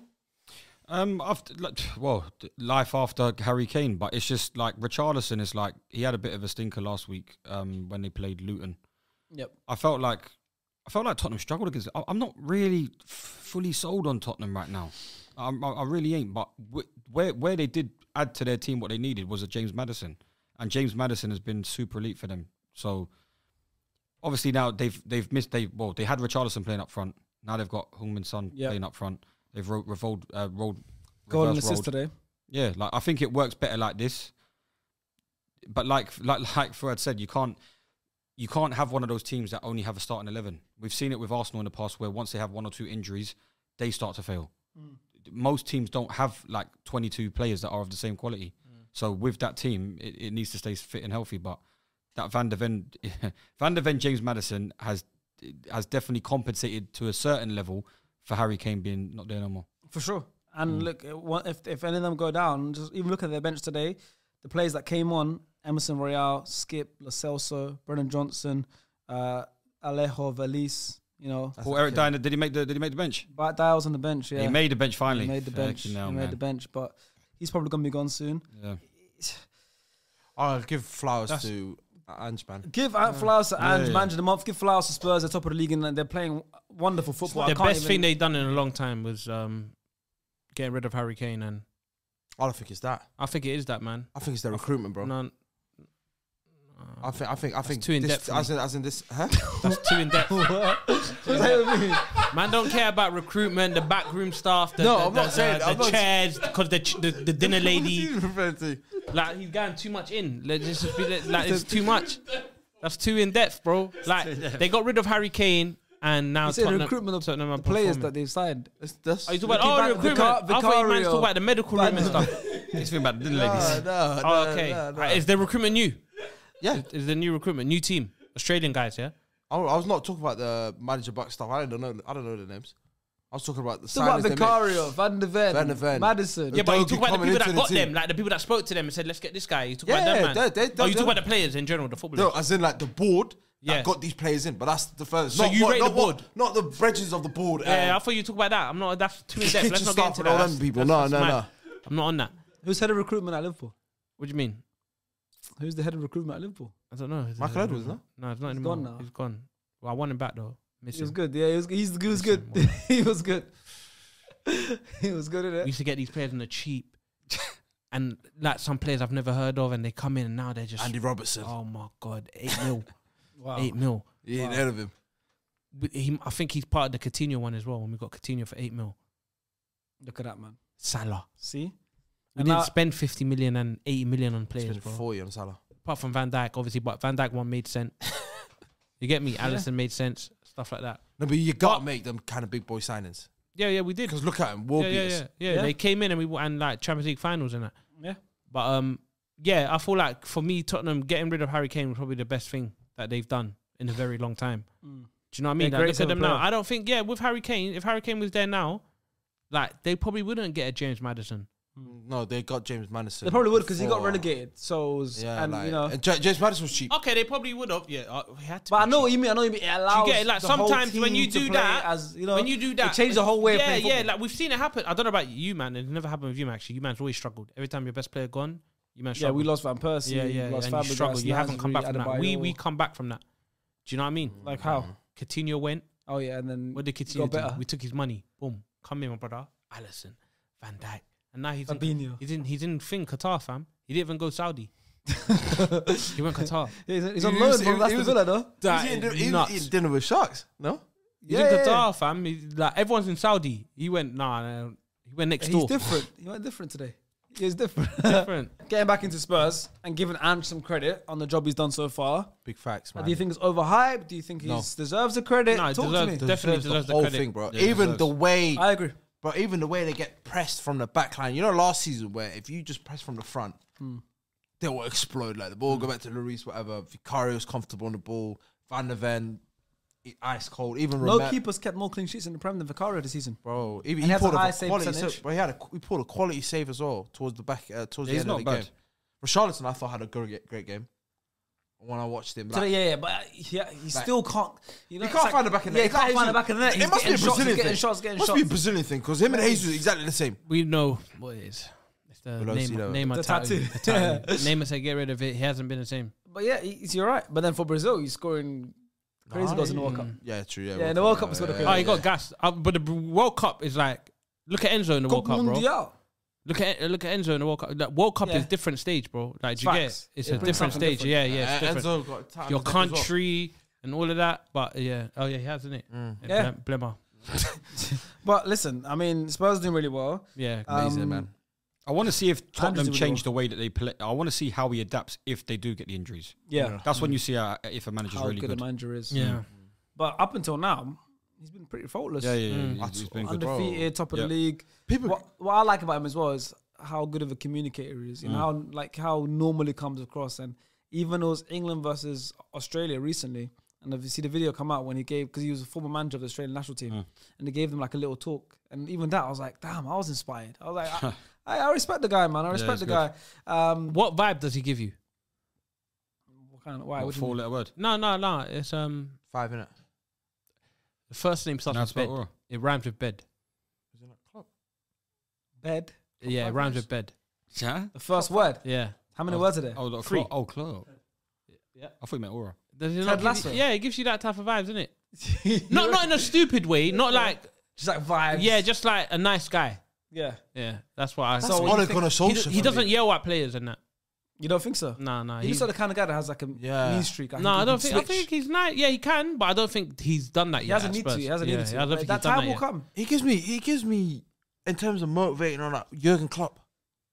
Um, after like, well, life after Harry Kane, but it's just like Richarlison is like he had a bit of a stinker last week. Um, when they played Luton, Yep. I felt like I felt like Tottenham struggled against. I, I'm not really f- fully sold on Tottenham right now. I'm, I, I really ain't. But wh- where where they did add to their team what they needed was a James Maddison, and James Madison has been super elite for them. So obviously now they've they've missed they well they had Richarlison playing up front. Now they've got Heung-min Son Yep. playing up front. They've ro- revolved, uh, rolled, reverse assist today. Yeah, like I think it works better like this. But like like like Fred said, you can't you can't have one of those teams that only have a starting eleven. We've seen it with Arsenal in the past, where once they have one or two injuries, they start to fail. Most teams don't have like twenty two players that are of the same quality. So with that team, it, it needs to stay fit and healthy. But that Van der Ven, Van der Ven, James Maddison has has definitely compensated to a certain level for Harry Kane being not there no more. For sure. And look, if if any of them go down, just even look at their bench today. The players that came on: Emerson Royal, Skipp, Lo Celso, Brennan Johnson, uh, Alejo Veliz. You know, Paul Eric Dier, did he make the did he make the bench? But Dier's on the bench. Yeah, He made the bench finally. He made the bench. He made man. the bench, but he's probably gonna be gone soon. Yeah. I'll give flowers That's- to Ange, man. Give out flowers to Yeah, Ange, yeah. manager of the month. Give flowers to Spurs, at top of the league, and they're playing wonderful football. I the can't best even- thing they've done in a long time was um, getting rid of Harry Kane, and I don't think it's that. I think it is that man. I think it's their recruitment, bro. None, I think I think I think too in depth. As in, as in this, huh? that's too in depth. Man, don't care about recruitment, the backroom staff, the, No, the, I'm not saying- the, I'm not- chairs, because the, ch- the the dinner lady, What you to? like he's going too much in. Let's just be like, like, it's too much. That's too in depth, bro. Like they got rid of Harry Kane, and now You said Tottenham, recruitment of Tottenham the players that they've signed. It's, that's, Oh, you talking about oh recruitment? Vicar- I thought you meant to talk about the medical room and stuff. He's thinking about the dinner no, ladies. no, Oh, no, okay. no, no. Right, is the recruitment new? Yeah, Is the new recruitment new team? Australian guys, yeah. I, I was not talking about the manager back stuff. I don't know. I don't know the names. I was talking about the Talk about they made. Vicario, Van de Ven, Van de Ven. Maddison. Yeah, but you Udogie talk about the coming people into that the got team. them, like the people that spoke to them and said, "Let's get this guy." You talk Yeah, about them, man. they- they- oh, you they- talk about the players in general, the footballers. No, as in like the board Yeah. that got these players in, but that's the first. So not you what- rate not the what- board? not the bridges of the board. yeah, eh. I thought you talk about that. I'm not. That's too in depth. kitchen Let's not get staff into and that. all That's- them people. that's- No, that's no, mad. no. I'm not on that. Who's head of recruitment at Liverpool? What do you mean? Who's the head of recruitment at Liverpool? I don't know. Is it- Michael Edwards, no? No, it's not He's anymore. gone now. He's gone. Well, I want him back though. Miss He was him. good. Yeah, he was, he's, he was good. Listen, he was good. he was good at We it. used to get these players on the cheap, and like some players I've never heard of, and they come in and now they're just. Andy Robertson. Oh my god, eight mil, Wow. eight mil. You ain't heard of him. But He, I think he's part of the Coutinho one as well. When we got Coutinho for eight mil, Look at that, man. Salah. See? We And didn't now- spend 50 million and 80 million on players, Spent bro. forty on Salah. Apart from Van Dijk, obviously, but Van Dijk one made sense. you get me? Alisson made sense. Stuff like that. No, but you gotta make them kind of big boy signings Yeah, yeah, we did. because look at him, Yeah, yeah, beaters. yeah, yeah, Yeah. They came in and we w- and like Champions League finals and that. Yeah. But um, yeah, I feel like for me, Tottenham getting rid of Harry Kane was probably the best thing that they've done in a very long time. Mm. Do you know what I mean? Like, great look at them now. I don't think yeah, with Harry Kane, if Harry Kane was there now, like they probably wouldn't get a James Maddison. No, they got James Maddison. They probably would because he got before. relegated. So, it was- Yeah, and like, you know. and Ja- James Maddison was cheap. Okay, they probably would have. Yeah, uh, he had to. But I know cheap. what you mean. I know what you mean. It allows. get it? Like, the whole sometimes when you do that- as you know, when you do that, it changed the whole way. Yeah, of playing yeah. football. Like we've seen it happen. I don't know about you, man. It never happened with you, man. Actually, you man's always struggled. Every time your best player gone, you man Struggled. yeah, we lost Van Persie. Yeah, yeah, lost and you struggled. You haven't come back from that. We we come back from that. Do you know what I mean? like how? Coutinho went. Oh yeah, and then What did got Coutinho do? We took his money. Boom. Come in, my brother. Alisson, Van Dijk, and now he's in, Fabinho. he's in he's in thing Qatar, fam. He didn't even go Saudi. he went Qatar. Yeah, he's, he's on loan was- from he Aston Villa though. That He's eating, is he's nuts. eating dinner with sharks. No, He's Yeah, in yeah, Qatar, fam. He's like everyone's in Saudi. He went nah. nah he went next He's door. He's different. He went different today. He's different. different. Getting back into Spurs and giving Ange some credit on the job he's done so far. big facts, man. Do you think it's overhyped? Do you think he No. deserves the credit? No, he Talk deserves- to me. definitely Deserves deserves the the whole credit. thing, bro. Yeah, Even deserves. the way, I agree. But even the way they get pressed from the back line. You know, last season where if you just press from the front, Hmm. they will explode. Like the ball go back to Lloris, whatever. Vicario's comfortable on the ball. Van der Ven, ice cold. Even No Rome- keepers kept more clean sheets in the Prem than Vicario this season. Bro, even he, he pulled a a, high save quality percentage. save. But he had a he pulled a quality save as well towards the back uh, towards Yeah, the end not of the bad. game. Richarlison, I thought had a great great game. When I watched him, Today, like, yeah, yeah, but uh, he, he still can't. You know, he can't like- find the back of the net. Yeah, he can't It's find the back of the net. He's It must be a getting shots, Brazilian he's getting thing. shots, getting must shots. be a Brazilian thing because him and Jesus are exactly the same. We know what it is. It's the Well, name, obviously, though. name The tattoo. tattoo. The tattoo. Neymar said get rid of it. He hasn't been the same. But yeah, he's you're right. But then for Brazil, he's scoring crazy Nah, goals in the World Cup. Yeah, true. Yeah, Yeah, in the World Cup, he's got a yeah, clear- Oh, he got gas. Uh, but the World Cup is like, look at Enzo in the World Copa Cup, bro. Mundial. Look at look at Enzo in the World Cup. Like, World Cup Yeah. is different stage, bro. Like, It's do you get? facts. it? It's It a brings different something stage. Yeah, yeah, it's Uh, different. Enzo got time Your as well. country and all of that. But yeah, oh yeah, he has, isn't it? Mm. Yeah. Blem- Blemmer. But listen, I mean, Spurs doing really well. Yeah. Amazing, Um, man. I want to see if Tottenham really change the way that they play. I want to see how he adapts if they do get the injuries. Yeah, That's when you see uh, if a manager's how really good, good. a manager is. Yeah. But up until now, he's been pretty faultless. Yeah, yeah, yeah. Mm. he's- he's been good. Undefeated, top of Yeah. the league. People, What, what I like about him as well is how good of a communicator he is. You know, how like how normal he comes across. And even those England versus Australia recently. And if you see the video come out when he gave, because he was a former manager of the Australian national team, Mm. and they gave them like a little talk. And even that, I was like, damn, I was inspired. I was like, I, I, I respect the guy, man. I respect he's the good. guy. Um, What vibe does he give you? what kind of, why? What, What four mean? letter word. No, no, no. It's um five minutes. The first name starts Now with it's about bed. Aura. It rhymes with bed. Is Bed. Yeah, it five rhymes words? with bed. Yeah. The first word. Yeah. How many Oh, words are there? Oh, look, Three. Clo- oh, Clo. Yeah. I thought you meant Aura. Does it Ted not give Lasso. you, yeah, it gives you that type of vibes, doesn't it? Not not in a stupid way. Not like Just like vibes. yeah, just like a nice guy. yeah. Yeah, that's what I. That's So so what Ole you think- Gunnar he, Solskjaer. do- he doesn't yell at players and that. You don't think so? No, no. He's He's, not the kind of guy that has like a Yeah. mean streak. no, I don't think. I think he's nice. Yeah, he can, but I don't think he's done that he yet. He hasn't need to. He hasn't yeah, needed to. I don't Like, think that he's done time that will yet. come. He gives me, he gives me, in terms of motivating on that, Jurgen Klopp.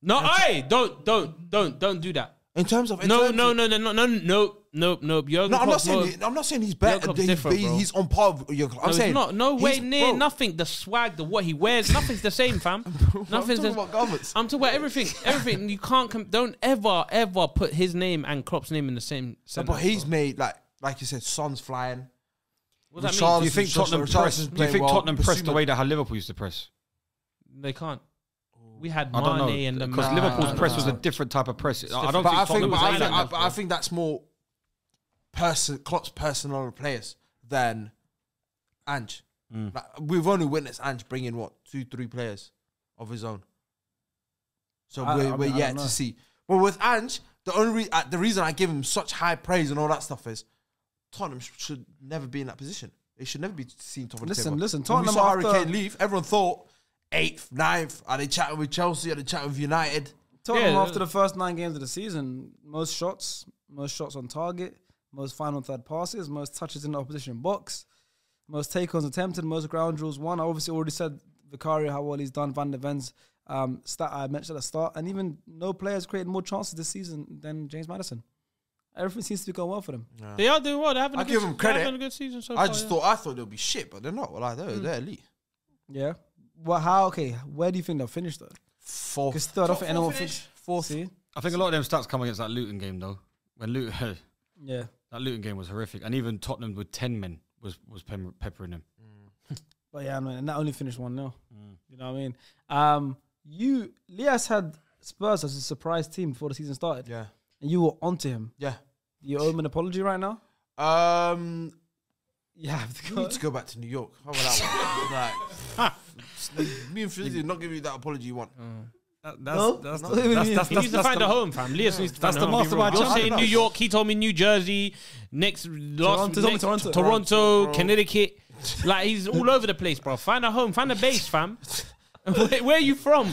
No, hey, don't, don't, don't, don't do that. In terms of, in No, terms no, of- no, no, no, no, no, no, no. Jurgen No, I'm not Klopp's saying. more- he- I'm not saying he's better. Klopp's He, different, he- bro. he's on par with Jurgen Klopp. I'm no, saying it's not. No way near bro, nothing. The swag, the what he wears, nothing's the same, fam. I'm Nothing's talking the, about garments. I'm talking about everything. Everything. You can't. Com- don't ever, ever put his name and Klopp's name in the same No, sentence. but he's bro. made like, like you said, Son's flying. What does that mean? Do you think Tottenham Richarlison's press? Do you playing think well. Tottenham pressed the Bissouma- way that how Liverpool used to press? They can't. We had I don't Mane and know the because man- Liverpool's nah, press was a different type of press. I I don't But I think think, Tottenham but was I like think, I, that. but I think that's more person, Klopp's personal players than Ange. Mm. Like, we've only witnessed Ange bring in what two, three players of his own. So I- we're, I mean, we're I yet don't know. to see. But with Ange, the only re- uh, the reason I give him such high praise and all that stuff is Tottenham sh- should never be in that position. They should never be seen top of the Listen, table. listen, When Tottenham we saw after- Kane leave, everyone thought eighth, ninth. Are they chatting with Chelsea? Are they chatting with United? Tottenham Yeah. after the first nine games of the season, most shots, most shots on target, most final third passes, most touches in the opposition box, most take-ons attempted, most ground duels won. I obviously already said Vicario how well he's done. Van der Ven's um, stat I mentioned at the start, and even no players created more chances this season than James Maddison. Everything seems to be going well for them. They are doing well. They're having a I good, give them credit. a good season so I far, just yeah. thought I thought they'll be shit, but they're not. Well, like they're, Hmm. they're elite. Yeah. Well, how? Okay, where do you think they'll finish though? Fourth. Because third, I don't top think four anyone finish? finish Fourth. See? I think a lot of them stats come against that Luton game though. When Luton, Yeah. that Luton game was horrific, and even Tottenham with ten men was was pem- peppering them. But yeah, man, and that only finished one 0 You know what I mean? Um, you, Lias had Spurs as a surprise team before the season started, Yeah. and you were onto him. Yeah. You owe him an apology right now? Um, You have to you go. need to go back to New York. How about that one? like, me and Fizzy not giving you that apology you want. Mm. That, No? that's, No. that's, the- that's, that's, He needs to that's find the- a home, fam. Lias needs to That's find the a home. mastermind You're challenge. saying New York. He told me New Jersey. Next, last, Toronto, next Toronto. Toronto, Bro. Connecticut. Like he's all over the place, bro. Find a home. Find a base, fam. where, where are you from?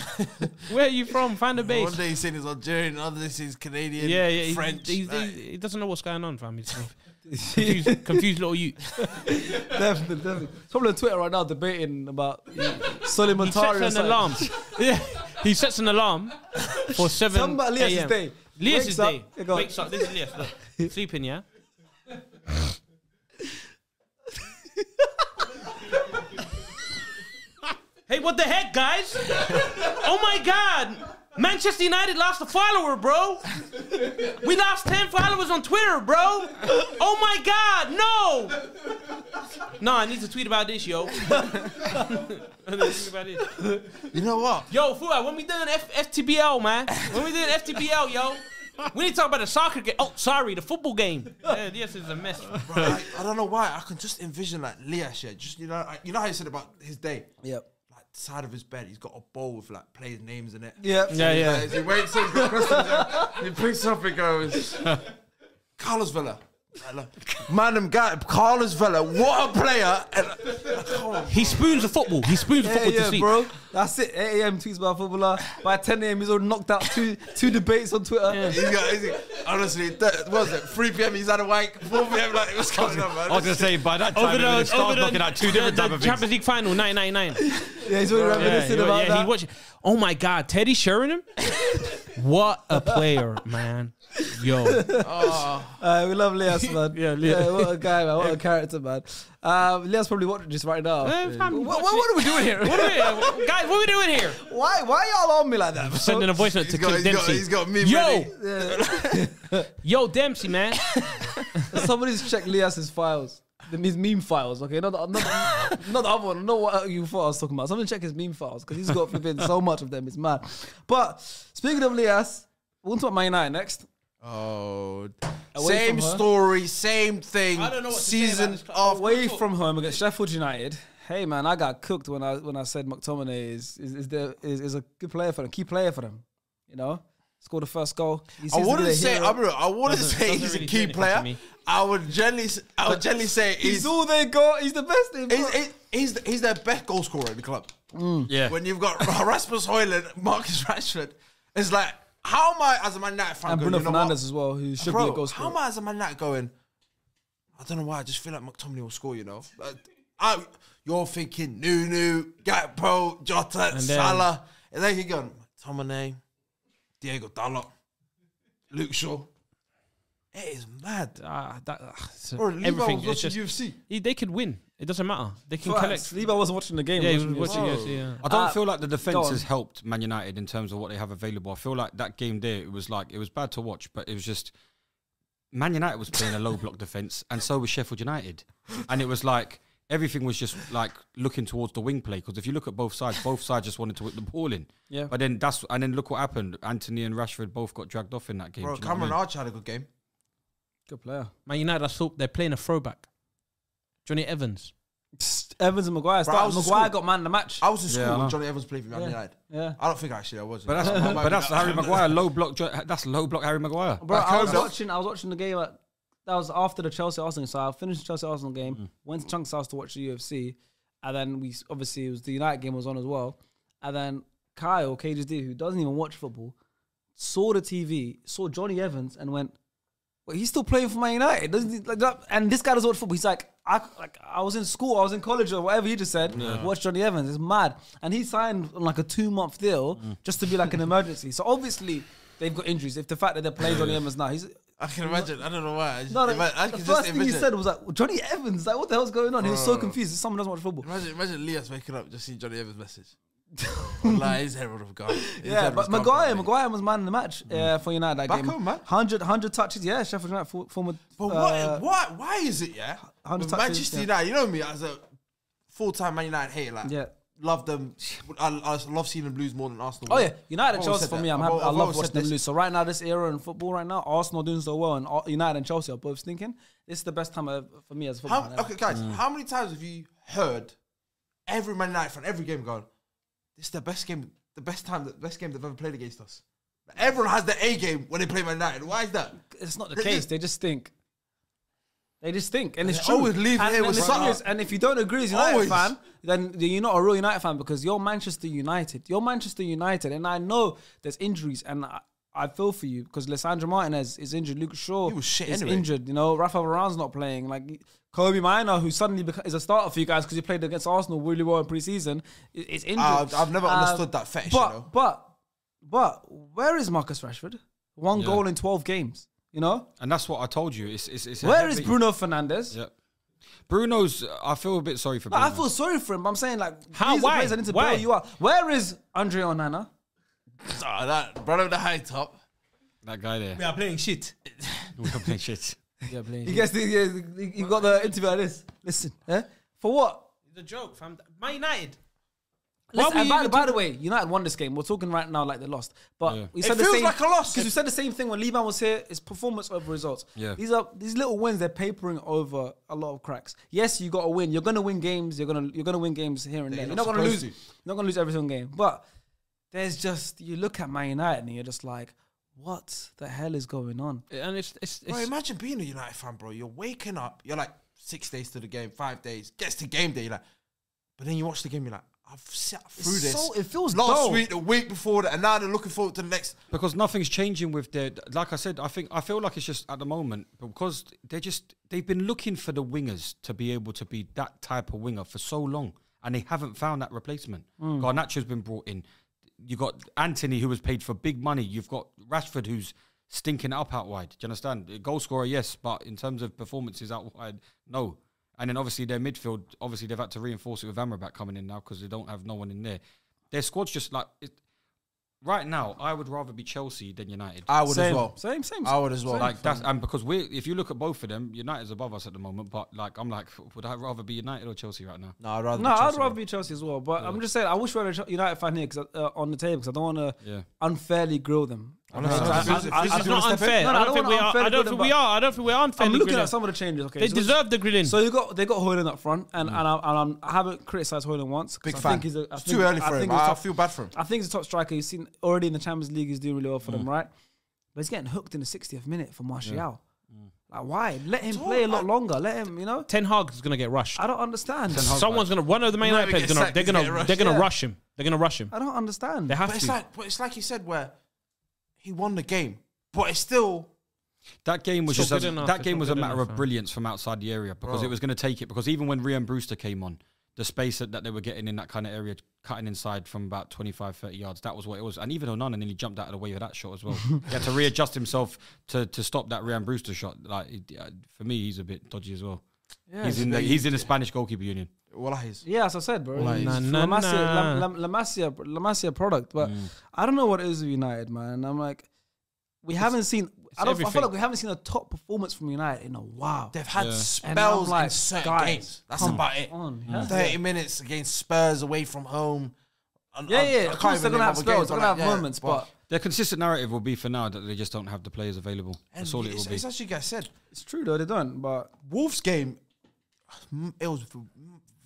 Where are you from? Find a base. One base. day he's saying he's Algerian, other day he's Canadian, Yeah, yeah. he's- French. He's, like- he's, he doesn't know what's going on, fam. He's confused, confused little you. definitely, definitely. It's probably on Twitter right now debating about Solly He Montari. or sets an alarm. yeah, he sets an alarm for seven. Something about Lias' a.m. day. Lias' Wakes up- day. Yeah, go. Wakes up. This is Lias. Look, sleeping. Yeah. hey, what the heck, guys? Oh my God! Manchester United lost a follower, bro. We lost ten followers on Twitter, bro. Oh my God, no! No, I need to tweet about this, yo. I need to tweet about this. you know what? Yo, Fuad, when we doing F- FTBL, man? When we doing FTBL, yo? We need to talk about the soccer game. Oh, sorry, the football game. Yeah, this is a mess. Bro, I, I don't know why. I can just envision like Lias, yeah. Just you know, I, you know how he said about his day. Yep. Side of his bed, he's got a bowl with like players' names in it. Yep. Yeah, yeah. Like, he waits questions. He picks up and goes, Carlos Vela. Like, look, Man, them guy, Carlos Vela, what a player! And, like, He spoons the football. He spoons the Yeah, football to yeah, sleep. bro. That's it. 8 a.m. tweets about footballer. By 10 a.m. he's already knocked out two two debates on Twitter. He's got, he's got, honestly, th- what was it? 3 p.m. he's had a wank. 4 p.m. like what's going on, man? I was gonna say by that time Over it the, would start knocking out two the, different the type of things. Champions League final, 1999. Yeah, he's already Yeah, reminiscing yeah, about yeah, that. he watched. Oh my God, Teddy Sheringham. what a player, man. Yo, Uh, we love Lias, man. Yeah, yeah, Lias. what a guy, man. What a character, man. Um, Lias probably watching this right now. Eh, what, what, what are we doing here? what are we, guys? What are we doing here? why, why y'all on me like that? bro? Sending a voice note to He's got, Clint he's, got, Dempsey. he's got me Yo, ready. yo, Dempsey, man. Somebody's checked Lias's files. The, his meme files, okay? Not, the- not, the- not the other one. Not what you thought I was talking about. Someone check his meme files because he's got flipping so much of them. It's mad. But speaking of Leas, we'll talk about Man United next. Oh, Away same story, same thing. I don't know what to say about season this club. of Away from home against Sheffield United. Hey man, I got cooked when I when I said McTominay is is is, the, is, is a good player for them, key player for them. You know, scored the first goal. He I seems to be wouldn't say. I'm real, I wouldn't Doesn't- say doesn't he's really a key player. I would generally, s- I would generally say He's he's all they got. He's the best. They've he's, he's, he's, the- he's their best goal scorer in the club. Mm. Yeah. When you've got Rasmus Hojlund, Marcus Rashford, it's like, how am I as a Man United fan and going? Bruno you know what? Fernandes as well, who should Bro, be a goal how am I as a Man United going? I don't know why. I just feel like McTominay will score. You know, Like, I, you're thinking Nunu, Gakpo, Jota, then- Salah, and then you go McTominay, Diego Dalot, Luke Shaw. It is mad. Ah, that, ah, it's Bro, Levi everything. was It's watching just UFC. he- they could win. It doesn't matter. They can Facts. collect. Levi wasn't watching the game. Yeah, he was watching watching. UFC. Yeah. I don't Uh, feel like the defense on. has helped Man United in terms of what they have available. I feel like that game there, it was like it was bad to watch, but it was just Man United was playing a low block defense, and so was Sheffield United, and it was like everything was just like looking towards the wing play. Because if you look at both sides, both sides just wanted to whip the ball in. Yeah. But then that's and then look what happened. Antony and Rashford both got dragged off in that game. Bro, do you know what I Cameron mean? Archer had a good game. Good player. Man United, I saw they're playing a throwback. Jonny Evans. Evans and Maguire. Bro, I started. was in Maguire school. got man of the match. I was in school Yeah, I when. Jonny Evans played for Man Yeah. United. Yeah. I don't think actually I was. But that's but that's Harry Maguire low block. Jo- That's low block Harry Maguire. Bro, Like I was Kobe. watching. I was watching the game. At, that was after the Chelsea Arsenal. So I finished the Chelsea Arsenal game. Mm. Went to Chunks House to watch the UFC, and then we obviously it was the United game was on as well. And then Kyle KGD, who doesn't even watch football, saw the TV, saw Jonny Evans, and went, "Wait, he's still playing for Man United? Doesn't he, like that?" And this guy doesn't watch football. He's like, I like I was in school, I was in college or whatever you just said. Watch Jonny Evans, it's mad, and he signed on like a two month deal Mm. just to be like an emergency. So obviously they've got injuries. If the fact that they're playing Jonny Evans now, he's I can imagine. I don't know why. I just, no, ima- I the first thing he said was like Jonny Evans. Like what the hell's going on? He was so confused. Someone doesn't watch football. Imagine, imagine Elias waking up just seeing Jonny Evans' message. Like his head would have gone. Yeah, but Maguire, probably. Maguire was man in the match uh, for United that Back game. home, man. 100, 100 touches. Yeah, Sheffield United for, former. But uh, what, why, why is it, yeah? 100 touches, Manchester yeah. United, you know me as a full time Man United hater. Like, Yeah. love them. I, I love seeing them lose more than Arsenal. Oh yeah, United and Chelsea for that. me. I'm happy. I love watching said them lose. So right now, this era in football right now, Arsenal doing so well, and United and Chelsea are both stinking. This is the best time of, for me as a football. How, okay, guys, how many times have you heard every Man United fan, every game going, this is the best game, the best time, the best game they've ever played against us? Everyone has the A game when they play Man United. Why is that? It's not the They case. just- They just think. They just think, and it's They true. always leave and, here and with the thing something. is- and if you don't agree as a United Always. fan, then you're not a real United fan because you're Manchester United. You're Manchester United, and I know there's injuries, and I, I feel for you because Lisandro Martinez is injured. Luke Shaw He was shit is anyway. injured. You know, Rafa Varane's not playing. Like Kobbie Mainoo, who suddenly beca- is a starter for you guys because he played against Arsenal really well in preseason, i- is injured. I've- I've never Uh, understood that fetish, But you know. but but where is Marcus Rashford? One Yeah. goal in twelve games. You know, And that's what I told you. It's it's, it's where is Bruno Fernandes? Yeah. Bruno's. I feel a bit sorry for. But Bruno. I feel sorry for him. but I'm saying like How? Why? players that need to Why? you out. Where is Andre Onana? Ah, that brother with the high top. that guy there. We are playing shit. We're playing shit. Yeah, playing You guess the, yeah, you got the interview like this. Listen, eh? for what? The joke, fam. Man United. Listen, and you by, even by the way, United won this game. We're talking right now like they lost, but Yeah. we It said the feels same, like a loss. because we said the same thing when Levan was here. It's performance over results. Yeah. these are these little wins. They're papering over a lot of cracks. Yes, you got to win. You're gonna win games. You're gonna you're gonna win games here and there. you're You're not not gonna lose. supposed You're not gonna lose every single game. But there's just you look at Man United and you're just like, what the hell is going on? And it's it's, Bro, imagine being a United fan, bro. You're waking up. You're like six days to the game, five days. Gets to game day, you're like, but then you watch the game. You're like, I've sat through It's this. so- it feels last dull. week, the week before that, and now they're looking forward to the next. because nothing's changing with their like I said I think I feel like it's just at the moment because they're just they've been looking for the wingers to be able to be that type of winger for so long and they haven't found that replacement. Mm. Garnacho's been brought in. You got Antony who was paid for big money. You've got Rashford who's stinking up out wide. Do you understand? Goal scorer, yes, but in terms of performances out wide, no. And then obviously their midfield, obviously they've had to reinforce it with Amrabat coming in now because they don't have no one in there. Their squad's just like it, right now. I would rather be Chelsea than United. I would same, as well. Same, same. same. I would as well. like that's and because we, if you look at both of them, United's above us at the moment. But like, I'm like, would I rather be United or Chelsea right now? no, I'd rather. No, be I'd Chelsea, rather bro. be Chelsea as well. But I'm just saying, I wish we had a United fan here 'cause, uh, on the table because I don't want to Yeah. unfairly grill them. Honestly, I- I- it's- I- I- it's not a step in- unfair. No, no, I I don't don't think we are. I don't think we but- are. I don't think we are I'm looking grilling. at some of the changes. Okay, They so- deserve the grilling. So you got they got Hojlund up front, and mm. and, I, and I'm, I haven't criticized Hojlund once. 'cause Big I fan. Think he's a, I it's think- too early I for him. think he's I top- feel bad for him. I think he's a top striker. You've seen already in the Champions League, he's doing really well for them, mm. right? But he's getting hooked in the 60th minute for Martial. Mm. Like why? Let him play a lot longer. Let him, you know. Ten Hag is gonna get rushed. I don't understand. Someone's gonna one of the main Whoever players gets gonna they're gonna they're gonna rush him. They're gonna rush him. I don't understand. They have to. like, but it's like you said, where he won the game, but it's still. That game was just not a, enough. that It's game was a matter enough, of brilliance from outside the area because Bro. it was going to take it. Because even when Rian Brewster came on, the space that, that they were getting in that kind of area, cutting inside from about 25, 30 yards, that was what it was. And even Onana nearly jumped out of the way of that shot as well. he had to readjust himself to, to stop that Rian Brewster shot. Like uh, for me, he's a bit dodgy as well. Yeah, he's in the, he's in the Spanish goalkeeper union. Well, he's Yeah, as I said, bro. Like- He's Nah, La Masia, La, nah. La, La Masia, La Masia product, but I don't know what it is with United, man. I'm like, we haven't seen. I don't. I feel like we haven't seen a top performance from United in a while. they've had Yeah. Spells like, in certain guys, games. That's come about it. on, yeah. Thirty minutes against Spurs away from home. And Yeah, I- I yeah. Of course, they're gonna have spells. They're gonna have yeah, moments, but Their consistent narrative will be for now that they just don't have the players available. and That's all it it's, will be. it's as you guys said, it's true though. They don't. But Wolves game, mm, it was v-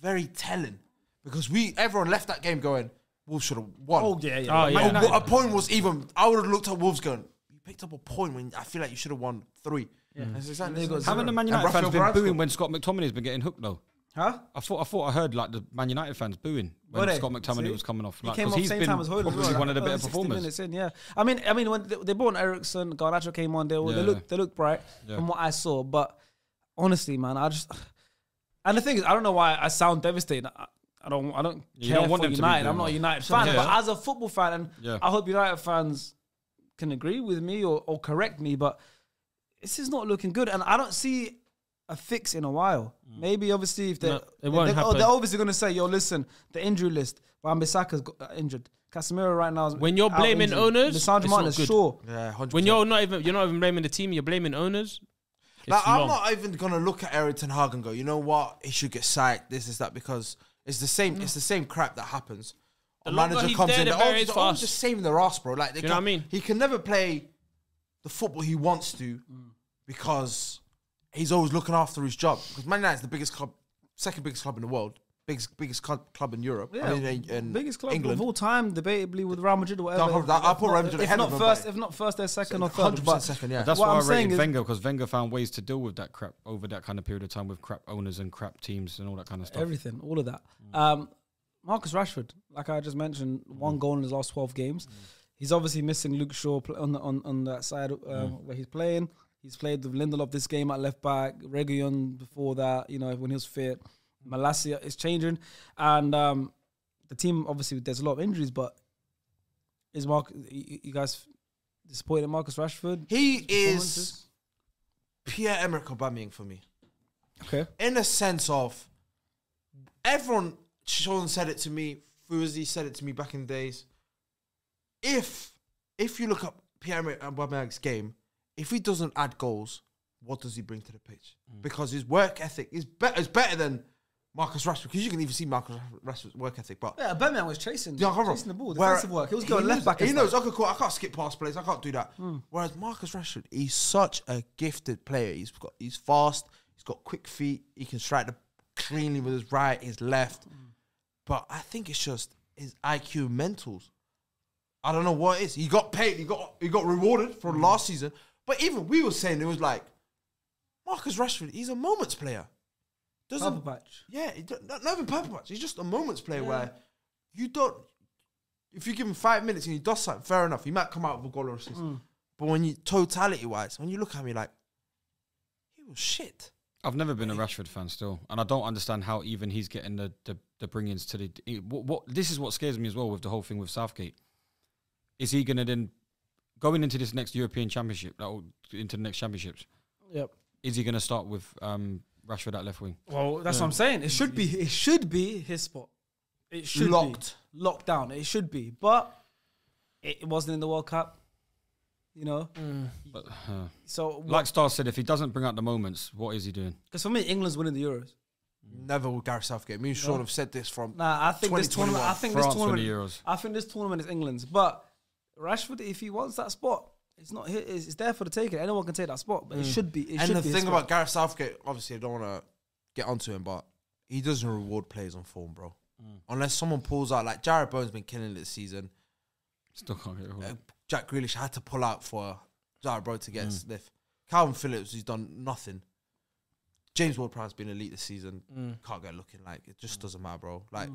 very telling because we everyone left that game going, Wolves should have won. oh yeah, Oh, yeah. yeah. Man, a point was even. I would have looked at Wolves going, you picked up a point when I feel like you should have won three. Yeah. Mm. They got Haven't the Man United fans been Varane booing when Scott McTominay has been getting hooked though? Huh? I thought I thought I heard like the Man United fans booing when Were? Scott McTominay See? was coming off. He Like, came 'cause off he's same been time as Hojlund. probably well, one of the like, better 60 performers. minutes in, yeah. I mean, I mean, when they, they brought in Eriksen, Garnacho came on. They, were they looked they looked bright Yeah. from what I saw. But honestly, man, I just And the thing is, I don't know why I sound devastated. I, I don't. I don't You care don't want for them to be United. doing I'm not a well. United fan, Yeah. but as a football fan, and Yeah. I hope United fans can agree with me or, or correct me, but this is not looking good, and I don't see a fix in a while. Maybe obviously if they No, it won't they're, oh, happen. they're obviously going to say, "Yo, listen, the injury list. Wan-Bissaka's got uh, injured. Casemiro right now is When you're out blaming injured. owners, Lisandro it's not Martinez, good. sure. Yeah, 100%. When you're not even you're not even blaming the team, you're blaming owners. Like, I'm not even gonna look at Erik Ten Hag and go, you know what, he should get sacked. This is that because it's the same. It's the same crap that happens. The longer manager comes there, in, the they're all, is they're all just saving their ass, bro. Like they You know what I mean? He can never play the football he wants to because he's always looking after his job. Because Man United's the biggest club, second biggest club in the world, biggest biggest club, club in Europe. Yeah, I mean, in, in biggest club England. of all time, debatably with Real Madrid or whatever. I'll put- I'll put Real Madrid if ahead not of them, first, but- if not first, they're second or third. 100% But second, yeah. That's What why I'm I saying rated Wenger because Wenger found ways to deal with that crap over that kind of period of time with crap owners and crap teams and all that kind of stuff. everything, all of that. Um, Marcus Rashford, like I just mentioned, one goal in his last twelve games. He's obviously missing Luke Shaw on the, on on that side uh, where he's playing. He's played with Lindelof this game at left back, Reguilon before that. You know when he was fit, Malacia is changing, and um, the team obviously there's a lot of injuries. But is Mark? You, guys disappointed in Marcus Rashford? He is? Pierre Emerick Aubameyang for me. okay. in a sense of everyone Sean said it to me, Fuzi said it to me back in the days. If if you look up Pierre Emerick Aubameyang's game, if he doesn't add goals, what does he bring to the pitch? Because his work ethic is better is better than Marcus Rashford. Because you can even see Marcus Rashford's work ethic, but Yeah, Batman was chasing, yeah, chasing the ball, defensive work. He was going he left knows- back. He knows. Okay, cool. I can't skip past plays. I can't do that. Hmm. Whereas Marcus Rashford, he's such a gifted player. He's got. He's fast. He's got quick feet. He can strike the cleanly with his right, his left. Hmm. But I think it's just his IQ mentals. I don't know what it is. He got paid. He got. He got rewarded for hmm. last season. But even we were saying it was like Marcus Rashford. He's a moments player. Doesn't Purple patch. yeah, he don't- not, not even purple patch. He's just a moments player where you don't. If you give him five minutes and he does something, fair enough. He might come out with a goal or assist. But when you totality wise, when you look at me like, he was shit. I've never been a Rashford fan still, and I don't understand how even he's getting the the, the bring-ins to the. it- What, what this is what scares me as well with the whole thing with Southgate. Is he going to then going into this next European Championship, like, or into the next championships? Yep. Is he going to start with um, Rashford at left wing? Well, that's what I'm saying. It should be. It should be his spot. It should Locked. be locked down. It should be, but it wasn't in the World Cup. You know, But, uh, so like Star said, if he doesn't bring out the moments, what is he doing? because for me, England's winning the Euros. Never will Gareth Southgate. Me and Sean have said this from. Nah, I think this tournament. I think France this the tournament. Euros. I think this tournament is England's. But Rashford, if he wants that spot, it's not. his. It's, it's there for the taking. Anyone can take that spot, but it mm. should be. It and should the be his thing spot. about Gareth Southgate, obviously, I don't want to get onto him, but he doesn't reward players on form, bro. Mm. Unless someone pulls out, like Jarrod Bowen's been killing it this season. Still can't get it. Uh, Jack Grealish had to pull out for Jarrod Bowen to get mm. Smith. Kalvin Phillips, he's done nothing. James Ward-Prowse's been elite this season. Can't get looking like it. Just doesn't matter, bro. Like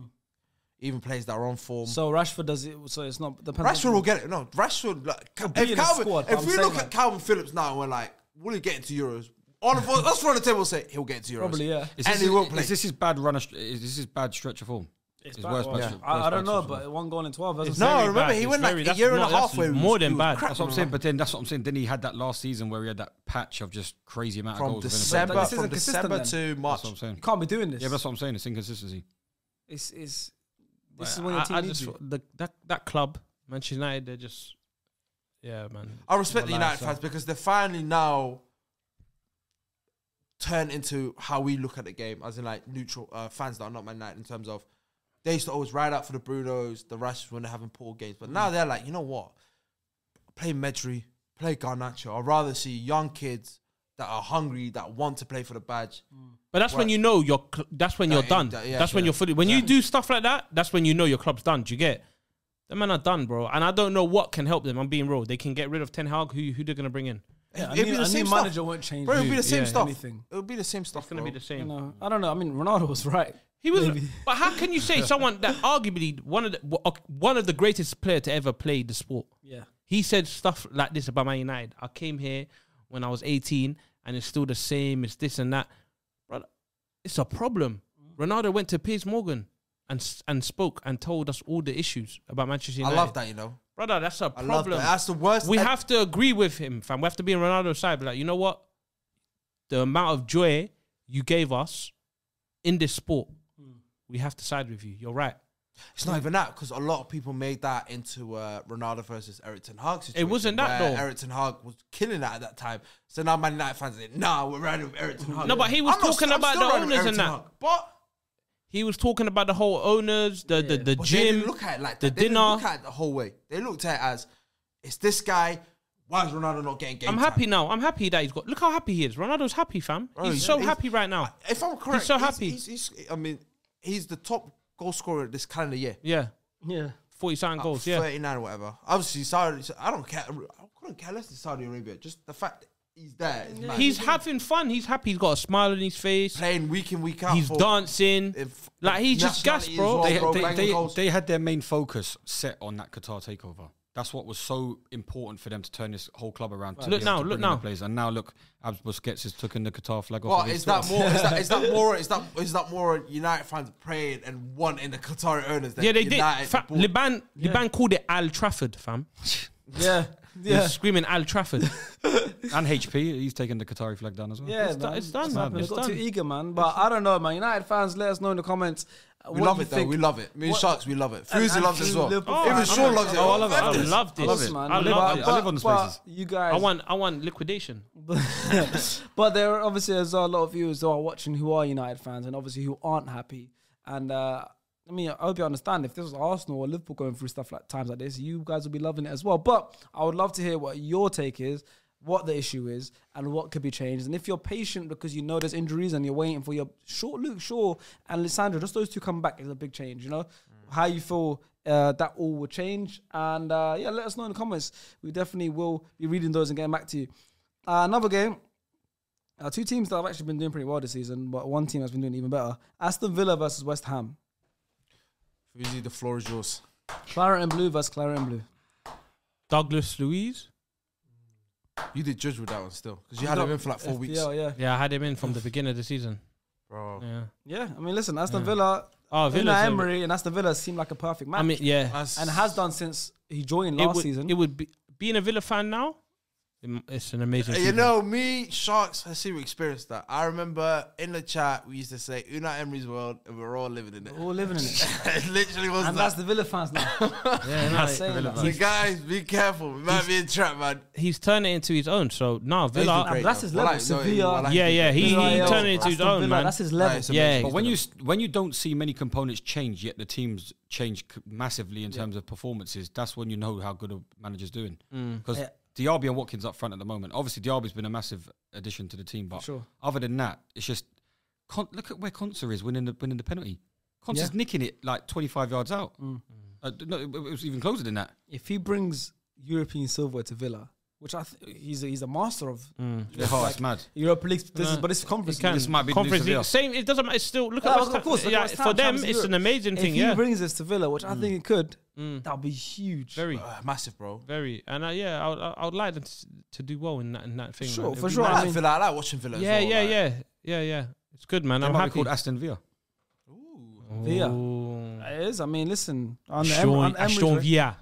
even players that are on form. So Rashford does it. So it's not. Depends Rashford will get it. No, Rashford. Like, if Kalvin, squad, if we look like- at Kalvin Phillips now, and we're like, will he get into Euros? All of us, us on the table will say he'll get into Euros. Probably, yeah. Is and this, he won't play. is this his bad run? Is this his bad stretch of form? It's His bad. worst Well, bad- I, worst I don't know, but one goal in twelve. That's It's what I'm No, remember bad. he It's went like very- a year and a half where more than bad. That's what I'm saying. But then that's what I'm saying. Then he had that last season where he had that patch of just crazy amount from of goals. within a December, But this from isn't consistent December then. to That's March. what I'm saying. You can't be doing this. Yeah, that's what I'm saying. It's inconsistency. it's it's this is when your I- team I needs just you. the, that that club, Manchester United, they're just yeah, man. I respect the United that. fans because they're finally now turn into how we look at the game, as in like neutral uh, fans that are not Man United in terms of they used to always ride out for the Brunos, the Rashes when they're having poor games, but now they're like, you know what? Play Mejbri, play Garnacho. I'd rather see young kids that are hungry, that want to play for the badge. Mm. But that's when you know you're. cl- That's when That you're ain't- done. that- yeah, that's when yeah. you're fully. When you do stuff like that, that's when you know your club's done. Do you get? The men are done, bro. And I don't know what can help them. I'm being real. They can get rid of Ten Hag. Who who they're gonna bring in? Yeah, a It'd new, be the a same stuff. manager won't change. Bro, it'll be the same yeah, stuff. anything. It'll be the same stuff. It's gonna bro. be the same. You know, I don't know. I mean, Ronaldo was right. He was, Maybe. but how can you say someone that arguably one of the one of the greatest player to ever play the sport? Yeah. He said stuff like this about Man United. I came here when I was 18, and it's still the same. It's this and that, brother. it's a problem. Mm. Ronaldo went to Piers Morgan and and spoke and told us all the issues about Manchester United. I love that, you know. brother. That's a I love problem. that. That's the worst. we have to agree with him, fam. We have to be on Ronaldo's side. Be like, you know what? The amount of joy you gave us in this sport, mm. we have to side with you. You're right. It's not even that because a lot of people made that into uh, Ronaldo versus Erik Ten Hag situation. wasn't that, where though. Erik Ten Hag was killing that at that time. So now Man United fans are like, nah, we're riding with Erik Ten Hag. No, but he was I'm talking I'm about the owners and that. But, He was talking about the whole owners, the the, the but they gym, look at it like the that. They didn't dinner. look at it the whole way. They looked at it as, it's this guy. Why is Ronaldo not getting game I'm time? happy now. I'm happy that he's got. Look how happy he is. Ronaldo's happy, fam. Bro, he's he's- so he's- happy right now. If I'm correct, he's so happy. He's, I mean, he's the top goal scorer this calendar year. Yeah, Yeah. forty something goals. Yeah, 39 or whatever. Obviously, Saudi. I don't care. I couldn't care less than Saudi Arabia. Just the fact that he's there. is mad. he's having fun. He's happy. He's got a smile on his face. playing week in week out. He's dancing. if- Like, he's just nationality gassed, bro. well, they, bro, they, they, they had their main focus set on that Qatar takeover. That's what was so important for them to turn this whole club around. To Look now, to look bring in the now. players. And now look, Abs Busquets has taken the Qatar flag off. What of is that more? Is that is that more? Is that is that more United fans praying and wanting the Qatari owners? Yeah, they United did. Fa- bought? Liban, Liban called it Al Trafford, fam. Yeah. He was Yeah. screaming Al Trafford. and HP, he's taken the Qatari flag down as well. Yeah, It's done- man. it's done, It's man. happened. It's They got too eager, man. But I don't know, man. United fans, let us know in the comments. uh, We love it though. We love it. Me and What- Sharks, we love it. And- Fuzi and loves it as well. Oh, Even Sean loves it. it. Oh, I love it. I I love this. love it. man. I love But- it. I live on the spaces. You guys, I want, I want liquidation. but there are obviously there's a lot of viewers who are watching who are United fans and obviously who aren't happy. And uh, I mean, I hope you understand. If this was Arsenal or Liverpool going through stuff like times like this, you guys would be loving it as well. But I would love to hear what your take is, what the issue is, and what could be changed. And if you're patient because you know there's injuries and you're waiting for your short Luke Shaw and Lisandro, just those two come back is a big change. You know how you feel. Uh, that all will change, and uh, yeah, let us know in the comments. We definitely will be reading those and getting back to you. Uh, another game, uh, two teams that have actually been doing pretty well this season, but one team has been doing even better. Aston Villa versus West Ham. Fuzi, the floor is yours. Claret and Blue versus Claret and Blue. Douglas Luiz. You did judge with that one still because you had him in for like four weeks, Yeah, yeah. Yeah, I had him in from the beginning of the season. bro. Yeah. Yeah, I mean, listen, Aston Villa, Oh, Villa Villa's Emery and Aston Villa seem like a perfect match. I mean, yeah. That's- and has done since he joined It last would, season. it would be being a Villa fan now. It- It's an amazing. You feeling. know, me, Sharks, I see we experienced that. I remember in the chat, we used to say, Unai Emery's world, and we're all living in it. We're all living in it. it literally was and that. that's the Villa fans now. Yeah, no, That's saying that. So guys, be careful. We might be in trap, man. he's turning it into his own. So now He's Villa. been great, that's his level. like, Sevilla. well, like- Yeah, yeah. He, he Villarreal, turned it into his own, Villa, man. That's his level. Nice. Yeah, But when you s- when you don't see many components change, yet the teams change massively in terms of performances, that's when you know how good a manager's doing. Mm. Because Yeah. Diaby and Watkins up front at the moment. Obviously, Diaby's been a massive addition to the team, but Sure. other than that, it's just Con- look at where Konsa is winning the winning the penalty. Konsa's Yeah. nicking it like twenty five yards out. Mm. Uh, no, it it was even closer than that. If he brings European silver to Villa, which I th- he's a, he's a master of Mm. Yeah, oh, it's mad. Europa League. This is Uh, but it's conference. He can. This might be the Conference Sevilla. League. Same. It doesn't matter. It's still look Yeah, at of West Ham. course, look at yeah, for them, Champions it's Europe. an amazing If thing. If he Yeah, brings this to Villa, which I think it could, Mm. that'll be huge. very, Uh, massive, bro. very, and uh, yeah, I would, I would like them to, to do well in that in that thing. Sure, man. For sure. I nice. I like Villa. I like watching Villa. as Yeah, well, yeah, like- yeah, yeah, yeah. It's good, man. They I'm might be happy. called Aston Villa. Ooh. Villa. Ooh. It is. I mean, listen. On the Em- on Aston Emery's Aston re- Villa.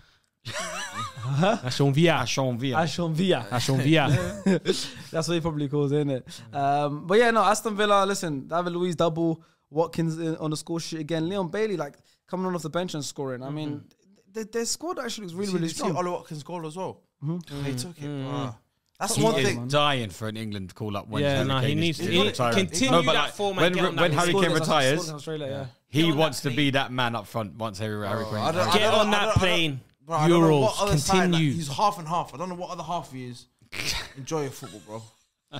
Aston Villa. Aston Villa. Aston Villa. Aston Villa. That's what he probably calls it, innit? Um, but yeah, no, Aston Villa, listen, David Luiz double, Watkins in, on the score sheet again, Leon Bailey, like, coming on off the bench and scoring. I mean, th- their squad actually looks really, See- really see strong. Ollie Watkins goal as well. They took it. Mm. Wow. That's He one is, thing. dying for an England call up when Yeah, Harry no, he needs is to is he- retiring. continue No, but that like, form and when, get on that when. Harry Kane retires, Australia, yeah. he wants to be that man up front once Harry, Harry Kane. I don't- Get on that don't- I plane. Bro, I don't Euros. what other side, like, Continue. he's half and half. I don't know what other half he is. Enjoy your football, bro.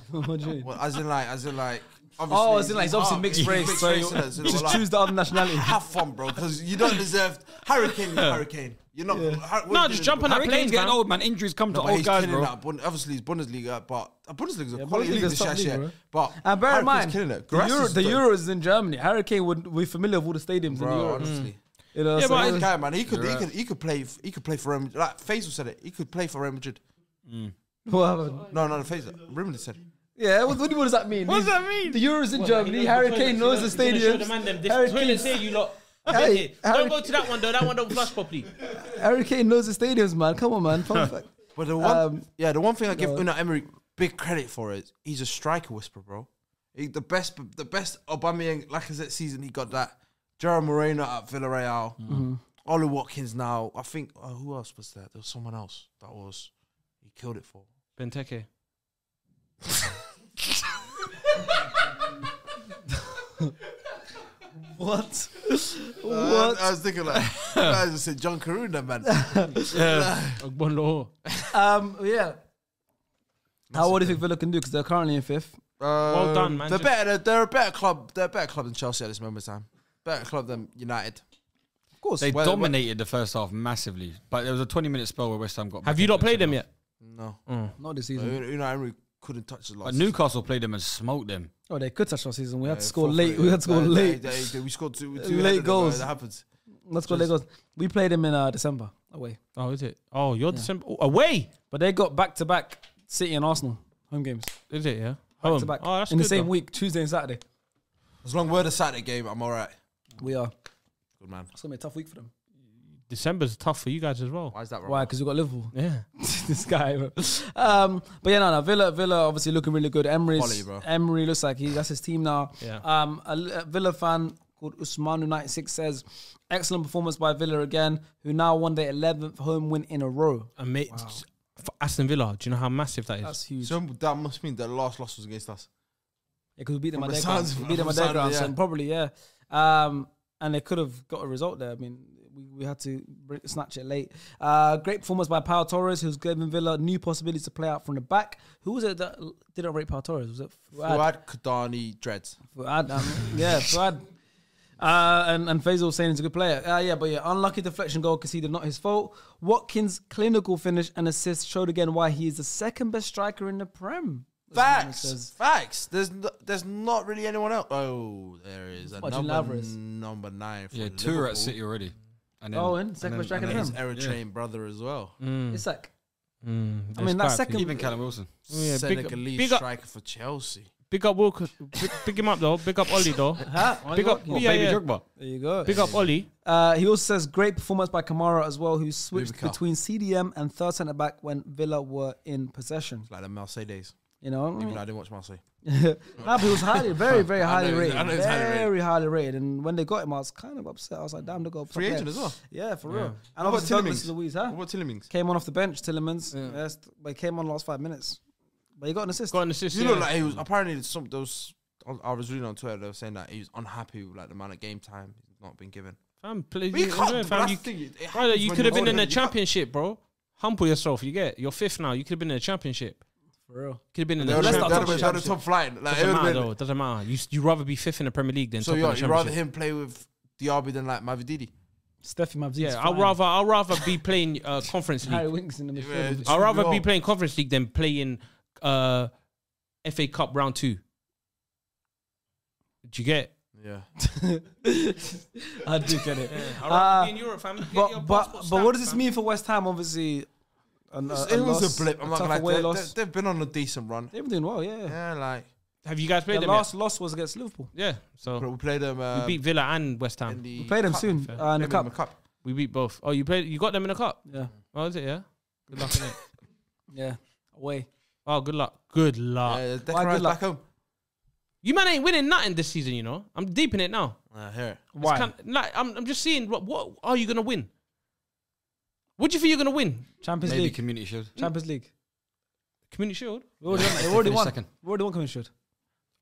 What do you mean? Well, as in like, as in like. Oh, it's in like, it's obviously mixed He's race, so race, innit? So you just like, choose the other nationality. Have fun, bro, because you don't deserve Hurricane. You're Hurricane. You're not. Har- No, you just doing jump in on the- that plane, Kane's getting fam. old, man. Injuries come No, to but old he's guys, killing bro. that. Obviously, he's Bundesliga, but uh, Bundesliga's a Yeah, quality league this year, league, yeah. But And bear in Harry Kane's mind, killing it. the, Grass Euro, is the dope. Euro is in Germany. Hurricane Kane would be familiar with all the stadiums in bro. Europe. Honestly, You know, Yeah, so but this guy, man, he could, he could, he could play, he could play for Real Madrid. Like Faisal said it, he could play for Real Madrid. what happened? No, no, Faisal, Real Madrid said. it. Yeah, what, what, what does that mean? What does that mean? The Euros in What, Germany. he Harry knows Kane the knows the toilets, he's gonna stadiums. the man them, this Harry toilets Kane- here, you lot. Hey, Hey, Harry- don't go to that one though. That one don't flush properly. Harry Kane knows the stadiums, man. Come on, man. Fun fact. But the one, Um, yeah, the one thing I give no. Unai Emery big credit for is he's a striker whisperer, bro. He, the best, the best Aubameyang Lacazette season. He got that. Gerard Moreno at Villarreal. Mm-hmm. Ollie Watkins now. I think uh, who else was there? There was someone else that was he killed it for. Benteke. What? Uh, I was thinking like, I just said John Karuna, man. Ogbonlo. Um, yeah. How what do you think Villa can do? Because they're currently in fifth. well done, man. They're Just- better. They're a better club. They're a better club than Chelsea at this moment in time. Better club than United. Of course. They Well, dominated the first half massively, but there was a 20 minute spell where West Ham got. Have you not played them second yet? No, Not this uh, season. Unai Emery couldn't touch the half. last. But Newcastle played them and smoked them. Oh, they could touch our season. We had to score late. We had to score they- late. they- they- we scored two, two Late ahead of them, goals. uh, That happens. Let's go. They goes. We played them in uh, December away, Oh, is it? Oh, you're December oh, away. but they got back to back City and Arsenal home games. Is it? Yeah. Back Home. to back Oh, that's in the same though. week, Tuesday and Saturday. As long as we're the Saturday game, I'm all right. We are. Good man. It's gonna be a tough week for them. December's tough for you guys as well. Why is that wrong? Why? Because we've got Liverpool. Yeah. this guy. Bro. Um, but yeah, no, no. Villa, Villa, obviously looking really good. Emery's Quality, bro. Emery looks like he that's his team now. Yeah. Um, a, a Villa fan called Usmanu ninety six says, excellent performance by Villa again, who now won their eleventh home win in a row. And mate, for Aston Villa, do you know how massive that is? That's huge. So that must mean the last loss was against us. Yeah, because we beat them From at the their ground. We beat them at their sound ground, yeah. probably yeah. Um, and they could have got a result there. I mean, we, we had to snatch it late. Uh, great performance by Pau Torres, who's given Villa new possibilities to play out from the back. Who was it that didn't rate Pau Torres? Was it Fuad? Fuad Kadani Dreads. Fuad, um, yeah, Fuad. Uh, and, and Faisal saying he's a good player. Uh, yeah, but yeah, unlucky deflection goal conceded, not his fault. Watkins' clinical finish and assist showed again why he is the second best striker in the Prem. That's what it Facts. Facts. There's no, there's not really anyone else. Oh, there is a number, number nine. For Yeah, Liverpool. two are at City already. And then, Oh, and second and best then- striker and in And his Prem. Eritrean brother as well. Mm, It's like, mm, I mean, that second- Even Callum Wilson. Yeah, big, Senegalese big up, striker for Chelsea. big up Walker. Big, big him up though. Big up Ollie though. huh? Big up, What, yeah, Baby yeah. Drogba? There you go. Big up Ollie. Uh, he also says great performance by Kamara as well, who switched Boubacar. between CDM and third centre back when Villa were in possession. It's like the Marseille days. You know, Even though I didn't watch Marseille. no, but he was highly, very, very highly know rated. I know he's highly rated. very highly rated. And when they got him, I was kind of upset. I was like, damn, they got Free agent as well. Yeah, for Yeah. real. And What about obviously Douglas Tielemans? Luiz, huh? What about Tielemans? Came on off the bench, Tielemans. Yeah. Yes, but he came on last five minutes. But he got an assist. Got an assist. You yeah. look like he was apparently some those. I was reading on Twitter. They were saying that he was unhappy with like the amount of game time he's not been given. Fam, please, But you you, can't. fam, you, thing, brother, you could have been in older. the championship, bro. Humble yourself. You get. You're fifth now. You could have been in the championship. For real. Could have been in They the would have Let's been not they touch have the been top flight. Like, it Doesn't would matter have though. been. It doesn't matter. You you rather be fifth in the Premier League than So top you of the you rather championship. him play with Diaby than like Mavididi. Stephy Mavs. Yeah, I'd rather I'll rather be playing uh, conference Harry league. Winks in the Yeah, midfield. it's- I'd rather be Yo. playing conference league than playing uh, FA Cup round two. Do you get? Yeah. I do get it. I'll Uh, rather be in Europe, fam. Get your But but passport but what does this fam. mean for West Ham? Obviously, an, a, it a was loss, a blip. I'm not gonna lie. They, loss. they, they've been on a decent run. They've been doing well, yeah. Yeah, like Have you guys played The them? last loss was against Liverpool. Yeah, so we played them. we Um, beat Villa and West Ham. We played them cup. soon uh, in the Played them cup. We beat both. Oh, you played? You got them in the cup? Yeah, Oh, is it? Yeah. Good luck. innit? yeah, away. Oh, good luck. Good luck. Yeah, Why good luck? back home. You man ain't winning nothing this season. You know. I'm deep in it now. Uh, here. It's Why? kind- like I'm, I'm just seeing what, what are you gonna win? What do you think you're gonna win? Champions Maybe League. Community Shield. Hmm? Champions League. Community Shield. We already, won. We already won. second. We already won Community Shield.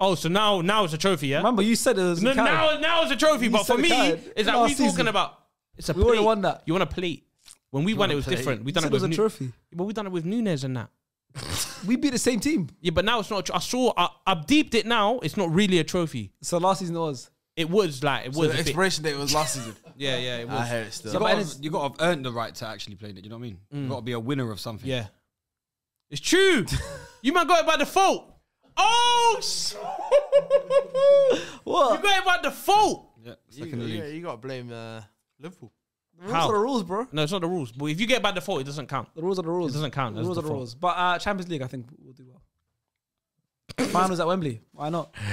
Oh, so now now it's a trophy, yeah. Remember, you said it was No, a now now it's a trophy, You but for said me, carry. is that Last what we season. talking about? It's a We already plate. won that. You want a plate? When we won, want it a was plate? different. We You done said it it was with a Nu- trophy. but we done it with Nunez and that. We beat the same team. Yeah, but now it's not. a tr- I saw. I, I've deeped it now. It's not really a trophy. So last season it was. It was like it So was. the a bit, expiration date was last season. yeah, yeah, it I was. hear it still. So You but gotta, you got to earn the right to actually play it. You know what I mean? You got to be a winner of something. Yeah, it's true. you might got it by default. Oh, s- you What? got it by default. Yeah. You, Second yeah, you got to blame uh, Liverpool. The rules How? are the rules, bro. No, it's not the rules. But if you get it by default, it doesn't count. The rules are the rules. It doesn't count The rules are the rules. But uh, Champions League, I think we'll do well. Finals at Wembley. Why not?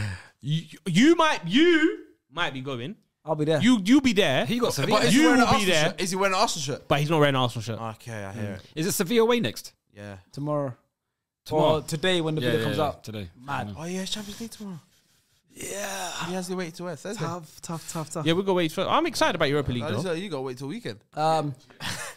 You, you might you might be going. I'll be there. You you be there. He got But Sevilla. is You wearing an will be Arsenal there. shirt? Is he wearing an Arsenal shirt? but he's not wearing an Arsenal shirt. Okay, I hear it. Is it Sevilla away next? Yeah. tomorrow. Tomorrow. Or today when the Yeah, video yeah, comes yeah, out. today. Mad. Oh yeah, it's Champions League tomorrow. Yeah. He has to wait till Thursday. Tough, tough, tough, tough. Yeah, we'll go wait. For, I'm excited about Europa League this- though. you gotta wait till weekend. Um,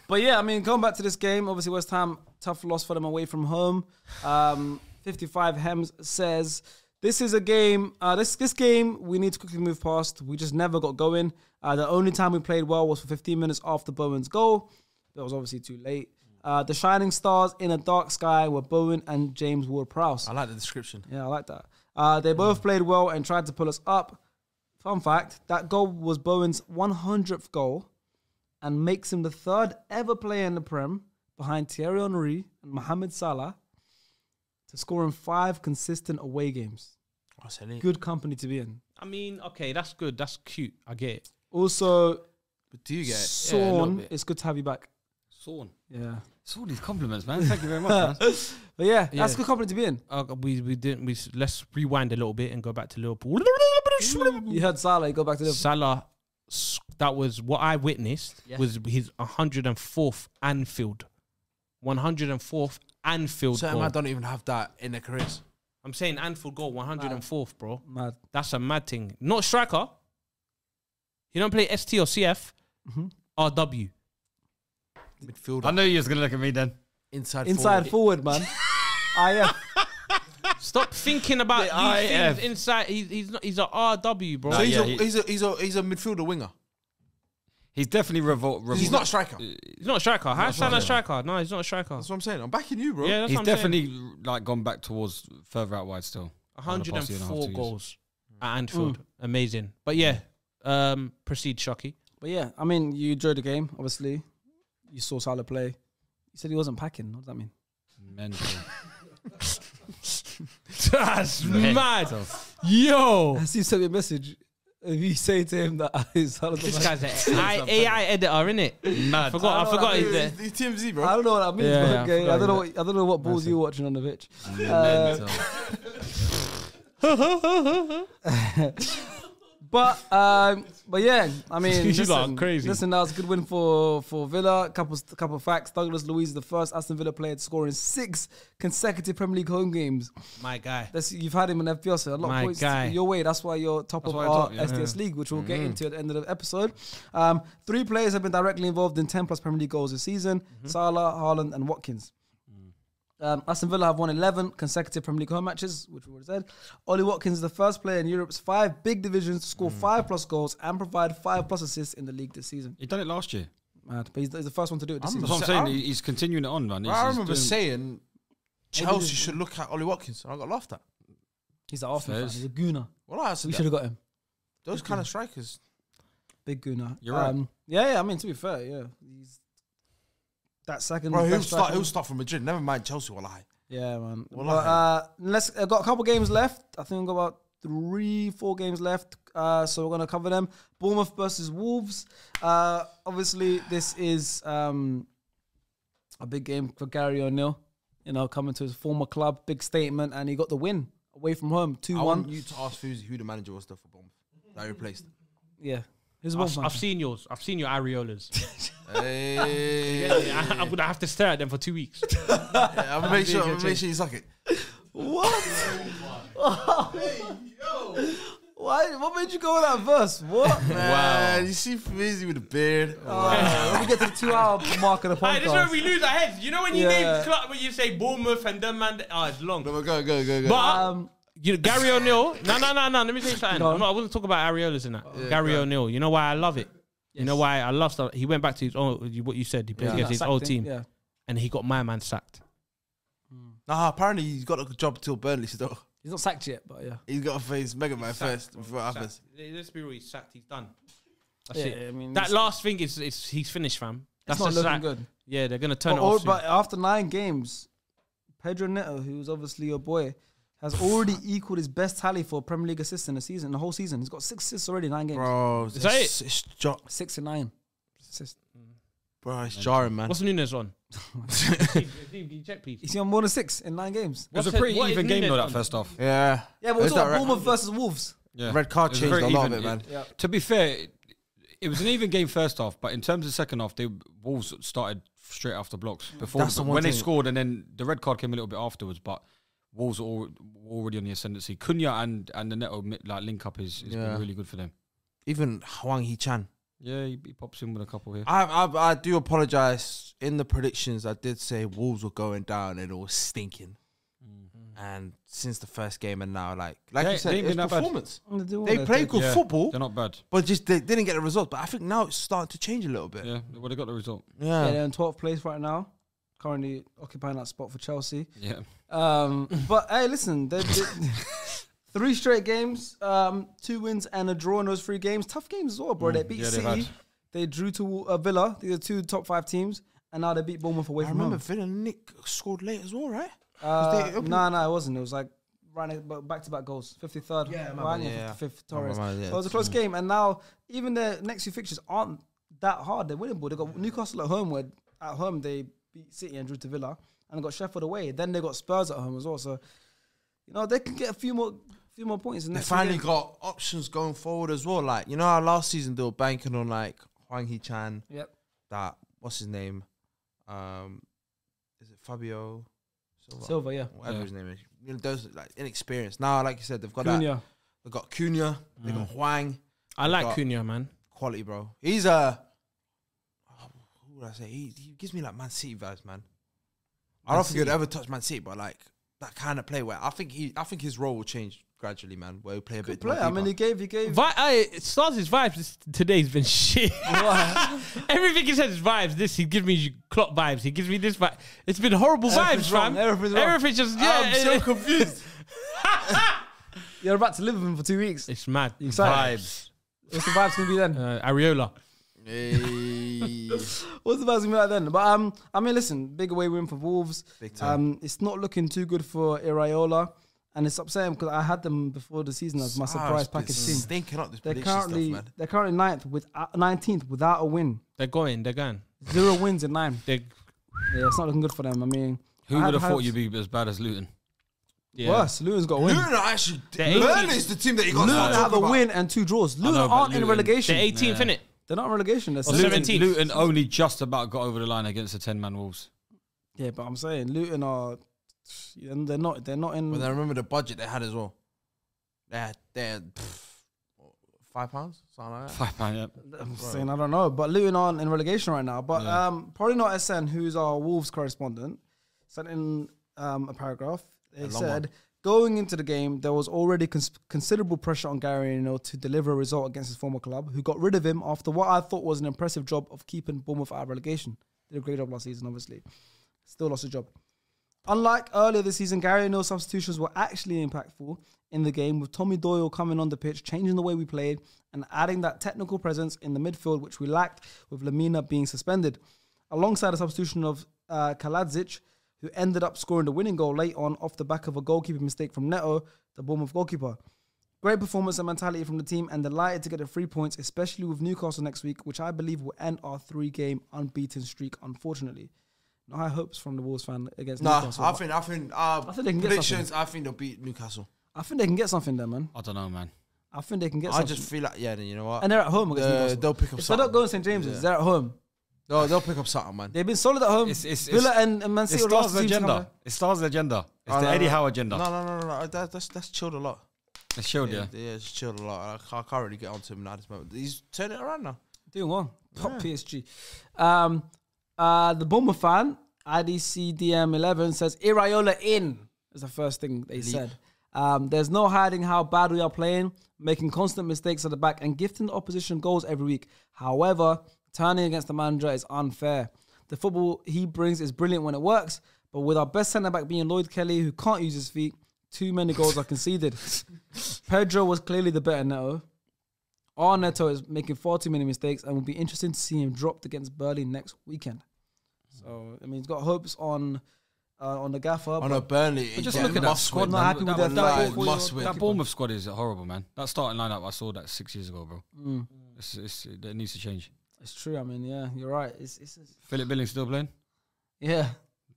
but yeah, I mean, going back to this game, obviously West Ham tough loss for them away from home. Um, 55 Hems says this is a game. Uh, this this game we need to quickly move past. We just never got going. Uh, the only time we played well was for 15 minutes after Bowen's goal. That was obviously too late. Uh, the shining stars in a dark sky were Bowen and James Ward-Prowse. I like the description. Yeah, I like that. Uh, they both played well and tried to pull us up. Fun fact: that goal was Bowen's 100th goal, and makes him the third ever player in the Prem behind Thierry Henry and Mohamed Salah to score in five consistent away games. It's elite. Good company to be in. I mean, okay, that's good. That's cute. I get it. Also, But do you get it? Yeah, a little Sean, bit. it's good to have you back. Sawn. Yeah, It's all these compliments, man. Thank you very much, man. but yeah, that's a good company to be in. Uh, we we didn't. We let's rewind a little bit and go back to Liverpool. You heard Salah, you go back to the Salah, that was what I witnessed. Yeah. Was his 104th Anfield, 104th Anfield Certain goal. man don't even have that in their careers. I'm saying Anfield goal, 104th, bro. mad. That's a mad thing. Not striker. He don't play ST or CF. Mhm. RW. Midfielder. I knew you was gonna look at me then. Inside. Inside forward. forward, man. I am. Stop thinking about The these IF. things inside. He's he's not. He's a RW, bro. So he's, yeah, a, he- he's a he's a he's a midfielder winger. He's definitely revol. revol- He's not a striker. He's not a striker. How's Salah a striker? No, he's not a striker. That's what I'm saying. I'm backing you, bro. Yeah, that's He's what I'm saying. definitely like gone back towards further out wide still. over the past year and a 104 goals at Anfield. Amazing. But yeah, um, proceed, Sharky. But yeah, I mean, you enjoyed the game, obviously. You saw Salah play. You said he wasn't packing. What does that mean? Mental. That's Mental. mad. Yo. Has he sent me a message? If you say to him that Salah This guy's an I- AI editor, innit? I Mad. forgot. I, I forgot he's there. He's TMZ, bro. I don't know what that means. Yeah, but yeah, I okay. forgot I, don't know. What, I don't know what balls you're watching on the pitch. Mental. Uh, But um, but yeah, I mean, You listen, lot crazy. Listen, that was a good win for for Villa. Couple couple of facts: Douglas Luiz is the first Aston Villa player to score in six consecutive Premier League home games. My guy. That's you've had him in FPL, so a lot My of points guy. your way. That's why you're top That's of our you're top, yeah. SDS League, which we'll get into at the end of the episode. Um, three players have been directly involved in 10 plus Premier League goals this season: Salah, Haaland, and Watkins. Um, Aston Villa have won 11 consecutive Premier League home matches, which we already said. Ollie Watkins is the first player in Europe's five big divisions to score five plus goals and provide five plus assists in the league this season. He done it last year. Mad. But he's, the- he's the first one to do it this I'm season. That's what I'm saying. I'm- He's continuing it on, man. He's, I remember doing- saying Chelsea should look at Ollie Watkins. I got laughed at. He's the Arsenal fan. He's a gooner. Well, I said We should have got him. those kind of strikers. Big gooner. You're right. Um, yeah, yeah. I mean, to be fair, yeah. He's that second. Bro, he'll best start. He'll start from Madrid. Never mind Chelsea. Wallahi. Yeah, man. Well, but, uh, let's. I've got a couple games left. I think we've got about three, four games left. Uh, so we're gonna cover them. Bournemouth versus Wolves. Uh, obviously, this is um, a big game for Gary O'Neill. You know, coming to his former club, big statement, and he got the win away from home, two I one. want you to ask Fuzi who the manager was though for Bournemouth that he replaced. Yeah, who's I've, I've seen yours. I've seen your areolas. hey, I, I'm gonna have to stare at them for two weeks. I'm gonna make sure. I'm gonna make sure you suck it. What? hey, yo. Why? What made you go with that verse? What? Man, you see Fuzi with a beard. Uh, let me get to the two-hour mark of the Hey, this is where podcast. we lose our heads. You know when you Yeah. name club, when you say Bournemouth and them man, oh, it's long. No, go, go, go, go. But Um, you know, Gary O'Neill. No, no, no, no. Let me tell you something. No. I'm not, I wasn't talking about areolas in that. Gary O'Neill. You know why I love it. You know why I love stuff. He went back to his own. What you said. He played yeah, against his old team, Yeah. and he got my man sacked. Mm. Nah, apparently he's got a job till Burnley still. He's not sacked yet, but yeah. He's got to face Mega Man first before it happens. Sacked. Let's be real. He's sacked. He's done. That's Yeah, it. I mean, that last thing is, is he's finished, fam. It's That's not a looking sack. good. Yeah, they're gonna turn But, it all- off. soon. but after nine games, Pedro Neto, who's obviously your boy, has already equaled his best tally for Premier League assists in the season, the whole season. He's got six assists already, nine games. Bro, Is that it's, it's jo- Six and nine. Assists. Bro, it's jarring, man. What's Nunez on? Steve, Steve, can you check, please? You see, on more than six in nine games. It was a What's it- pretty what is even game Nunez though. That on? first off. Yeah. Yeah, but we're Is talking right? Bournemouth versus Wolves. Yeah, Red card It was changed very a lot of even. it, man. Yeah. To be fair, it, it was an even game first half, but in terms of second half, they Wolves started straight after blocks before That's the one when they thing- scored, and then the red card came a little bit afterwards. But Wolves are al- already on the ascendancy. Cunha and and the Neto mi- like link up is, is Yeah. been really good for them. Even Hwang Hee Chan. Yeah, he, he pops in with a couple here. I, I I do apologize. In the predictions, I did say Wolves were going down and it was stinking. Mm. And since the first game and now, like like They- you said, they ain't it's been that bad. performance. They, They play good Yeah, football, They're not bad. but just they didn't get the result. But I think now it's starting to change a little bit. Yeah, well, they got the result. Yeah, Yeah. they're in 12th place right now. Currently occupying that spot for Chelsea. Yeah, Um, but hey, listen, they, they, three straight games, um, two wins and a draw in those three games. Tough games as well, bro. They beat yeah, City, they drew to uh, Villa. These are two top five teams, and now they beat Bournemouth away I from remember home. Villa Nick scored late as well, right? Uh, they opened- no, no, it wasn't. It was like right back to back goals. 53rd, Yeah, I remember, Ryan, yeah, 55th Torres. Remember, yeah. It was a close game, and now even the next few fixtures aren't that hard. They're winning winnable. They got Newcastle at home, where at home they beat City and drew to Villa, and got Sheffield away. Then they got Spurs at home as well. So you know they can get a few more, few more points. In They finally games. got options going forward as well. Like you know, how last season they were banking on like Hwang Hee Chan. Yep. That what's his name? Um, is it Fabio Silva? Silver, yeah. Whatever Yeah. his name is. You know, those like inexperienced. Now, like you said, they've got that. Cunha. They've got Cunha. They've got Hwang. I like got- Cunha, man. Quality, bro. He's a. who would I say? He, he gives me like Man City vibes, man. I don't think he'd ever touch Man City, but like that kind of play where I think he, I think his role will change gradually, man. Where he play a Good bit. more player. I mean, deeper. he gave, he gave. Vi- I, Stars' his vibes this, today's been shit. Everything he says is vibes. This he gives me clock vibes. He gives me this vibe. It's been horrible Everything's vibes, wrong, man. everything's wrong. Everything's just yeah. I'm so confused. You're about to live with him for two weeks. it's mad. excited? vibes. What's the vibes gonna be then? Uh, Iraola. Hey. What's the vibes gonna be like then? But um, I mean, listen, big away win for Wolves. Big time. Um, it's not looking too good for Iraola, and it's upsetting because I had them before the season as my Ah, surprise package team. Stinking up this They're prediction stuff, currently man. they're currently ninth with uh, nineteenth without a win, They're going. They're going. zero wins in nine. They're Yeah, it's not looking good for them. I mean, Who I would have thought you'd be as bad as Luton? yeah. worse. Luton's got a win. Luton are actually. They're Luton is the team that you got Luton to have a win and two draws. Luton know, but aren't in Luton- relegation. They're 18th, Yeah. innit? They're not in relegation. They're Or still Luton, 17th. Luton only just about got over the line against the ten man Wolves. Yeah, but I'm saying Luton are. and They're not. They're not in. But then remember the budget they had as well. They had, they had pff, five pounds, something like that. Five pound. Yeah. I'm saying I don't know, but Luton aren't in relegation right now. But Yeah. um, probably not SN, who's our Wolves correspondent, sent in um, a paragraph. They long said one. Going into the game, there was already cons- considerable pressure on Gary O'Neil to deliver a result against his former club, who got rid of him after what I thought was an impressive job of keeping Bournemouth out of relegation. Did a great job last season, obviously. Still lost his job. Unlike earlier this season, Gary O'Neil's substitutions were actually impactful in the game, with Tommy Doyle coming on the pitch, changing the way we played, and adding that technical presence in the midfield which we lacked, with Lemina being suspended, alongside a substitution of uh, Kalajdzic, who ended up scoring the winning goal late on off the back of a goalkeeper mistake from Neto, the Bournemouth goalkeeper. Great performance and mentality from the team, and delighted to get the three points, especially with Newcastle next week, which I believe will end our three-game unbeaten streak. Unfortunately, no high hopes from the Wolves fan against Nah, Newcastle. I think I think uh, I think they can get predictions. I think they'll beat Newcastle. I think they can get something there, man. I don't know, man. I think they can get I something. just feel like yeah, then you know what? and they're at home against Uh, Newcastle. they'll pick up If they don't something. go in St James's, Yeah. they're at home. They'll, they'll pick up something, man. They've been solid at home. It's it's Villa it's, and, and Man City are the last stars the teams to come agenda. back. It stars the agenda. It's Oh, the no, Eddie no. Howe agenda. No, no, no, no, no. That, that's that's chilled a lot. It's chilled, yeah. yeah, it's chilled a lot. I can't, I can't really get onto him now. at This moment, he's turning it around now. Doing well. Top PSG. Um, uh, the Bournemouth fan, IDCDM11, says Iraola in is the first thing they said. Um, there's no hiding how bad we are playing, making constant mistakes at the back and gifting the opposition goals every week. However, turning against the manager is unfair. The football he brings is brilliant when it works, but with our best centre back being Lloyd Kelly, who can't use his feet, too many goals are conceded. Pedro was clearly the better Neto. Our Neto is making far too many mistakes and will be interesting to see him dropped against Burnley next weekend. So I mean, he's got hopes on uh, on the gaffer. On a no, Burnley. But just yeah, look at that squad. Not man. happy with that, their that, third that, must win. that Bournemouth squad is horrible, man. That starting lineup, I saw that six years ago, bro. Mm. It's, it's, it needs to change. It's true. I mean, yeah, you're right. It's, it's, it's Philip Billings still playing. yeah,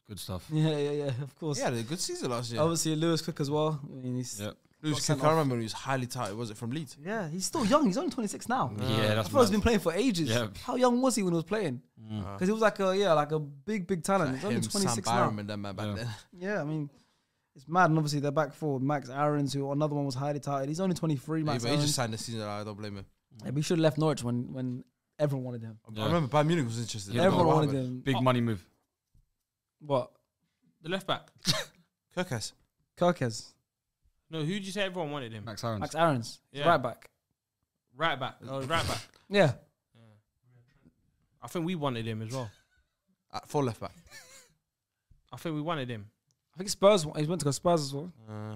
Good stuff. yeah, yeah, yeah. Of course. He had a good season last year. Obviously, Lewis Cook as well. I mean, he's Yeah. Lewis got sent Cook, I remember when he was highly touted. Was it from Leeds? yeah, he's still young. He's only 26 now. Yeah, uh, I that's thought he's been playing for ages. Yeah. How young was he when he was playing? Mm. Uh, because he was like a yeah, like a big, big talent. He's only Him, Sam 26 now. Byram and them man back Yeah. then. Yeah, I mean, it's mad. And obviously, they're back for Max Aarons, who another one was highly touted. He's only 23. Yeah, Max but he just signed the season. I don't blame him. Yeah, but he should have left Norwich when when everyone wanted him. Yeah. I remember Bayern Munich was interested. Yeah, I don't know everyone wanted happened. him. Big money move. What? The left back. Kerkez. Kerkez, No, who did you say everyone wanted him? Max Aaron. Max Aarons, He's Yeah. right back. Right back. Oh, right back. Yeah, I think we wanted him as well. Uh, full left back. I think we wanted him. I think Spurs. He went to go Spurs as well. Uh,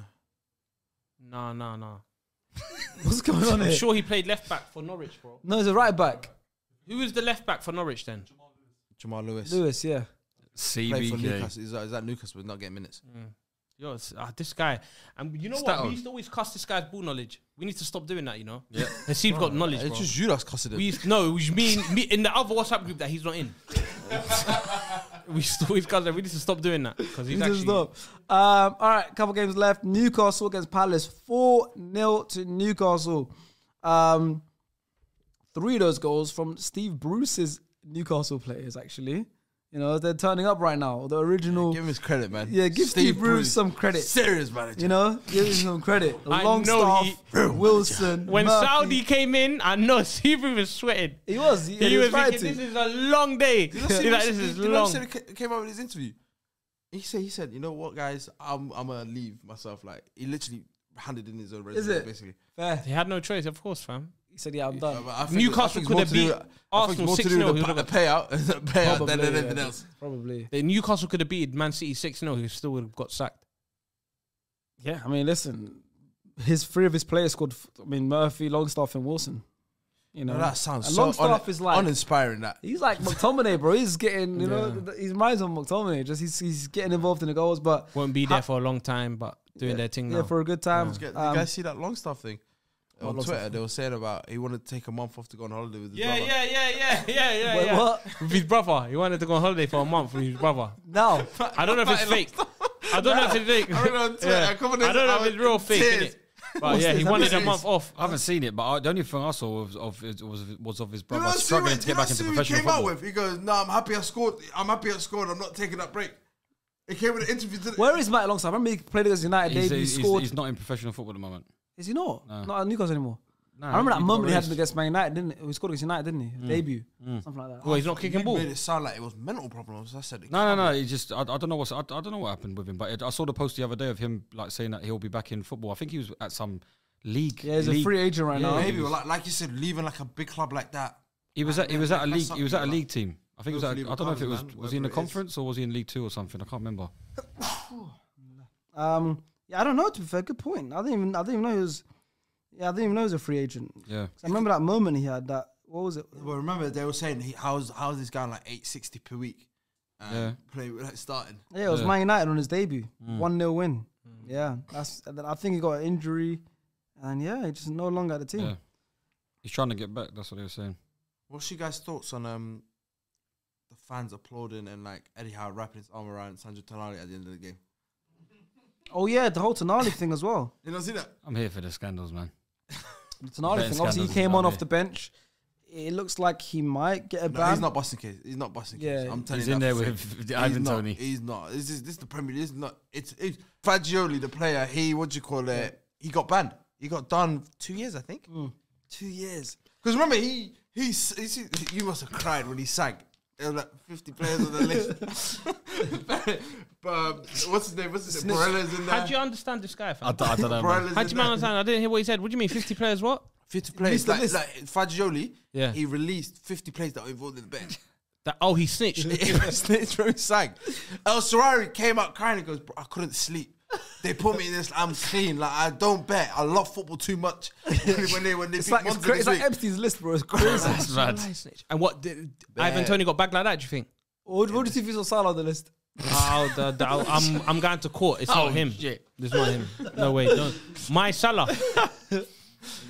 No, no, no. What's going on I'm here? sure he played left back for Norwich, bro. No, he's a right back. Who was the left back for Norwich then? Jamal Lewis. Lewis, yeah. Played for CBK. Newcastle. Is that, is that Newcastle? But not getting minutes. Yo, it's, uh, this guy. And you know what? Stato. We used to always cuss this guy's ball knowledge. We need to stop doing that, you know? Yeah. And see, we've got knowledge, It's bro. just you that's cussing him. We used, no, it was me, me in the other WhatsApp group that he's not in. we used to always cuss him. We need to stop doing that because he's He actually. just stop. Um, all right, couple games left. Newcastle against Palace, four 0 to Newcastle. Um, three of those goals from Steve Bruce's Newcastle players. Actually, you know they're turning up right now. The original, Give him his credit, man. yeah. Give Steve, Bruce, some credit. serious manager. You know, give him some credit. I Longstaff, know Wilson, When Murphy. Saudi came in, I know Steve was sweating. he was, he, He, he was was thinking, this is a long day. Did you He's like, this is did you know long. what he came out with his interview. He said, he said, you know what, guys, I'm I'm gonna leave myself. Like he literally handed in his own resume, it? basically. Fair. He had no choice, of course, fam. He said, "Yeah, I'm done." But I think- Newcastle could have to beat with- I think it's Arsenal more to 6-0, with he the, would've the payout, the payout Probably, than yeah. else. Probably. The Newcastle could have beat Man City 6 0. He still would have got sacked. Yeah, I mean, listen, his three of his players scored. I mean, Murphy, Longstaff, and Wilson. You know, No, that sounds And so Longstaff un- is like uninspiring. That he's like McTominay, bro. He's getting, you know, th- he reminds me of McTominay. Just he's he's getting involved in the goals, but Won't be there for a long time, but doing yeah, their thing yeah, now. for a good time. Did Um, you guys see that long stuff thing What on Twitter? stuff? They were saying about he wanted to take a month off to go on holiday with his yeah, brother. yeah, yeah, yeah, yeah, yeah, Wait, yeah. what? With his brother. He wanted to go on holiday for a month with his brother. No. I don't know if it's fake. I don't know if it's fake. I read on Twitter, Yeah. a couple of I don't know if it's real fake, tears. innit? But yeah, he this? wanted a month off. I haven't seen it, but I, the only thing I saw was of it was was of his You brother know, struggling what- to get back into professional he came out football. with. He goes, "No, I'm happy I scored. I'm happy I scored. I'm not taking that break." He came with an interview. To the, where is Matt Longstaff? I remember he played against United. He's, debut, he's, scored. he's not in professional football at the moment. Is he not? No. Not at Newcastle anymore. No, I remember that he moment he had released. against Man United, didn't he? He scored against United, didn't he? Mm. Debut, something like that. Well, he's not kicking ball. made it sound like it was mental problems. I said, it No, no, no. He just I, I don't know what's I, I don't know what happened with him, but it, I saw the post the other day of him like saying that he'll be back in football. I think he was at some league. Yeah, he's a league- free agent right Yeah, now. Maybe, like, like you said, leaving like a big club like that. He was at he was at a That's league he was at a something, league team. I think it was at, Hopefully I don't know if it was recovers, was he in the whatever it is. conference or was he in League Two or something. I can't remember. Um, yeah, I don't know. To be fair, good point. I didn't even I didn't even know he was. Yeah, I didn't even know he was a free agent. Yeah, I remember that moment he had. That what was it? Well, remember they were saying, he, "How's how's this guy on like eight sixty per week?" Um, Yeah. playing like starting. Yeah, it was Yeah. Man United on his debut, Mm. one 0 win. Yeah, that's. and then I think he got an injury, and yeah, he just no longer at the team. yeah. He's trying to get back. That's what they were saying. What's your guys' thoughts on um the fans applauding and like Eddie Howe wrapping his arm around Sandro Tonali at the end of the game? Oh yeah, the whole Tonali thing as well. You don't see that? I'm here for the scandals, man. The Tonali Betting thing. Obviously, he came down on off the bench. It looks like he might get a No, ban. he's not busting kids. He's not busting case. Yeah. I'm telling He's you in that there for with free. the He's Ivan not. Tony. He's not. This is this is the Premier League. This is not. It's, it's Fagioli, the player. He what do you call it? He got banned. He got done two years, I think. Mm. Two years. Because remember, he he, s- he s- you must have cried when he sang. There were like 50 players on the list. but um, what's his name? What's his name? Barella's in there. How do you understand this guy, I, fam? d- I don't know. man. Barella's How in do you there. understand? I didn't hear what he said. What do you mean, 50 players? What? 50 players. the Like, list. like Fagioli, Yeah. he released 50 players that were involved in the bench. That, oh, he snitched. Snitch from his sag. El Shaarawy came out crying and goes, Bro, I couldn't sleep. They put me in this. I'm clean. Like I don't bet. I love football too much. when they when they It's beat like it's, cra- it's like week. Epstein's list, bro. It's crazy. That's mad. and what? Did, Ivan Toney got back like that, do you think? what, what do you think if you Salah on the list? Oh, the, the, I'm I'm going to court. It's not oh, him. shit. It's not him. No way. Don't. My Salah.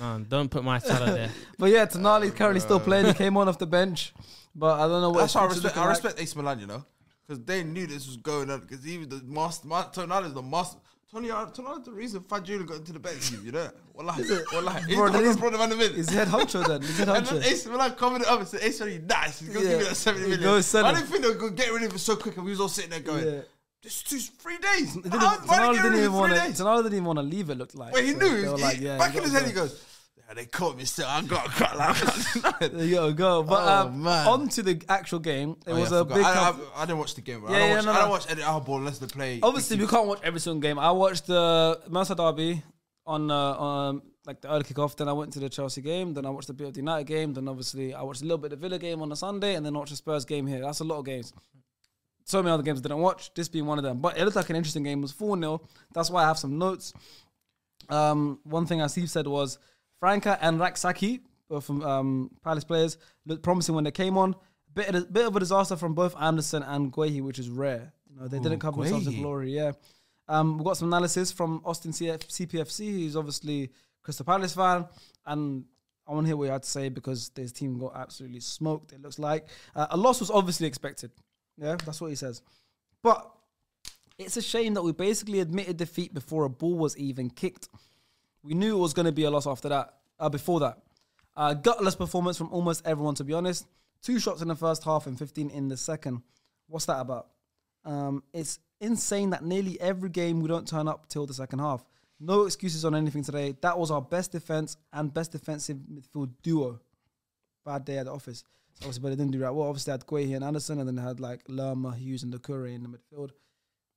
No, don't put my Salah there. But yeah, Tonali's currently still playing. He came on off the bench, but I don't know what. That's why I respect. I looking like. respect AC Milan, you know, because they knew this was going on. Because even the master, ma- Tonali's the master. Tony, Tonali's the reason Fagioli got into the bet team, you know. Wallahi, wallahi. He's Bro, the then one he's- brought him on the mid. Is head honcho then? Is head And then honcho? AC Milan coming up and said, AC Milan, nice. He's going to Yeah. give me that 70 He million. sell I didn't think they were going to get rid of it so quick and we was all sitting there going, Yeah. this two, three days. He didn't, How- Why Tonali did they didn't even want to. Tonali didn't even want to leave. It looked like. Well, he So knew. He- like, yeah, back you in his head, he goes, yeah, they caught me still. I got cut like There you go, go. But Oh, um, man. on to the actual game. It Oh, was a forgot. big. I, I, I didn't watch the game. Bro. Yeah, I don't yeah, watch, no, I don't watch Eddie Alball unless they play. Obviously, we can't watch every single game. I watched the Mersey derby on uh, on like the early kickoff. Then I went to the Chelsea game. Then I watched the Bit of the United game. Then obviously I watched a little bit of the Villa game on a Sunday, and then watched the Spurs game here. That's a lot of games. So many other games I didn't watch. This being one of them, but it looked like an interesting game. It was four 0 That's why I have some notes. Um, one thing Asif said was Franca and Rak-Sakyi, both from um, Palace players, looked promising when they came on. Bit of a, bit of a disaster from both Anderson and Guehi, which is rare. You know, they didn't cover themselves in glory. Yeah. Um, we got some analysis from Austin CF, CPFC. He's obviously Crystal Palace fan, and I want to hear what you had to say because this team got absolutely smoked. It looks like uh, a loss was obviously expected. Yeah, that's what he says. But it's a shame that we basically admitted defeat before a ball was even kicked. We knew it was going to be a loss after that. Uh, before that, uh, gutless performance from almost everyone. To be honest, two shots in the first half and 15 in the second. What's that about? Um, it's insane that nearly every game we don't turn up till the second half. No excuses on anything today. That was our best defense and best defensive midfield duo. Bad day at the office. So obviously, but it didn't do that well. Obviously, they had Guehi and Anderson, and then they had like Lerma, Hughes, and Doucouré in the midfield.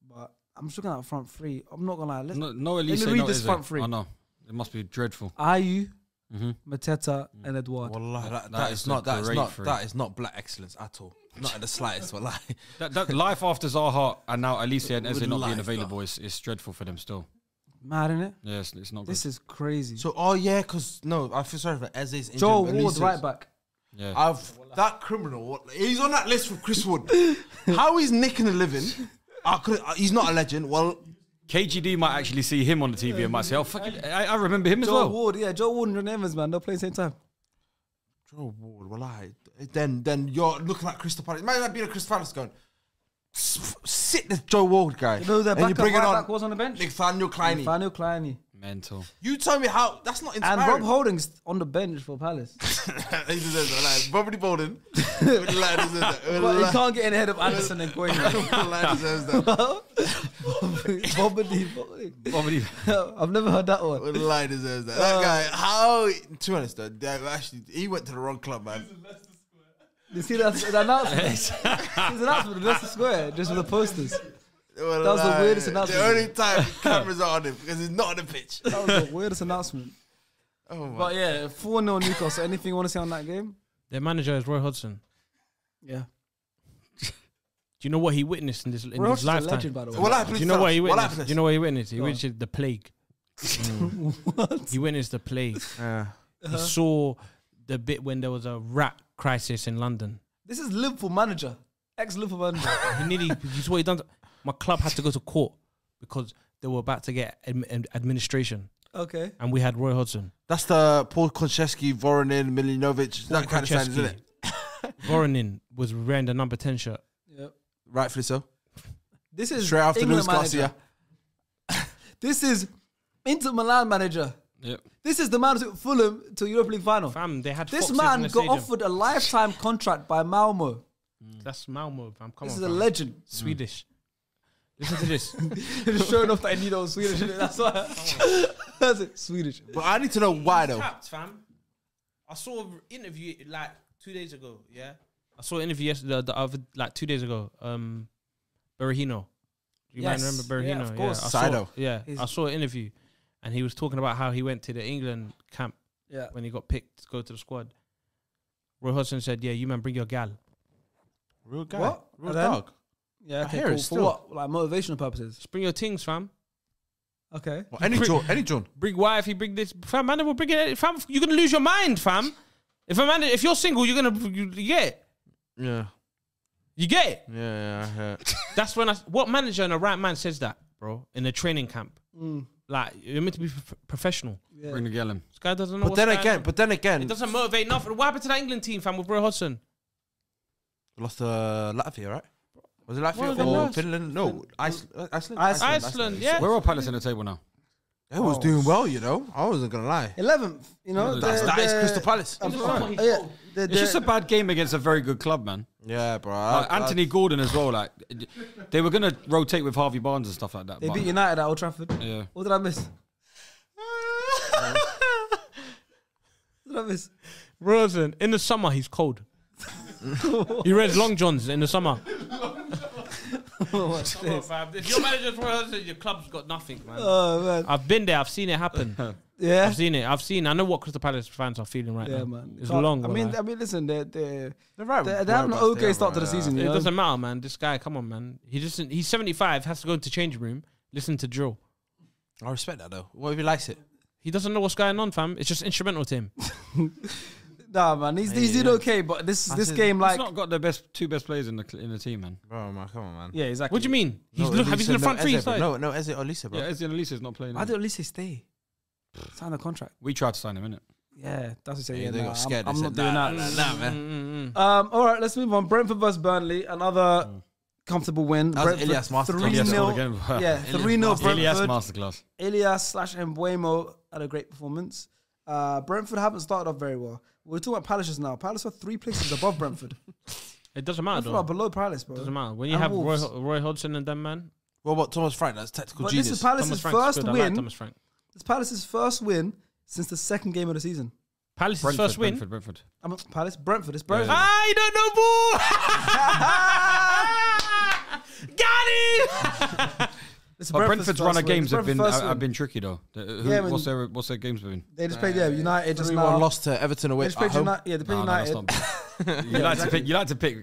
But I'm just looking at front three. I'm not gonna lie. Let's No, no me read no, this front it? three. I know. It must be dreadful. Ayew, hmm Mateta, and Edouard. Wallahi, that, That that is is not that is great not free. that is not black excellence at all. Not in the slightest. Wallahi. That, that life after Zaha and now Alicia and Eze With not being life, available is, is dreadful for them still. Mad, isn't it? Yeah, it's, it's not This good. is crazy. So oh yeah, because no, I feel sorry for Eze's injured. Joe but Ward, Elisa's- right back. Yeah. I've that criminal. what- He's on that list with Chris Wood. How he's nicking a living? I could. He's not a legend. Well, KGD might actually see him on the TV and might say, "Oh, fuck it, I, I remember him as well. Joe well." Ward, yeah, Joe Ward and John Evans, man, they'll play at the same time. Joe Ward. Well, I then then you're looking at Crystal Palace. Imagine that being a Crystal Palace going. Sit this Joe Ward guy. You know who their and you backup bring it right on back was on the bench? Nathaniel Kleiny. Nathaniel Kleiny. Mental. You tell me how that's not inspiring. And. Rob Holding's on the bench for Palace. he deserves that. Like, Bobby Bolden. Wallahi deserves that. but he can't get in ahead of Anderson and Guehi. Wallahi deserves that. Bobby, Bobby. Obviously, I've never heard that one. Wallahi deserves that. That guy, uh, how? To be honest, though, that actually, he went to the wrong club, man. You see that the announcement? His announcement in Leicester Square, just with the posters. That was the weirdest announcement. The only time cameras are on him because he's not on the pitch. That was the weirdest announcement. Oh my. But yeah, 4 0 Newcastle. Anything you want to say on that game? Their manager is Roy Hodgson. Yeah. Do you know what he witnessed in this in Roy his Hodgson's a lifetime? legend, by the way. What Do happened? you know what he What witnessed? happened? Do you know what he witnessed? He Go on. witnessed the plague. what? He witnessed the plague. Uh, He saw the bit when there was a rat crisis in London. This is Liverpool manager. Ex Liverpool manager. He nearly, you saw what he done. to- My club had to go to court because they were about to get admi- ad- administration, okay. and we had Roy Hodgson. that's the Paul Konchesky, Voronin, Milinovic, that kind of sign, isn't it? Voronin was wearing the number 10 shirt. Yep. Rightfully so. This is Straight after England Luis Garcia. This is Inter Milan manager. yep. This is the man who took Fulham to Europa League final. Fam, they had This man got stadium. offered a lifetime contract by Malmo. That's Malmo, fam. Come This on, is a legend. Swedish. Listen to this. Just showing off that I need all Swedish. innit? That's why. That's it. Swedish. But I need to know why though. Tapped, fam. I saw an interview like two days ago. Yeah, I saw an interview yesterday, the other like two days ago. Um, Berahino. You Yes. might remember Berahino. Yeah, of course. I saw, Sido. yeah, He's- I saw an interview, and he was talking about how he went to the England camp Yeah. when he got picked to go to the squad. Roy Hodgson said, "Yeah, you man, bring your gal." Real guy. What? Real And then? dog. Yeah. I Okay. hear Cool. it For still. what? Like motivational purposes. Just bring your things, fam. Okay. Well, any John, any John. Bring wife. He bring this, fam. Man, will bring it. Fam, you're gonna lose your mind, fam. If a man, if you're single, you're gonna you, you get it. Yeah, You get it. yeah, yeah. That's when I. What manager and a right man says that, bro? In a training camp, Mm. Like you're meant to be prof- professional. Yeah. Bring the girl in. This guy doesn't know. But what's then going again, on. but then again, it doesn't motivate nothing. What happened to that England team, fam, with Bro Hodgson? lost to Latvia, right? Was it Latvia Well, they or lost. Finland? No, Iceland. Iceland. Iceland. Iceland, yeah. We're all Palace in the table now. It was Oh. doing well, you know. I wasn't gonna lie. 11th, you know. Yeah, That's, the- that is the- Crystal Palace. In the summer, he's yeah, cold. the- It's the- just a bad game against a very good club, man. Yeah, bro. Like, I- I- Anthony Gordon as well. Like they were gonna rotate with Harvey Barnes and stuff like that. They but- beat United at Old Trafford. yeah. What did I miss? what did I miss? Roy Hodgson, in the summer, he's cold. he wears long johns in the summer. What's this? If your manager's Roy Hodgson, your club's got nothing, man. Oh man, I've been there. I've seen it happen. yeah, I've seen it. I've seen. I know what Crystal Palace fans are feeling right yeah, now. man. It's Can't- long. I mean, wallah. I mean, listen, they they They're right. they, right they have an okay start to the right, season. it know? doesn't matter, man. This guy, come on, man. He doesn't. He's 75. Has to go into change room. Listen to drill. I respect that though. What if he likes it? He doesn't know what's going on, fam. It's just instrumental to him. Nah, man, he's he's doing okay, but this That's this it. game like, He's not got the best two best players in the cl- in the team, man. Bro, man, come on, man. yeah, exactly. What do you mean? He's No, look. Have you Elise, seen the no, front three Eze, bro. side? No, no, Eze or Lisa, bro. Yeah, Ezzy and Elise is not playing. Why did at stay? Sign the contract. we tried to sign him, innit? Yeah, that's what I say. Yeah, Yeah, they nah, got scared. I'm, I'm said, not nah, doing nah, that. nah, man. Mm-mm-mm. Um, all right, let's move on. Brentford versus Burnley, another comfortable win. That was Brentford Ilias masterclass. three Ilias scored 0 again. Yeah, three 0 Ilias Elias Brentford. masterclass. Elias slash Mbeumo had a great performance. Uh, Brentford haven't started off very well. We're talking about Palace just now. Palace are three places above Brentford. It doesn't matter. Brentford are Though. below Palace, bro. Doesn't matter. When you And have Roy, Wolves. Roy Hodgson and them, man. Well, what about Thomas Frank? That's tactical But genius. this is Palace's Thomas Frank's first good. I like win. Thomas Frank. It's Palace's first win since the second game of the season. Palace's Brentford, first win. Brentford, Brentford. I'm not Palace, Brentford. It's Brentford. Ah, you don't know, boo. Got him. It's But Brentford's run of games have been uh, have been tricky though. The- who- Yeah, I mean- what's their what's their games been? They just played yeah United just now. lost to Everton They away just at played home. United. Yeah, they played No, no, United. not. you like to pick. You like to pick.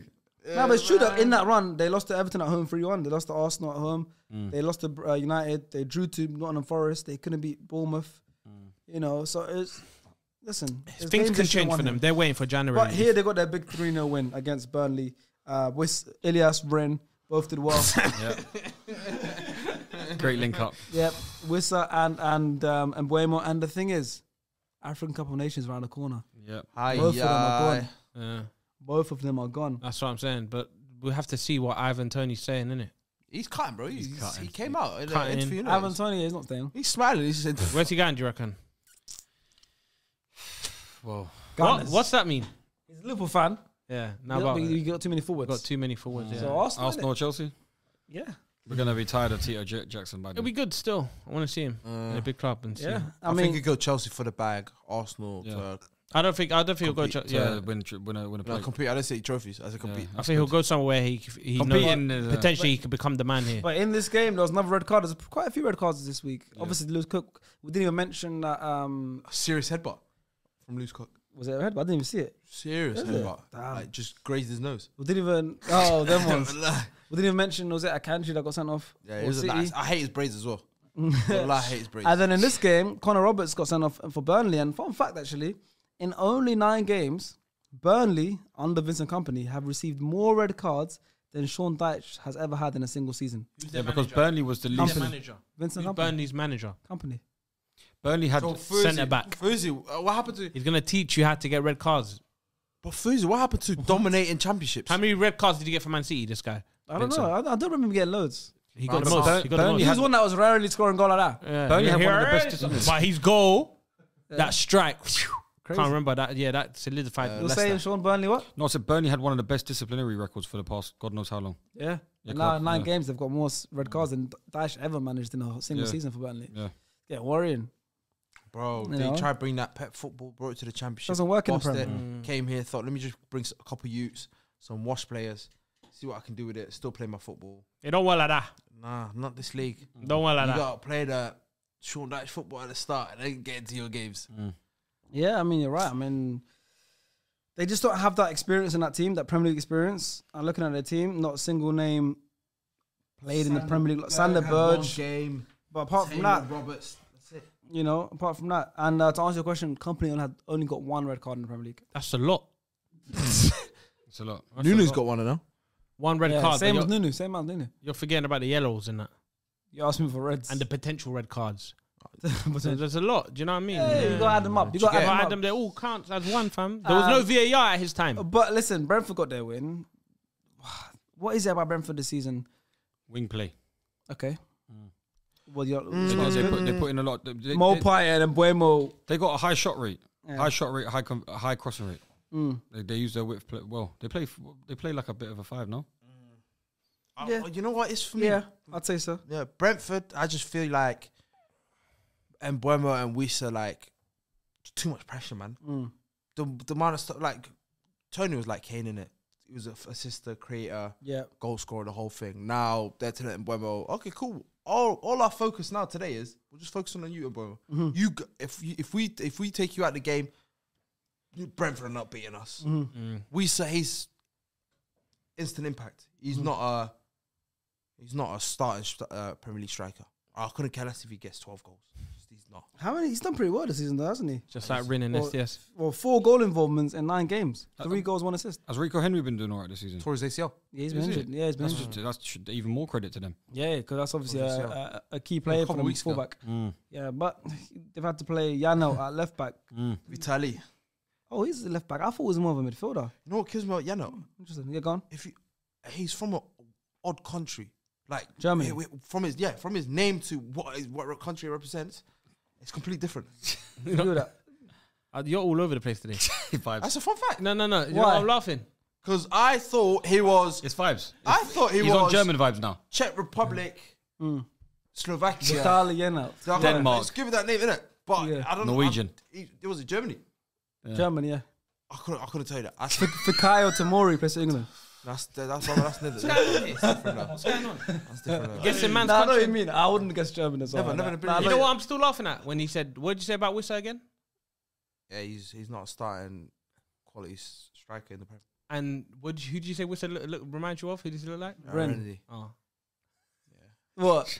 No, but it's true that in that run, they lost to Everton at home 3 1. They lost to Arsenal at home. Mm. They lost to uh, United. They drew to Nottingham Forest. They couldn't beat Bournemouth. You know, so it's. Listen. there's Things can change for here. them. They're waiting for January. But here they got their big 3 0 win against Burnley. Uh, with Ilias, Bren, both did well. Yeah. Great link up. yep. Wissa and and um, and Mbeumo. And the thing is, African Cup of Nations around the corner. Yeah. Aye, Both of them are aye. gone. Yeah, Both of them are gone. that's what I'm saying. But we have to see what Ivan Toney's saying, innit? He's cutting, bro. He's, He's cutting. He came out in an Cutting. interview. you know, Ivan Toney is not staying. he's smiling. He said, Where's he going? Do you reckon? Well, What? Gunners. What's that mean? He's a Liverpool fan. Yeah, No, now about but you got too many forwards. got too many forwards. Yeah. So Arsenal, Arsenal, or Chelsea. yeah, We're gonna be tired of Tito J- Jackson by It'll be good still. I want to see him in a big club and see. yeah. him. I, I, mean, think he'd go Chelsea for the bag, Arsenal Yeah. to I don't think I don't think he'll go. Compete Ch- to yeah, win, tr- win a win a no, play. compete. I don't say trophies as a compete. Yeah, I think he'll go somewhere he he knows Competing is, uh, potentially he could become the man here. but in this game, there was another red card. There's quite a few red cards this week. Obviously, Lewis Cook. We didn't even mention that. Um, A serious headbutt from Lewis Cook. was it a red? But I didn't even see it. Serious Is it? headbutt. Damn. Like just grazed his nose. We didn't even. Oh, them ones. Yeah, We didn't even mention. Was it a country that got sent off? Yeah, it was a nice. I hate his braids as well. Wallah, I hate his braids. And then in this game, Connor Roberts got sent off for Burnley. And fun fact, actually, in only nine games, Burnley under Vincent Kompany have received more red cards than Sean Dyche has ever had in a single season. Yeah, because Burnley was the Who's least. their manager. Vincent Who's Kompany. Burnley's manager. Kompany. Burnley had. So Centre back. Fuzi, uh, what happened to? He's gonna teach you how to get red cards. But Fuzi, what happened to dominating championships? How many red cards did he get for Man City? This guy. I don't Vincent. know. I, I don't remember him getting loads. He got the most. He got the Burnley He most. was one that was rarely scoring goal like that. Yeah. Burnley had one of the Here best it is. disciplines. But his goal, that strike, Crazy. can't remember that. Yeah, that solidified. Uh, You're Leicester. saying Sean Burnley what? No, I said Burnley had one of the best disciplinary records for the past God knows how long. Yeah. Yeah, And now club, nine yeah. games, they've got more s- red cards than Dash ever managed in a single Yeah. season for Burnley. Yeah. Yeah, worrying. Bro, You they know? tried to bring that pet football, brought it to the championship. Doesn't work in the bossed Prem. it. Came here, thought, let me just bring s- a couple of youths, some wash players, see what I can do with it. Still play my football. It don't work like that. Nah, not this league. Don't work like you that. gotta play the Sean Dyche football at the start and then get into your games. Yeah, I mean, you're right. I mean, they just don't have that experience in that team, that Premier League experience. I'm looking at their team, not a single name played in the Premier League. Like Sander Berge. game. But apart from that, Roberts. That's it. you know, apart from that, and uh, to answer your question, Kompany only had only got one red card in the Premier League. That's a lot. It's a lot. That's a lot. got one, I know. One red Yeah, card. but same You're, as Nunu, same as Nunu. you're forgetting about the yellows and that, You asked me for reds. and the potential red cards. So there's a lot. Do you know what I mean? Yeah, you gotta add them up. You gotta add them up. them, they all count as one, fam. There was no Um, VAR at his time. But listen, Brentford got their win. What is it about Brentford this season? Wing play. Okay. Well, you're They, they, they put, they put in a lot. They, they, Mopai and Mbeumo. they got a high shot rate, Yeah. high shot rate, high com- high crossing rate. Mm. They, they use their width play well. They play f- they play like a bit of a five, no? Yeah. Uh, you know what? It's for me. Yeah, I'd say so. Yeah, Brentford. I just feel like, and Mbeumo and Wissa like too much pressure, man. Mm. The the amount of stuff like Toney was like Kane in it. He was a f- assister, creator, Yeah. goal scorer, the whole thing. Now they're telling him Mbeumo, okay, cool. All all our focus now today is we're just focusing on you, and Mbeumo. Mm-hmm. You g- if you, if we if we take you out the game, you- Brentford are not beating us. Mm-hmm. We say he's instant impact. He's Mm-hmm. not a he's not a starting uh, Premier League striker. I couldn't care less if he gets twelve goals. He's not. How many? He's done pretty well this season, though, hasn't he? Just like Rin and Well, SDS. Well, four goal involvements in nine games, three um, goals, one assist. Has Rico Henry been doing all right this season? Towards ACL. Yeah, he's been Is he? injured. Yeah, he's been That's, injured. just, that's should, even more credit to them. Yeah, because that's obviously a, a, a key player for couple them weeks ago. fullback. Mm. Yeah, but they've had to play Yano at left back. Mm. Vitali. Oh, he's the left back. I thought he was more of a midfielder. You know what kills me about Yano? Interesting. Yeah, gone. If you, he's from an odd country, like Germany. wait, From his yeah, from his name to what is what country it represents, it's completely different. You do that. Uh, You're all over the place today. vibes. That's a fun fact. no, no, no. You know Why? why I'm laughing? Because I thought he was. It's vibes. I thought he He's was on German vibes now. Czech Republic, Mm. Slovakia. Vitali Yano. So Denmark. Let's give it that name, innit? But Yeah. I don't know. Norwegian. I'm- He, it was in Germany. Yeah. German, yeah. I couldn't. I couldn't tell you that. That's Fikayo Tomori plays for England. that's that's that's never. That's different. now. What's going on? That's different. now. Guessing man's Nah, I know what country. you mean. I wouldn't guess German as well. Never, never been- nah, I You know know what I'm still laughing at? When he said, what did you say about Wissa again? Yeah, he's he's not a starting quality s- striker in the Premier. And what did you, who did you say Wissa look, look, remind you of? Who does he look like? Ren. Renedy. Oh, ah. What?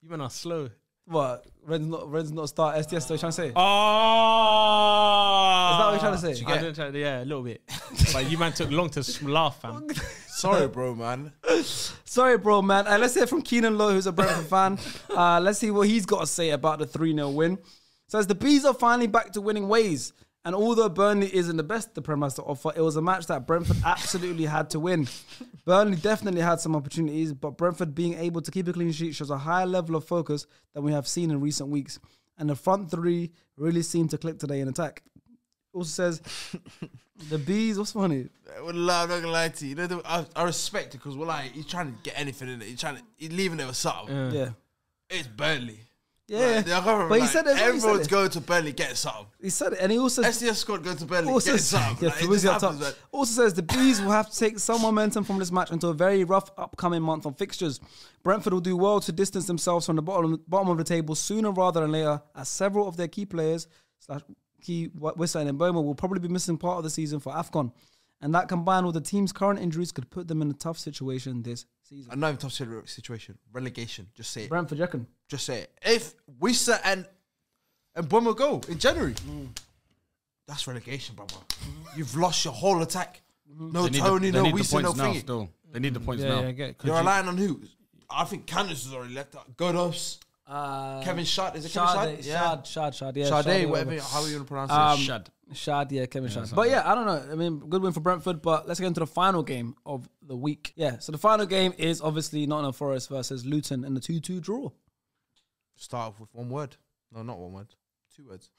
you went on slow. What? Ren's not Ren's not a star SDS. So you're trying to say? Oh, Is that what you're trying to say? I didn't try, yeah, a little bit. but you man took long to s- laugh, fam. Sorry, bro, man. Sorry, bro, man. Uh, let's hear from Keenan Lowe, who's a Brentford fan. Uh, let's see what he's got to say about the 3 0 win. Says the Bees are finally back to winning ways. And although Burnley isn't the best the Prem has to offer, it was a match that Brentford absolutely had to win. Burnley definitely had some opportunities, but Brentford being able to keep a clean sheet shows a higher level of focus than we have seen in recent weeks. And the front three really seemed to click today in attack. Also says the Bees, what's funny? Well, I'm not gonna lie to you. you know, I, I respect it because well, like he's trying to get anything in it. He's trying to he's leaving it with something. Yeah. Yeah. It's Burnley. Yeah. Like, I can't remember, but he like, said it. well, he said everyone's going to Burnley get something. He said it, and he also SDS squad going to Burnley also, says, something. yeah, Like, it Fabrizio just up happens, man. also says the Bees will have to take some momentum from this match into a very rough upcoming month of fixtures. Brentford will do well to distance themselves from the bottom bottom of the table sooner rather than later, as several of their key players slash key Wissa and Mbeumo will probably be missing part of the season for Afcon, and that combined with the team's current injuries could put them in a tough situation this season. I'm not even tough situation. Relegation. Just say it. Brentford, you reckon? Just say it. If Wissa and and Bummer go in January, Mm. that's relegation, brother. You've lost your whole attack. No They need, Toney, the, they no need the no points now. thingy. Still, they need the points Yeah, now. Yeah, get, You're you- relying on who? I think Candace has already left out. Godos, Uh, Kevin Shad. Is it Kevin Shad, Shad? Shad, Shad, Shad, yeah, Sade, whatever. How are you gonna pronounce Um, it? Shad. Shad, yeah, Kevin Shad. But yeah, I don't know. I mean, good win for Brentford, but let's get into the final game of the week. Yeah, so the final game is obviously Nottingham Forest versus Luton in the 2 2 draw. Start off with one word. No, not one word. Two words.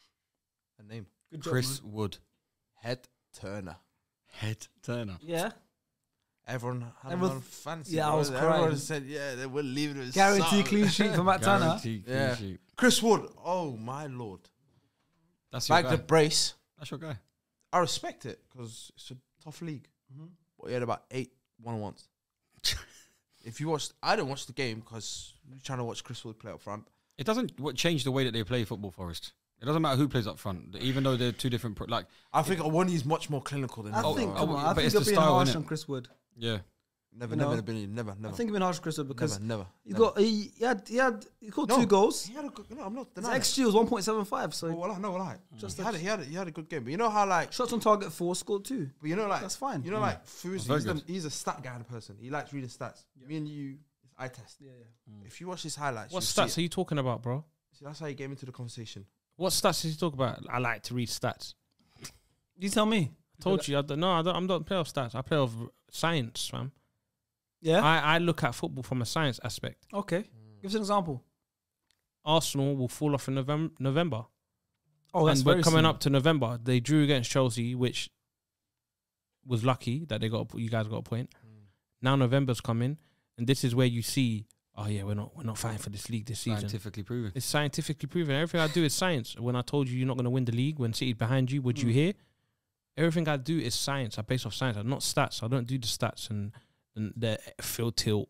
A name. Good Chris Wood. Head Turner. Head Turner. Yeah. Everyone had Everyone- him fancy. Yeah, I bro. was Everyone crying. said, yeah, they were leaving it. Guarantee clean sheet for Matt Turner. Guaranteed clean Yeah. sheet. Chris Wood. Oh my lord. That's your Like guy. the brace. That's your guy. I respect it because it's a tough league. Mm-hmm. But he had about eight one ones. if you watched, I didn't watch the game because you're trying to watch Chris Wood play up front. It doesn't what, change the way that they play football, Forest. It doesn't matter who plays up front, even though they're two different. Pro- like, I think one is much more clinical than I the other think, one. come oh, on, but I think it's you're the being style, harsh innit? on Chris Wood. yeah, never, you never, know, never, been, never, never. I think you're being harsh on Chris Wood because never, never. he never. got he, he had he had he scored No, two goals. He had a good. No, I'm not His denying. it. XG was 1.75, so oh, Well, well, I know, well, I Just he had, a, he had, a, he had a good game. But you know how like, shots on target four, scored two. but you know like That's fine. You know like Fuzi, very he's, the, he's a stat guy person. He likes reading stats. Me and you, it's eye test. Yeah, yeah. Mm. If you watch his highlights, What stats are you talking about, bro? See, that's how you get into the conversation. What stats did he talk about? I like to read stats. You tell me. I told you, I don't, no, I don't, I'm not play off stats. I play off science, fam. Yeah. I, I look at football from a science aspect. okay. Mm. Give us an example. Arsenal will fall off in November. November. Oh, that's and we're coming soon. up to November. They drew against Chelsea, which was lucky that they got a, you guys got a point. Mm. Now November's coming, and this is where you see, oh yeah, we're not we're not fighting for this league this season. Scientifically proven. It's scientifically proven. Everything I do is science. When I told you you're not going to win the league, when City's behind you, would you Mm. hear? Everything I do is science. I base off science. I'm not stats. I don't do the stats and, and the field tilt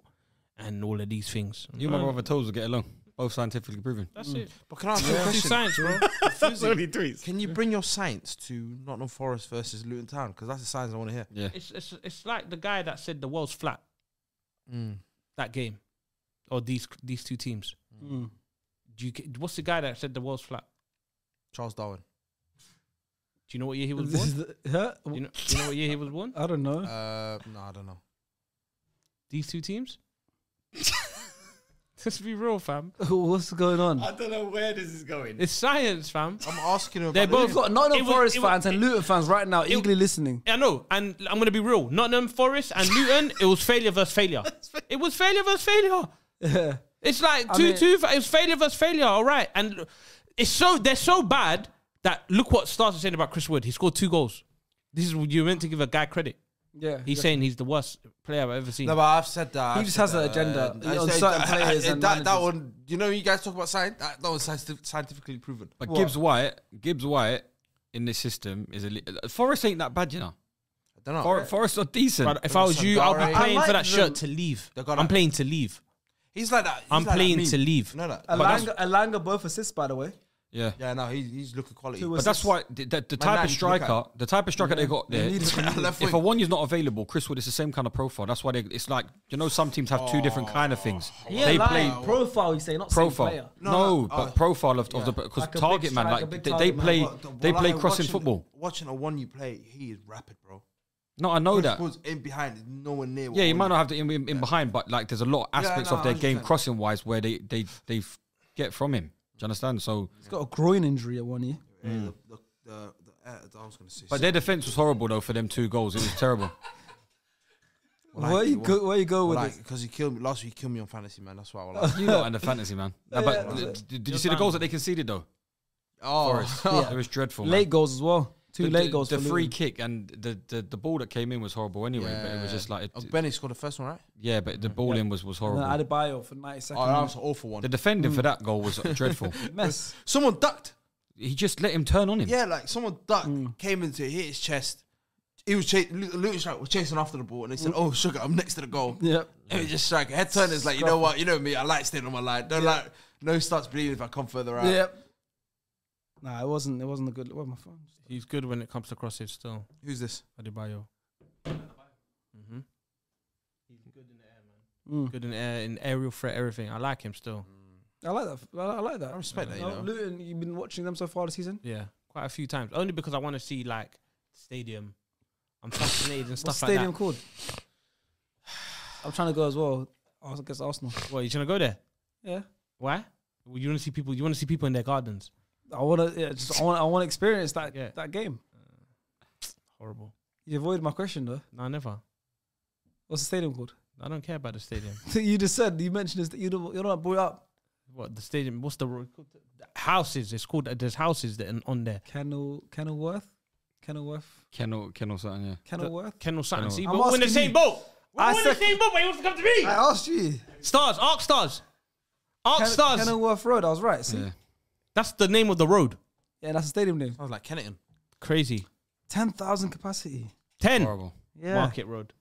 and all of these things. You and my Uh, brother Toes will get along. Both scientifically proven. That's Mm. it. But can I ask you a question? science, bro. That's only tweets. Can you bring your science to Nottingham Forest versus Luton Town? Because that's the science I want to hear. Yeah. It's, it's it's like the guy that said the world's flat Mm. that game, or these these two teams. Mm. Do you ca- what's the guy that said the world's flat? Charles Darwin. Do you know what year he was This born? is the- huh? Do you know, do you know what year he was born? I don't know. Uh, no, I don't know. These two teams. Let's be real, fam. What's going on? I don't know where this is going. It's science, fam. I'm asking him. They're about both We've got Nottingham It was- Forest it was- fans and Luton fans right now eagerly listening. I know, and I'm gonna be real. Nottingham Forest and Luton, it was failure versus failure. It was failure versus failure. Yeah. It's like I two mean- two. It was failure versus failure. All right, and it's so they're so bad that look what Stars are saying about Chris Wood. He scored two goals. This is what you're meant to give a guy credit. Yeah. He's saying he's the worst player I've ever seen. No, but I've said that. He just has an agenda uh, I on said certain that- players that, and that, managers. one, you know, you guys talk about science. That, that was scientific, scientifically proven. But What? Gibbs White, Gibbs White in this system is a li- Forest ain't that bad, you know. I don't know. For, Forest are decent. But if I was you, I'll be Sangare. playing I for like that shirt to leave. They got I'm a- playing to leave. He's like that. He's I'm like that playing meme. to leave. You know that? Elanga, Elanga both assists, by the way. Yeah. Yeah, no, he's, he's looking quality. But that's why the, the, the type Man, of you look at- striker, the type of striker they got there. need If a one is not available, Chris Wood is the same kind of profile. That's why they. It's like you know, some teams have two different kind of things. Yeah, they like, play profile. You say not profile. Same player. No, No, no, but uh, profile of, of the because Like target man, like they, they target man. play But the- they play like, crossing watching- football. Watching a one you play, he is rapid, bro. No, I know Chris that. Wood's in behind, is nowhere near. Yeah, you might not have the in, in, in behind, but like there's a lot of aspects of their game crossing wise where they they they get from him. Do you understand? So, He's got a groin injury at one year. Yeah, the, the, the, the, uh, I was going to say. but their defense was horrible though for them two goals. It was terrible. Well, where like, you well, go? Where you go with Well, this? because he killed me last week. He killed me on fantasy, man. That's why I was like. You lot and the fantasy man. No, but Yeah. d- d- did you see the goals that they conceded though? oh, Forest. Yeah. It was dreadful. man. Late goals as well. Two the, late goals. The for free Luton. kick and the, the, the ball that came in was horrible anyway. But it was just like, it, oh, Benny scored the first one, right? yeah, but the ball in was was And then horrible. Adebayo for 90 seconds. Oh, that was an awful one. The defending for that goal was dreadful. mess. Someone ducked. He just let him turn on him. Yeah, like someone ducked, Mm. came into it, hit his chest. He was chasing. Luton Strike was chasing after the ball, and they said, "Oh, sugar, I'm next to the goal." Yep. And he just strike. Head turn is like, you know what? You know me. I like staying on my line. Don't like no starts bleeding if I come further out. Yep. Nah, it wasn't. It wasn't a good. Where my phone? He's good when it comes to crosses. Still, Who's this? Adebayo. Mm-hmm. He's good in the air, Mm. man. Good in the air, in aerial threat, everything. I like him still. I like that. I I like that. I respect that. You know? Luton, you've been watching them so far this season. Yeah, quite a few times. Only because I want to see like stadium. I'm fascinated and stuff the like stadium that. called? I'm trying to go as well. I guess Arsenal. What you trying to go there? Yeah. Why? Well, you want to see people? You want to see people in their gardens? I want to. Yeah, just I want. I want to experience that Yeah. that game. Horrible. You avoided my question though. No, never. What's the stadium called? I don't care about the stadium. you just said you mentioned this. You don't. You're not brought up. what the stadium? What's the, ro- the houses? It's called. There's houses that are on there. Kennel Kenilworth. Kenilworth. Kennel, Kennel something, yeah. Kenilworth. Kennel something. See, I'm but we're in the asking same you. boat. We're I in the said- same boat, but he wants to come to me. I asked you. Stars, Arc Stars, Arc Ken- Stars. Kenilworth Road. I was right. See. yeah. Yeah, That's the name of the road. Yeah, that's the stadium name. Sounds like Kennington. Crazy. Ten thousand capacity. Ten. Horrible. Yeah. Market Road.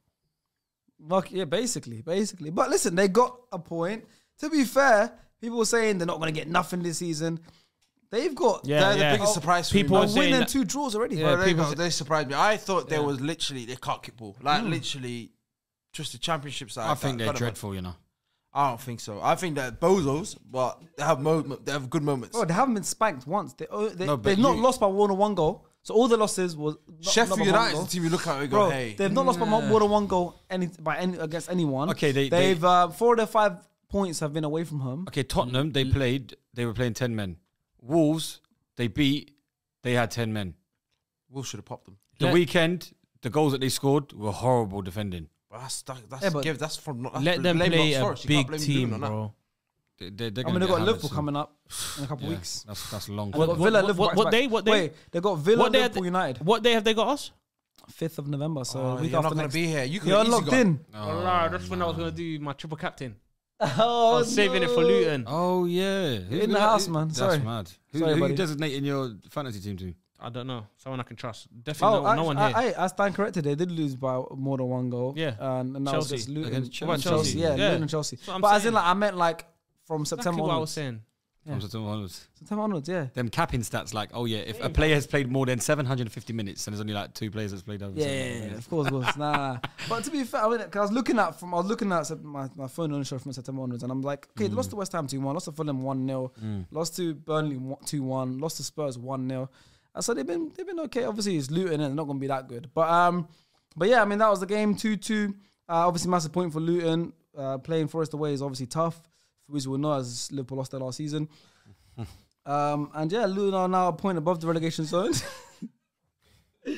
Mark, yeah, basically, basically. But listen, they got a point. To be fair, people were saying they're not going to get nothing this season. They've got Yeah, They're yeah. the biggest surprise for people me. a are man. win and that- two draws already. Yeah, they, people got- they surprised me. I thought there was literally they can't kick ball. Like mm. literally, just the championship side. I think that- they're that- dreadful, you know. I don't think so. I think they're bozos, but they have mo- they have good moments. Bro, they haven't been spanked once. They, oh, they, No, but they've not you- lost by more than one goal. So all the losses was not, Sheffield not by one United is goal. the team you look at and go, Bro, hey, they've not lost by mo- more than one goal any by any against anyone. Okay, they- they've uh, four of their five points have been away from home. Okay, Tottenham, they played, they were playing 10 men. Wolves, they beat, they had 10 men. Wolves should have popped them. The Let- weekend, the goals that they scored were horrible defending. But that's that, that's Yeah, but- give. That's from. That's Let them blame play Notts a Forest. You can't big blame team, on that. bro. They, they, they're I mean, gonna they've got get Liverpool soon. coming up in a couple Yeah, weeks. That's, that's long. They've got What- Villa, what- Liverpool. what- what back-to-back. day- what day? Wait, they got Villa, What day are Liverpool they- United, What day have they got us? fifth of November. So Oh, week you're not gonna next. be here. You could You're have easily locked gone. in. Oh, Allah, that's when I was gonna do my triple captain. Oh, I was saving it for Luton. Oh, yeah. Who- in the who- house, who- man. That's Sorry. mad. Who, Sorry, who buddy. you designating your fantasy team to? I don't know. Someone I can trust. Definitely Oh, no, no one here. I, I, I stand corrected. They did lose by more than one goal. Yeah. and, and that was Chelsea. just Luton Against What about Chelsea. Chelsea. Yeah, Yeah. Luton and Chelsea. That's what I'm but as in, saying. like, I meant like from exactly September what I was onwards. saying. Yeah. From September onwards. September onwards, yeah. Them capping stats, like, oh yeah, if a player has played more than 750 minutes and there's only like two players that's played over Yeah, 700 yeah, yeah, minutes. of course, of course. Nah, nah. But to be fair, I, mean, 'cause I was looking at from I was looking at Sep- my, my phone on show from September onwards, and I'm like, okay, they lost mm. to West Ham two one, lost to Fulham one 0 mm. lost to Burnley two one, lost to Spurs one 0 I said they've been they've been okay. Obviously, it's Luton and they're not going to be that good, but um, but yeah, I mean that was the game two two. Uh, obviously, massive point for Luton. Uh, playing Forest away is obviously tough. For those who will know, as Liverpool lost their last season. Um, and yeah, Luton are now a point above the relegation zone.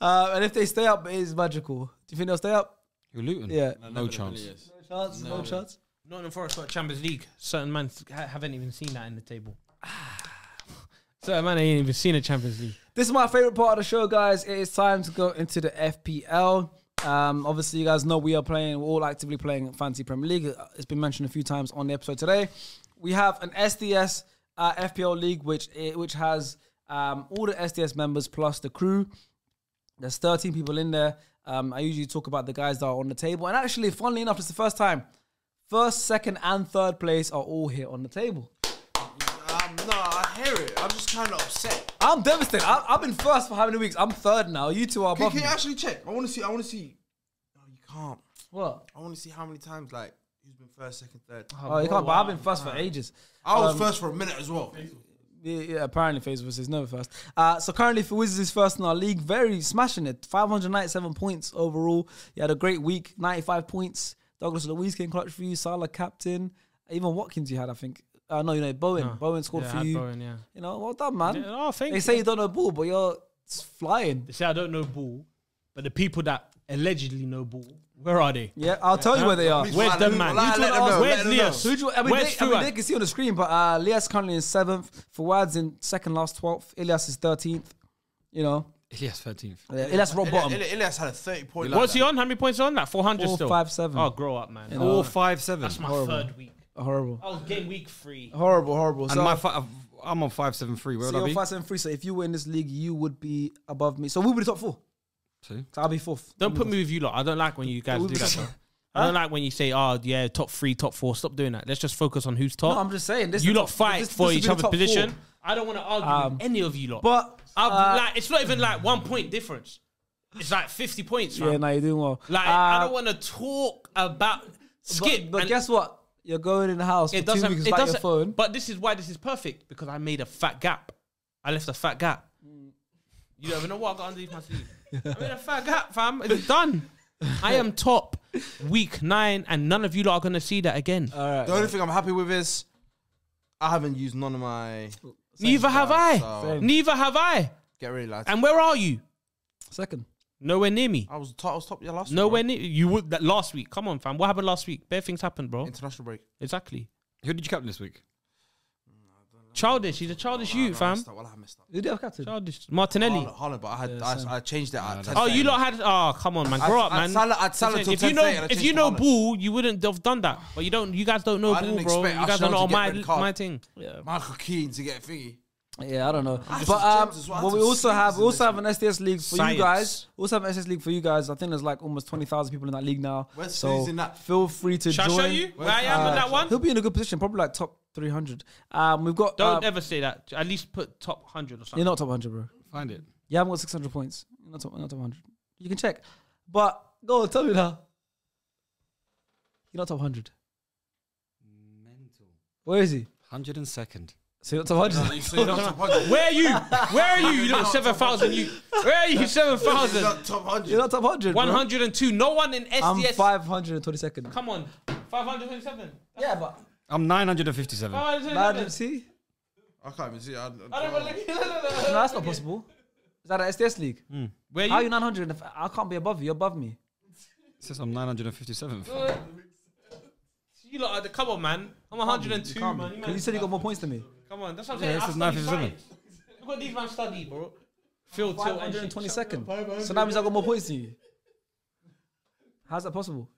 uh, and if they stay up, it is magical. Do you think they'll stay up? You're Luton? Yeah. No chance. No chance. No, chance. Nottingham Forest got Champions League. Certain men haven't even seen that in the table. Certain man I ain't even seen a Champions League. This is my favorite part of the show, guys. It is time to go into the FPL. Um, obviously, you guys know we are playing. We're all actively playing Fantasy Premier League. It's been mentioned a few times on the episode today. We have an SDS uh, FPL league, which i- which has um, all the SDS members plus the crew. There's 13 people in there. Um, I usually talk about the guys that are on the table, and actually, funnily enough, it's the first time. First, second, and third place are all here on the table. Um, no, I hear it. I'm just kind of upset. I'm devastated. I, I've been first for how many weeks? I'm third now. You two are Can, above can me. you actually check? I want to see. I want to see. No, you can't. What? I want to see how many times like who's been first, second, third. Oh, you can't. But I've been first for ages. I was Um, first for a minute as well. Yeah, yeah, apparently Facebook is never first. Uh, so currently for Wizards is first in our league, very smashing it. 597 points overall. You had a great week, 95 points. Douglas Luiz came clutch for you. Salah captain. Even Watkins you had, I think. Uh, no, you know Bowen. No. Bowen scored Yeah, for you. Bowen, yeah. You know, well done, man. Yeah, oh, thank they you. say you don't know ball, but you're flying. They say I don't know ball, but the people that allegedly know ball, where are they? Yeah, I'll tell you where they are. Please, Where's the man? like, Who's let the- them know, where's let them Lias? you, I mean, Where's they, I mean, they can see on the screen, but uh, Lias currently in seventh. Fuad's in second last twelfth. Ilias is thirteenth. You know, Yes, 13th. yeah, Ilias rock bottom. Ilias had a 30 point. What's he on? How many points on? that? 400 Four, still? five, seven. Oh, grow up, man. You know, Four, five, seven. That's my Horrible. third week. Horrible, I was game week three. horrible, horrible. And so, my fi- I'm on 573. Where so would I you're be? five seven three. So if you were in this league, you would be above me. So we'll be top four. Two. So I'll be fourth. Don't put me with you lot. I don't like when you guys do that. top- Though. I don't like when you say, "Oh, yeah, top three, top four. Stop doing that. Let's just focus on who's top. No, I'm just saying. This you is lot top- fight this- this for will be each other's position. four. I don't want to argue Um, with any of you lot. But uh, like, it's not even like one point difference. It's like 50 points, yeah, fam. no, you're doing well. Like, I Uh, don't want to talk about skip. But, but and guess what? You're going in the house it for doesn't. weeks It doesn't. phone. But this is why this is perfect because I made a fat gap. I left a fat gap. You don't even know what I got underneath my sleeve. I made a fat gap, fam. It's done. I am top week nine, and none of you lot are gonna see that again. All right. The only thing I'm happy with is I haven't used none of my. Neither have I. So Same. Neither have I. get ready, lads. And where are you? Second. Nowhere near me. I was top. I was top. Yeah, last. week, Nowhere bro. near you. Would that last week? Come on, fam. What happened last week? Bare things happened, bro. International break. Exactly. Who did you captain this week? Childish. He's a childish youth, fam. Messed up. Well, I messed up. Who did you have captain? Childish. Martinelli. Haaland, Haaland, but I had Yeah, same. I, I changed it. At 10 Oh, you seconds. lot had. Oh, come on, man. Grow I'd- up, I'd man. Salah- I'd Salah till if you 10 know, and I if changed you to know Haaland. ball, you wouldn't have done that. But you don't. You guys don't know I ball, didn't bro. expect You guys don't Arsenal know to my get red card. my thing. Yeah. Michael Keane to get a thingy. Yeah, I don't know. That's But um, gems well. well, we also have we also have an SDS league for you guys. We also have an SDS league for you guys. I think there's like almost twenty thousand people in that league now. Where's so in that? feel free to Shall I show you where I am Uh, with that one? He'll be in a good position, probably like top three hundred. Um, we've got. Don't uh, ever say that. At least put top hundred or something. you're not top hundred, bro. Find it. You haven't got six hundred points. You're not top, not top hundred. You can check, but go on, tell me now. You're not top hundred. Mental. Where is he? 102nd. So you're not top hundred. So you're not top 100. Where are you? Where are you? You look seven thousand. You. Where are you? Seven You're thousand. not top 100. You're not top hundred. One hundred and two. No one in I'm SDS. five hundred and twenty second. Come on. 527. Yeah, but I'm 957. 527. Madden, see? I can't even see. I, I don't know, look- no, that's not possible. Is that an SDS league? Hmm. Where How are you? you 900? If I can't be above you. You're above me. It says I'm 957. You lot are the come on, man. I'm 102, You can't man. be. Man- you said you got more points than me. Come on, that's what I'm Yeah, saying. this is study 957. Look what these man study, bro. field tilt and shit. 522nd. So that means I got more points than you. How's that possible?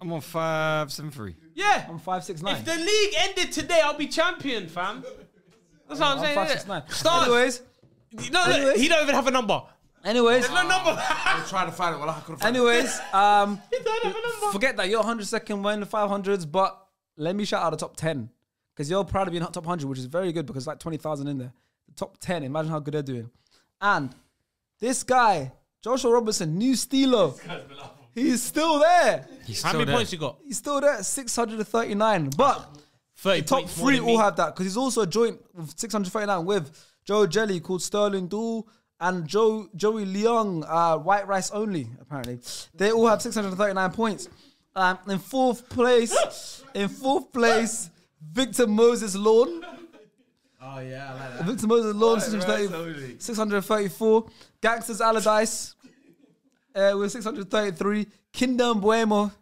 I'm on 573. Yeah. I'm 569. If the league ended today, I'll be champion, fam. That's what I'm, I'm saying. 569. innit? Start. Anyways, no, no, anyways. he don't even have a number. anyways, No number. I was trying to find it. Well, I couldn't find it. anyways, um, he don't have a number. forget that you're 102nd, we're in the 500s, but let me shout out the top 10 because you're proud to be in top 100, which is very good because like 20,000 in there. The top 10, imagine how good they're doing. And this guy, Joshua Robertson, new Steelo, he's still there. He's How still many there. points you got? He's still there, 639. But 30 the top points more three than all me. have that because he's also a joint with 639 with Joe Jelly called Sterling Dool and Joe Joey Leong, uh, white rice only apparently. They all have 639 points. Um, in fourth place, in fourth place, Victor Moses Lawn. Oh yeah, I like that. Victor Moses Lawn, Right, 630 634. Gangsters Allardyce uh, with 633. Kingdom Buemo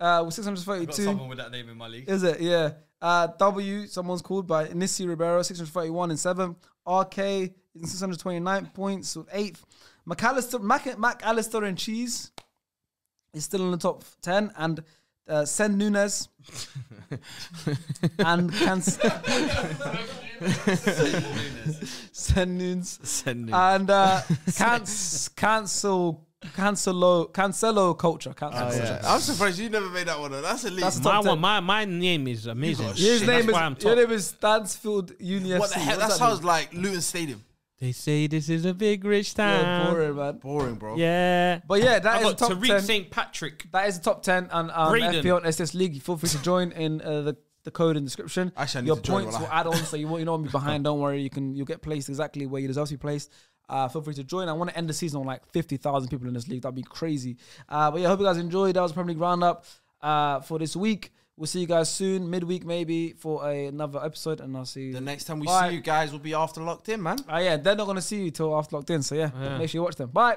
uh, with 632. Got someone with that name in my league. Is it? Yeah. Uh, w, someone's called by Nissi Ribeiro, 631 and 7. RK in 629 points with 8th. McAllister, Mac, Mac Allister and Cheese is still in the top 10. And uh, Sen Nunez. and can Sen Nunes. And uh, canc- cancel, cancelo, cancelo culture. Cancel Oh, yeah. I'm surprised you never made that one. though. That's a lead. That's My, top 10. one, my, my name is amazing. His That's name is why your name is Stansfield Uni what the hell? What's That mean? sounds like Luton Stadium. They say this is a big rich Yeah, town. boring, man. Boring, bro. Yeah. But yeah, that I is got top Tariq 10. St. Patrick. That is the top 10 and um, Braden. FPL and SS League. Feel free to join in uh, the, the code in the description. Actually, I need Your to points while will I- add on, so you won't you don't want to be behind. Don't worry, you can you'll get placed exactly where you deserve to be placed. Uh, feel free to join. I want to end the season on like fifty thousand people in this league. That'd be crazy. Uh, but yeah, I hope you guys enjoyed. That was Premier League roundup uh, for this week. We'll see you guys soon, midweek maybe, for a, another episode, and I'll see you. The next time we Bye. see you guys will be after locked in, man. Uh, yeah, they're not gonna see you till after locked in. So yeah, make sure you watch them. Bye.